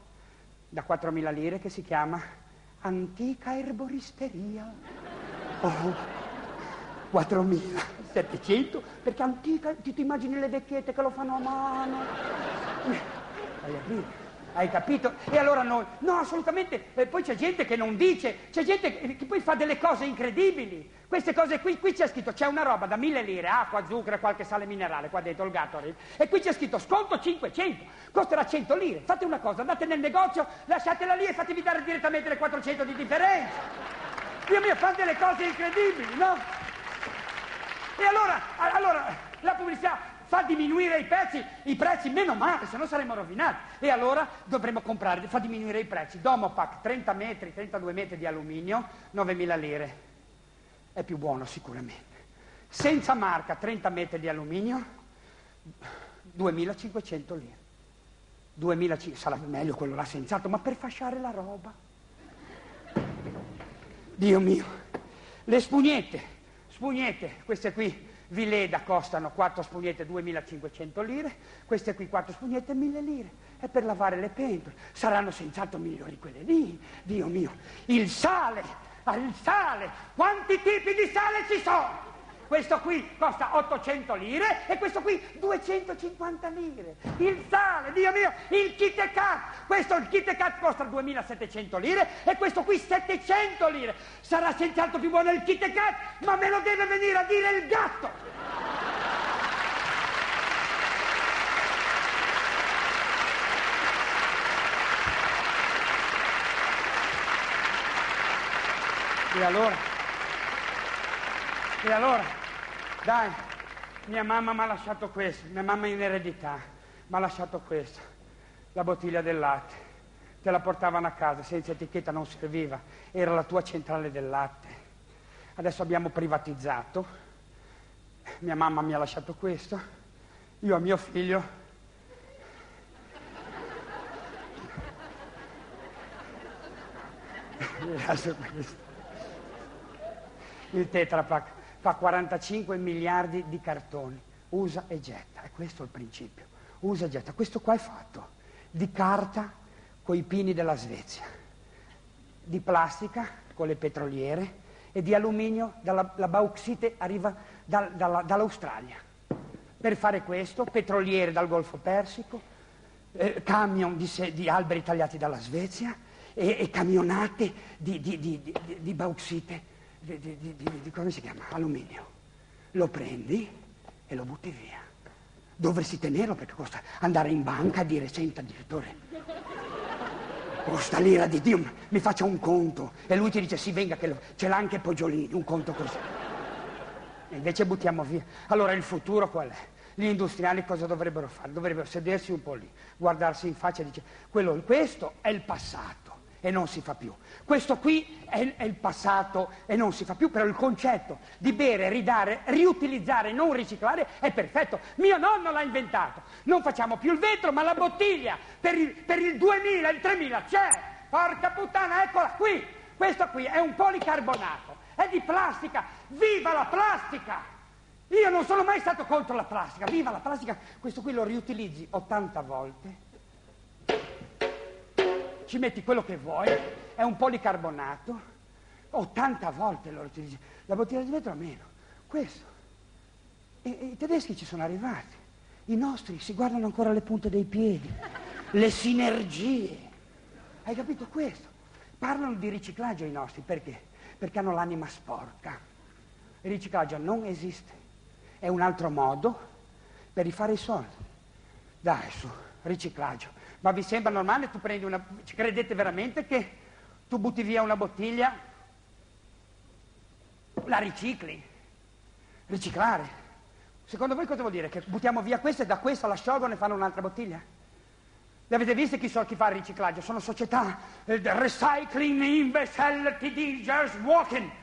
da 4.000 lire che si chiama Antica Erboristeria. Oh, 4.700, perché antica, ti, ti immagini le vecchiette che lo fanno a mano. Hai capito? E allora noi, no, assolutamente, e poi c'è gente che non dice, c'è gente che poi fa delle cose incredibili. Queste cose qui, qui c'è scritto, c'è una roba da mille lire, acqua, zucchero qualche sale minerale, qua dentro il Gatorade, e qui c'è scritto sconto 500, costerà 100 lire. Fate una cosa, andate nel negozio, lasciatela lì e fatevi dare direttamente le 400 di differenza. Dio mio, fanno delle cose incredibili, no? E allora, allora la pubblicità fa diminuire i prezzi, i prezzi meno male, se no saremmo rovinati. E allora dovremmo comprare, fa diminuire i prezzi. Domopac, 30 metri, 32 metri di alluminio, 9.000 lire. È più buono sicuramente. Senza marca, 30 metri di alluminio, 2.500 lire. 2.500, sarà meglio quello là senz'altro, ma per fasciare la roba. Dio mio, le spugnette, spugnette, queste qui Vileda costano 4 spugnette 2500 lire, queste qui 4 spugnette 1000 lire. E per lavare le pentole saranno senz'altro migliori quelle lì, Dio mio. Il sale, il sale, quanti tipi di sale ci sono? Questo qui costa 800 lire e questo qui 250 lire. Il sale, Dio mio, il Kit Kat, questo il Kit Kat costa 2700 lire e questo qui 700 lire. Sarà senz'altro più buono il Kit Kat, ma me lo deve venire a dire il gatto. E allora? E allora? Dai, mia mamma mi ha lasciato questo, mia mamma in eredità mi ha lasciato questo, la bottiglia del latte. Te la portavano a casa, senza etichetta non serviva, era la tua centrale del latte. Adesso abbiamo privatizzato, mia mamma mi ha lasciato questo, io a mio figlio il Tetra Pak fa 45 miliardi di cartoni, usa e getta, è questo il principio, usa e getta. Questo qua è fatto di carta con i pini della Svezia, di plastica con le petroliere e di alluminio, dalla, la bauxite arriva da, dalla, dall'Australia. Per fare questo, petroliere dal Golfo Persico, eh, camion di, di, alberi tagliati dalla Svezia e, e camionate di, di, di bauxite di, di, di, di, come si chiama? Alluminio. Lo prendi e lo butti via. Dovresti tenerlo perché costa andare in banca e dire, senta direttore, costa l'ira di Dio, mi faccia un conto. E lui ti dice, sì, venga, che lo... ce l'ha anche Poggiolini, un conto così. E invece buttiamo via. Allora il futuro qual è? Gli industriali cosa dovrebbero fare? Dovrebbero sedersi un po' lì, guardarsi in faccia e dire, quello, questo è il passato e non si fa più. Questo qui è, è, il passato e non si fa più, però il concetto di bere, ridare, riutilizzare, non riciclare è perfetto. Mio nonno l'ha inventato. Non facciamo più il vetro, ma la bottiglia per il, per il 2000, il 3000 c'è. Porca puttana, eccola qui. Questo qui è un policarbonato, è di plastica. Viva la plastica! Io non sono mai stato contro la plastica, viva la plastica, questo qui lo riutilizzi 80 volte, ci metti quello che vuoi, è un policarbonato, 80 volte lo riutilizzi, la bottiglia di vetro meno, questo. E, e I tedeschi ci sono arrivati, i nostri si guardano ancora le punte dei piedi, le sinergie, hai capito questo? Parlano di riciclaggio i nostri, perché? Perché hanno l'anima sporca. Il riciclaggio non esiste è un altro modo per rifare i soldi. Dai su, riciclaggio. Ma vi sembra normale? Tu prendi una... Credete veramente che tu butti via una bottiglia, la ricicli? Riciclare. Secondo voi cosa vuol dire? Che buttiamo via questa e da questa la sciolgono e fanno un'altra bottiglia? Le avete viste chi, so, chi fa il riciclaggio? Sono società, eh, Recycling Imbecile TD Just Walking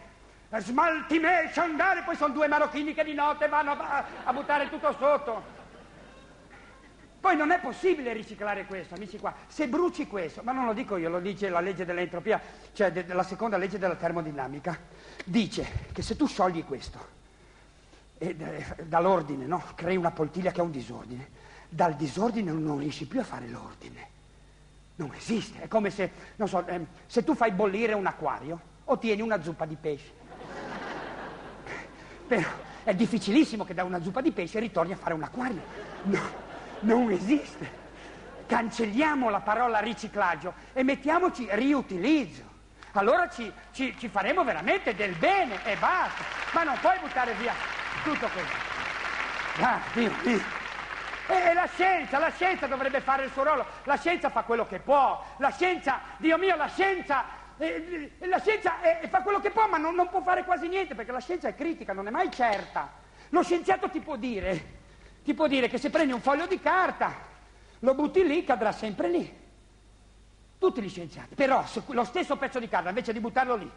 smaltimation, dare, poi sono due marocchini che di notte vanno a, a, buttare tutto sotto. Poi non è possibile riciclare questo, amici qua. Se bruci questo, ma non lo dico io, lo dice la legge dell'entropia, cioè de, la seconda legge della termodinamica, dice che se tu sciogli questo, e, dall'ordine, no? crei una poltiglia che è un disordine, dal disordine non riesci più a fare l'ordine. Non esiste. È come se, non so, eh, se tu fai bollire un acquario, ottieni una zuppa di pesce. Però è difficilissimo che da una zuppa di pesce ritorni a fare un acquario. No, non esiste. Cancelliamo la parola riciclaggio e mettiamoci riutilizzo. Allora ci, ci, ci faremo veramente del bene e basta. Ma non puoi buttare via tutto questo. Ah, Dio, Dio. E la scienza, la scienza dovrebbe fare il suo ruolo. La scienza fa quello che può. La scienza, Dio mio, la scienza eh, la scienza è, fa quello che può, ma non, non, può fare quasi niente, perché la scienza è critica, non è mai certa. Lo scienziato ti può dire, ti può dire che se prendi un foglio di carta, lo butti lì, cadrà sempre lì. Tutti gli scienziati. Però se lo stesso pezzo di carta, invece di buttarlo lì,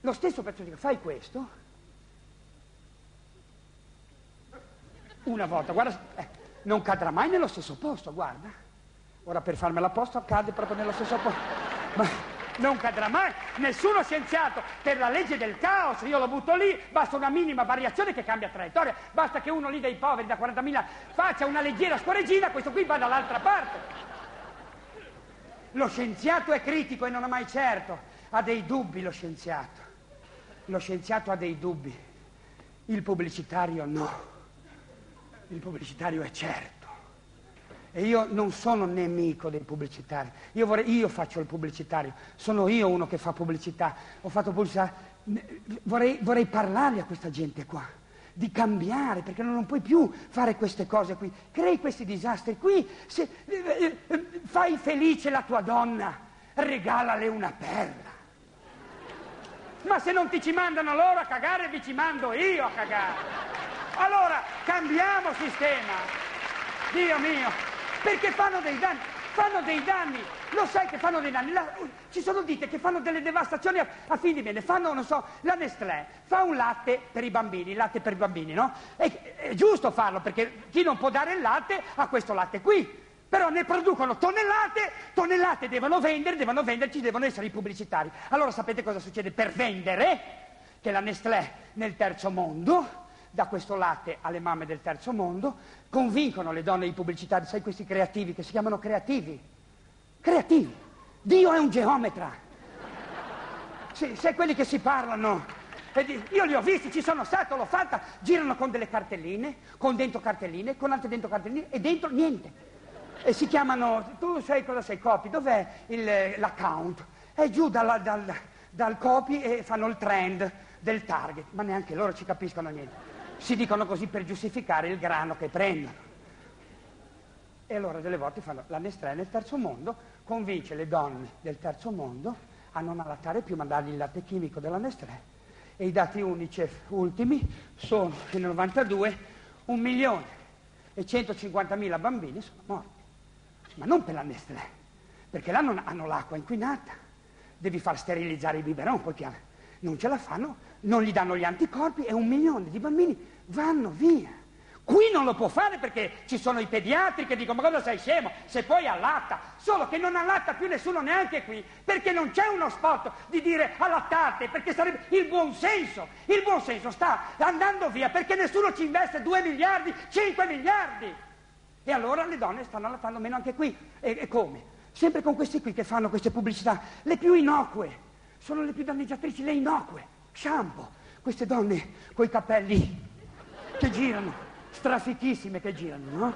lo stesso pezzo di carta, fai questo, una volta, guarda, eh, non cadrà mai nello stesso posto, guarda. Ora per farmela apposta cade proprio nello stesso posto. Ma non cadrà mai. Nessuno scienziato per la legge del caos, io lo butto lì, basta una minima variazione che cambia traiettoria, basta che uno lì dei poveri da 40.000 faccia una leggera scorreggina, questo qui va dall'altra parte. Lo scienziato è critico e non è mai certo, ha dei dubbi lo scienziato. Lo scienziato ha dei dubbi, il pubblicitario no. Il pubblicitario è certo. E io non sono nemico dei pubblicitari, io, vorrei, io, faccio il pubblicitario, sono io uno che fa pubblicità, ho fatto pubblicità, vorrei, vorrei parlargli a questa gente qua, di cambiare, perché non puoi più fare queste cose qui, crei questi disastri qui, se, eh, eh, fai felice la tua donna, regalale una perla. Ma se non ti ci mandano loro a cagare, vi ci mando io a cagare. Allora, cambiamo sistema. Dio mio, perché fanno dei danni, fanno dei danni, lo sai che fanno dei danni, la, ci sono ditte che fanno delle devastazioni a, a, fin di bene, fanno, non so, la Nestlé fa un latte per i bambini, latte per i bambini, no? E, è giusto farlo perché chi non può dare il latte ha questo latte qui, però ne producono tonnellate, tonnellate devono vendere, devono venderci, devono essere i pubblicitari. Allora sapete cosa succede per vendere? Che la Nestlé nel terzo mondo dà questo latte alle mamme del terzo mondo, convincono le donne di pubblicitari, sai questi creativi che si chiamano creativi? Creativi. Dio è un geometra. Sì, sai quelli che si parlano. Io li ho visti, ci sono stato, l'ho fatta, girano con delle cartelline, con dentro cartelline, con altre dentro cartelline e dentro niente. E si chiamano, tu sai cosa sei, copy, dov'è il, l'account? È giù dal, dal, dal copy e fanno il trend del target, ma neanche loro ci capiscono niente si dicono così per giustificare il grano che prendono. E allora delle volte fanno la nel terzo mondo, convince le donne del terzo mondo a non allattare più, ma dargli il latte chimico della. E i dati Unicef ultimi sono nel 92 un milione e 150 mila bambini sono morti. Ma non per la perché là non hanno l'acqua inquinata, devi far sterilizzare i biberon, perché non ce la fanno, non gli danno gli anticorpi e un milione di bambini vanno via. Qui non lo può fare perché ci sono i pediatri che dicono ma cosa sei scemo? Se poi allatta, solo che non allatta più nessuno neanche qui perché non c'è uno spot di dire allattate perché sarebbe il buon senso, il buon senso sta andando via perché nessuno ci investe 2 miliardi, 5 miliardi. E allora le donne stanno allattando meno anche qui. E, e come? Sempre con questi qui che fanno queste pubblicità, le più innocue, sono le più danneggiatrici, le innocue, shampoo, queste donne coi capelli che girano strafichissime che girano, no?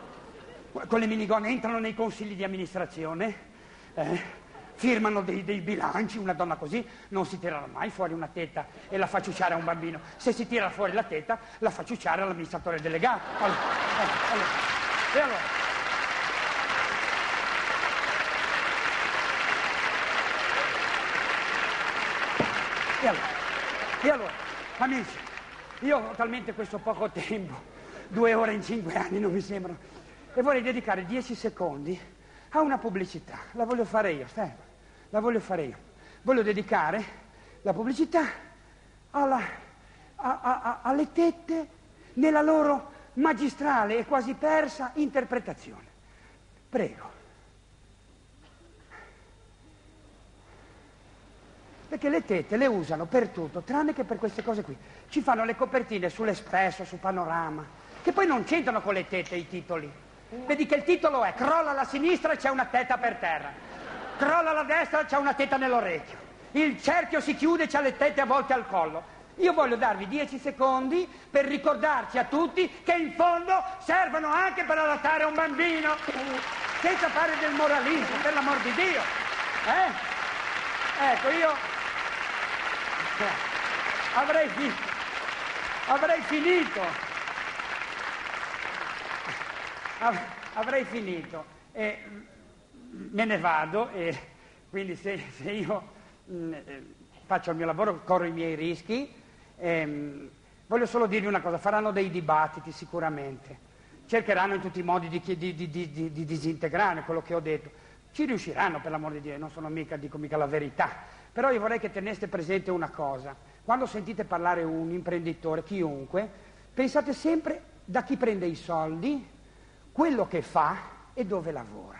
Con le minigonne entrano nei consigli di amministrazione, eh, firmano dei, dei, bilanci, una donna così non si tirerà mai fuori una tetta e la fa ciucciare a un bambino. Se si tira fuori la tetta, la fa ciucciare all'amministratore delegato. Allora, eh, allora. E allora? E allora? E allora? Amici, io ho talmente questo poco tempo due ore in cinque anni non mi sembrano. E vorrei dedicare dieci secondi a una pubblicità. La voglio fare io, stai, la voglio fare io. Voglio dedicare la pubblicità alla, a, a, a, alle tette nella loro magistrale e quasi persa interpretazione. Prego. Perché le tette le usano per tutto, tranne che per queste cose qui. Ci fanno le copertine sull'Espresso, su Panorama, che poi non c'entrano con le tette i titoli. Vedi che il titolo è crolla alla sinistra e c'è una tetta per terra, crolla alla destra e c'è una tetta nell'orecchio, il cerchio si chiude e c'ha le tette a volte al collo. Io voglio darvi dieci secondi per ricordarci a tutti che in fondo servono anche per allattare un bambino, senza fare del moralismo, per l'amor di Dio. Eh? Ecco, io avrei, fi- avrei finito avrei finito e me ne vado e quindi se, se io mh, mm, eh, faccio il mio lavoro corro i miei rischi. Ehm, voglio solo dirvi una cosa, faranno dei dibattiti sicuramente, cercheranno in tutti i modi di, di, di, di disintegrare quello che ho detto. Ci riusciranno, per l'amor di Dio, non sono mica, dico mica la verità. Però io vorrei che teneste presente una cosa. Quando sentite parlare un imprenditore, chiunque, pensate sempre da chi prende i soldi, quello che fa e dove lavora.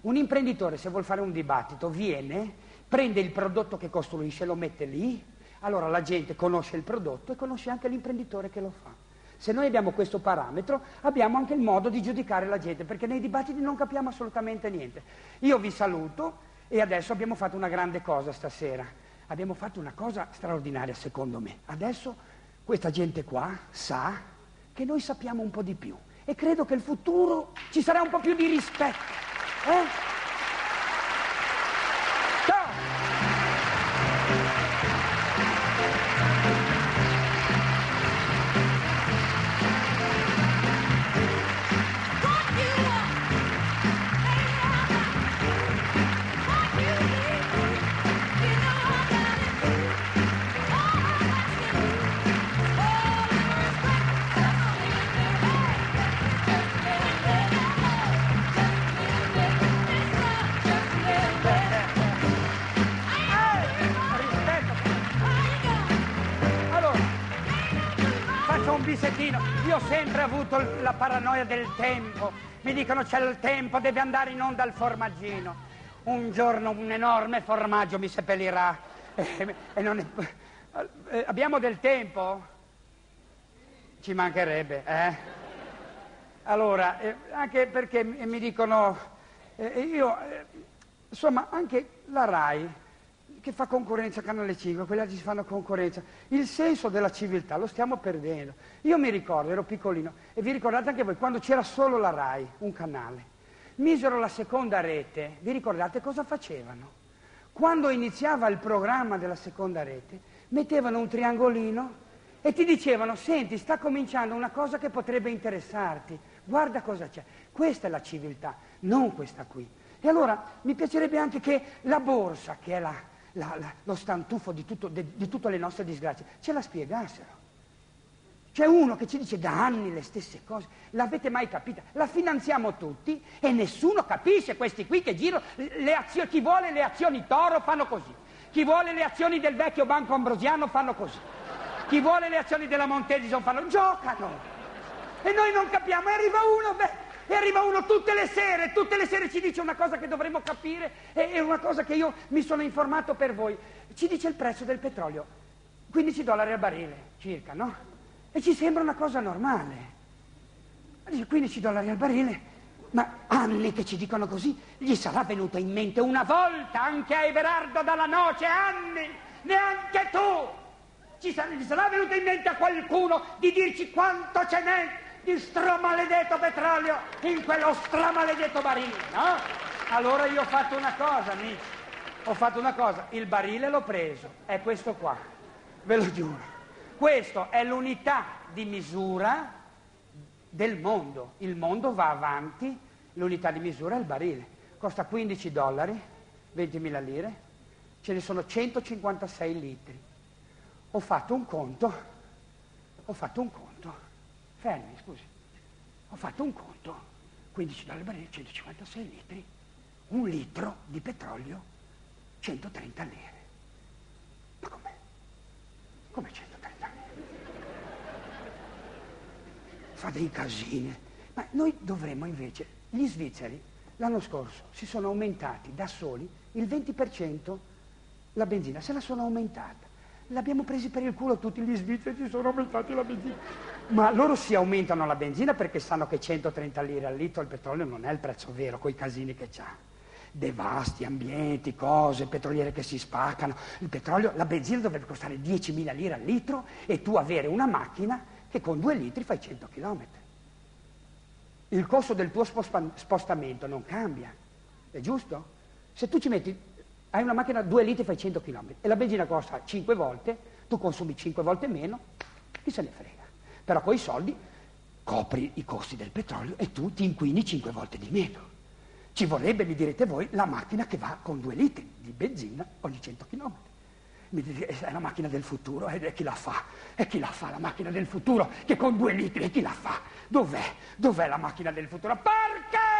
Un imprenditore se vuol fare un dibattito viene, prende il prodotto che costruisce, lo mette lì, allora la gente conosce il prodotto e conosce anche l'imprenditore che lo fa. Se noi abbiamo questo parametro, abbiamo anche il modo di giudicare la gente, perché nei dibattiti non capiamo assolutamente niente. Io vi saluto e adesso abbiamo fatto una grande cosa stasera. Abbiamo fatto una cosa straordinaria, secondo me. Adesso questa gente qua sa che noi sappiamo un po' di più e credo che il futuro ci sarà un po' più di rispetto. Eh? Paranoia del tempo. Mi dicono c'è il tempo, deve andare in onda il formaggino. Un giorno un enorme formaggio mi seppellirà. E non è... eh, abbiamo del tempo? Ci mancherebbe, eh? Allora, eh, anche perché mi dicono, eh, io, eh, insomma, anche la RAI che fa concorrenza a Canale 5, quelli oggi fanno concorrenza. Il senso della civiltà lo stiamo perdendo. Io mi ricordo, ero piccolino, e vi ricordate anche voi, quando c'era solo la RAI, un canale, misero la seconda rete, vi ricordate cosa facevano? Quando iniziava il programma della seconda rete, mettevano un triangolino e ti dicevano, senti, sta cominciando una cosa che potrebbe interessarti, guarda cosa c'è. Questa è la civiltà, non questa qui. E allora mi piacerebbe anche che la borsa, che è la, la, la, lo stantufo di, tutto, de, di tutte le nostre disgrazie, ce la spiegassero. C'è uno che ci dice da anni le stesse cose, l'avete mai capita? La finanziamo tutti e nessuno capisce questi qui che girano, azioni, chi vuole le azioni Toro fanno così, chi vuole le azioni del vecchio Banco Ambrosiano fanno così, chi vuole le azioni della Montedison fanno, giocano. e noi non capiamo. E arriva uno, beh, e arriva uno tutte le sere, tutte le sere ci dice una cosa che dovremmo capire, e è una cosa che io mi sono informato per voi. Ci dice il prezzo del petrolio, 15 dollari al barile, circa, no? E ci sembra una cosa normale. 15 dollari al barile, ma anni che ci dicono così, gli sarà venuta in mente una volta anche a Everardo dalla noce, anni, neanche tu! Ci sarà, gli sarà venuta in mente a qualcuno di dirci quanto ce n'è di stramaledetto petrolio in quello stramaledetto barile, no? Allora io ho fatto una cosa, amici, ho fatto una cosa, il barile l'ho preso, è questo qua, ve lo giuro. Questo è l'unità di misura del mondo. Il mondo va avanti, l'unità di misura è il barile. Costa 15 dollari, 20.000 lire, ce ne sono 156 litri. Ho fatto un conto, ho fatto un conto, fermi, scusi, ho fatto un conto, 15 dollari al barile, 156 litri, un litro di petrolio, 130 lire. Ma com'è? Come 130? fa dei casini. Ma noi dovremmo invece, gli svizzeri l'anno scorso si sono aumentati da soli il 20% la benzina, se la sono aumentata. L'abbiamo presi per il culo tutti gli svizzeri, si sono aumentati la benzina. Ma loro si aumentano la benzina perché sanno che 130 lire al litro il petrolio non è il prezzo vero, coi casini che c'ha. Devasti, ambienti, cose, petroliere che si spaccano. Il petrolio, la benzina dovrebbe costare 10.000 lire al litro e tu avere una macchina che con due litri fai 100 km. Il costo del tuo spostamento non cambia, è giusto? Se tu ci metti, hai una macchina da 2 litri fai 100 km e la benzina costa 5 volte, tu consumi 5 volte meno, chi se ne frega. Però con i soldi copri i costi del petrolio e tu ti inquini 5 volte di meno. Ci vorrebbe, mi direte voi, la macchina che va con 2 litri di benzina ogni 100 km mi dite, è la macchina del futuro, e chi la fa? E chi la fa la macchina del futuro? Che con due litri, e chi la fa? Dov'è? Dov'è la macchina del futuro? Perché?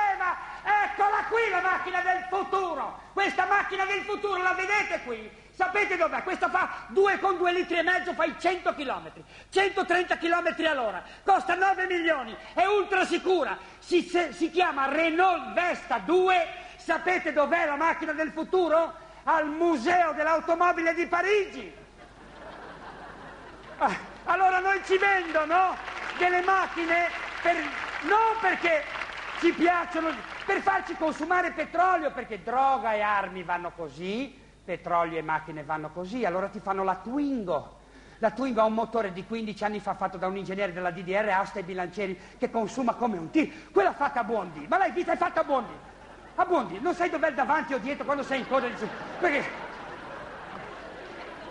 Eccola qui la macchina del futuro! Questa macchina del futuro, la vedete qui? Sapete dov'è? Questa fa due con due litri e mezzo, fai 100 km, 130 km all'ora, costa 9 milioni, è ultra sicura, si, se, si chiama Renault Vesta 2, sapete dov'è la macchina del futuro? al Museo dell'Automobile di Parigi. Ah, allora noi ci vendono delle macchine per, non perché ci piacciono, per farci consumare petrolio, perché droga e armi vanno così, petrolio e macchine vanno così, allora ti fanno la Twingo. La Twingo ha un motore di 15 anni fa fatto da un ingegnere della DDR, asta e bilancieri, che consuma come un T. Quella fatta a buon D. Ma l'hai vista? È fatta a buon D. Abbondi, non sai dov'è davanti o dietro quando sei in coda di Perché?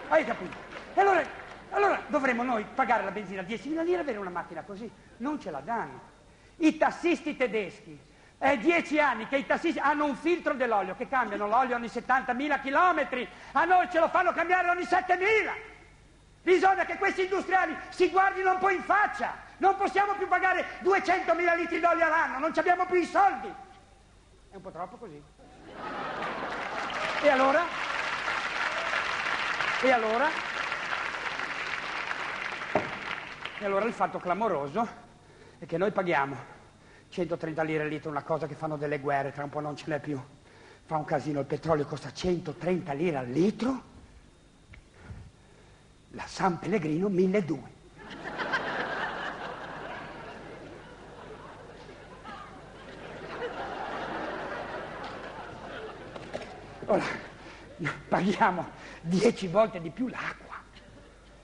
Hai capito? E allora, allora dovremmo noi pagare la benzina 10.000 lire e avere una macchina così. Non ce la danno. I tassisti tedeschi, è dieci anni che i tassisti hanno un filtro dell'olio, che cambiano l'olio ogni 70.000 chilometri, a noi ce lo fanno cambiare ogni 7.000. Bisogna che questi industriali si guardino un po' in faccia. Non possiamo più pagare 200.000 litri d'olio all'anno, non abbiamo più i soldi. È un po' troppo così. E allora? E allora? E allora il fatto clamoroso che noi paghiamo 130 lire al litro, una cosa che fanno delle guerre, tra un po' non ce n'è più. Fa un casino, il petrolio costa 130 lire al litro, la San Pellegrino 1200. Ora, paghiamo dieci volte di più l'acqua.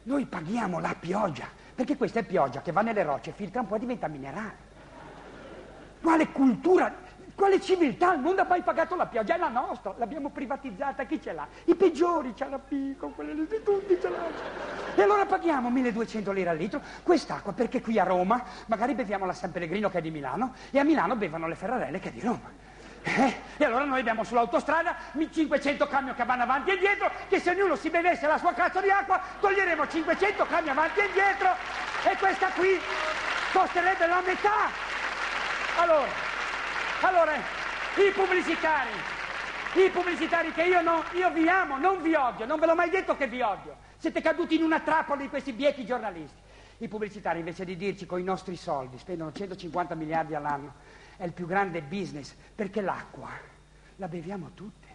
Noi paghiamo la pioggia, perché questa è pioggia che va nelle rocce, filtra un po' e diventa minerale. Quale cultura, quale civiltà? Il mondo ha mai pagato la pioggia, è la nostra, l'abbiamo privatizzata, chi ce l'ha? I peggiori, c'ha la Pico, quelle di tutti ce l'ha. E allora paghiamo 1200 lire al litro quest'acqua, perché qui a Roma magari beviamo la San Pellegrino che è di Milano e a Milano bevono le Ferrarelle che è di Roma. Eh? E allora noi abbiamo sull'autostrada 500 camion che vanno avanti e indietro, che se ognuno si bevesse la sua cazzo di acqua, toglieremo 500 camion avanti e indietro e questa qui costerebbe la metà. Allora, allora i pubblicitari, i pubblicitari che io, no, io vi amo, non vi odio, non ve l'ho mai detto che vi odio. Siete caduti in una trappola di questi biechi giornalisti. I pubblicitari invece di dirci con i nostri soldi spendono 150 miliardi all'anno. È il più grande business perché l'acqua la beviamo tutte.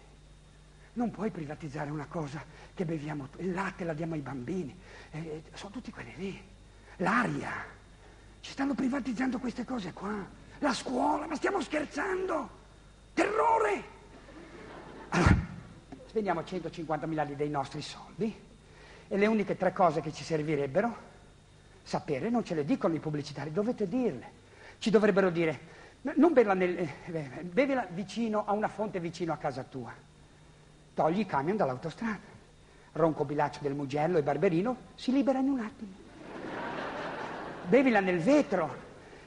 Non puoi privatizzare una cosa che beviamo tutti. Il latte la diamo ai bambini. Eh, sono tutti quelli lì. L'aria. Ci stanno privatizzando queste cose qua. La scuola, ma stiamo scherzando. Terrore. Allora, spendiamo 150 miliardi dei nostri soldi e le uniche tre cose che ci servirebbero sapere non ce le dicono i pubblicitari, dovete dirle. Ci dovrebbero dire, bevela, nel, eh, bevela vicino a una fonte vicino a casa tua. Togli i camion dall'autostrada. Ronco Bilaccio del Mugello e Barberino si libera in un attimo. Bevila nel vetro,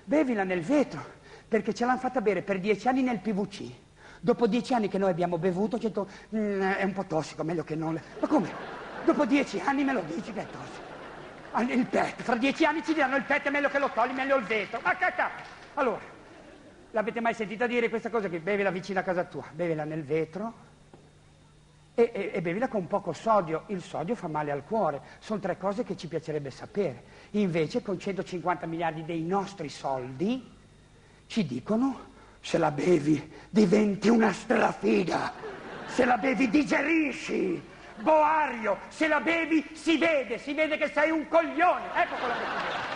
bevila nel vetro, perché ce l'hanno fatta bere per dieci anni nel PVC. Dopo dieci anni che noi abbiamo bevuto, detto, mm, è un po' tossico, meglio che non... Ma come? Dopo dieci anni me lo dici che è tossico? Ah, il PET, fra dieci anni ci diranno il PET è meglio che lo togli, meglio il vetro. Ma cacca! Allora, l'avete mai sentita dire questa cosa che bevila vicino a casa tua? Bevila nel vetro e, e, e bevila con poco sodio. Il sodio fa male al cuore. Sono tre cose che ci piacerebbe sapere. Invece con 150 miliardi dei nostri soldi ci dicono se la bevi diventi una strafida, se la bevi digerisci, Boario, se la bevi si vede, si vede che sei un coglione. Ecco quello che si vede.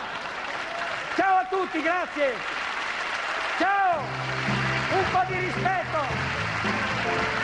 Ciao a tutti, grazie. Ciao. Un po' di rispetto.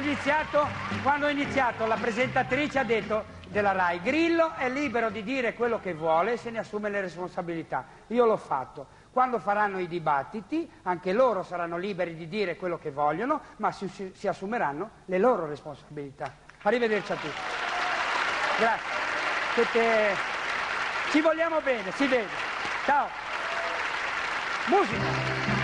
Iniziato, quando ho iniziato la presentatrice ha detto della RAI, Grillo è libero di dire quello che vuole e se ne assume le responsabilità. Io l'ho fatto. Quando faranno i dibattiti, anche loro saranno liberi di dire quello che vogliono, ma si, si, si assumeranno le loro responsabilità. Arrivederci a tutti. Grazie. Siete... Ci vogliamo bene, si vede. Ciao. Musica.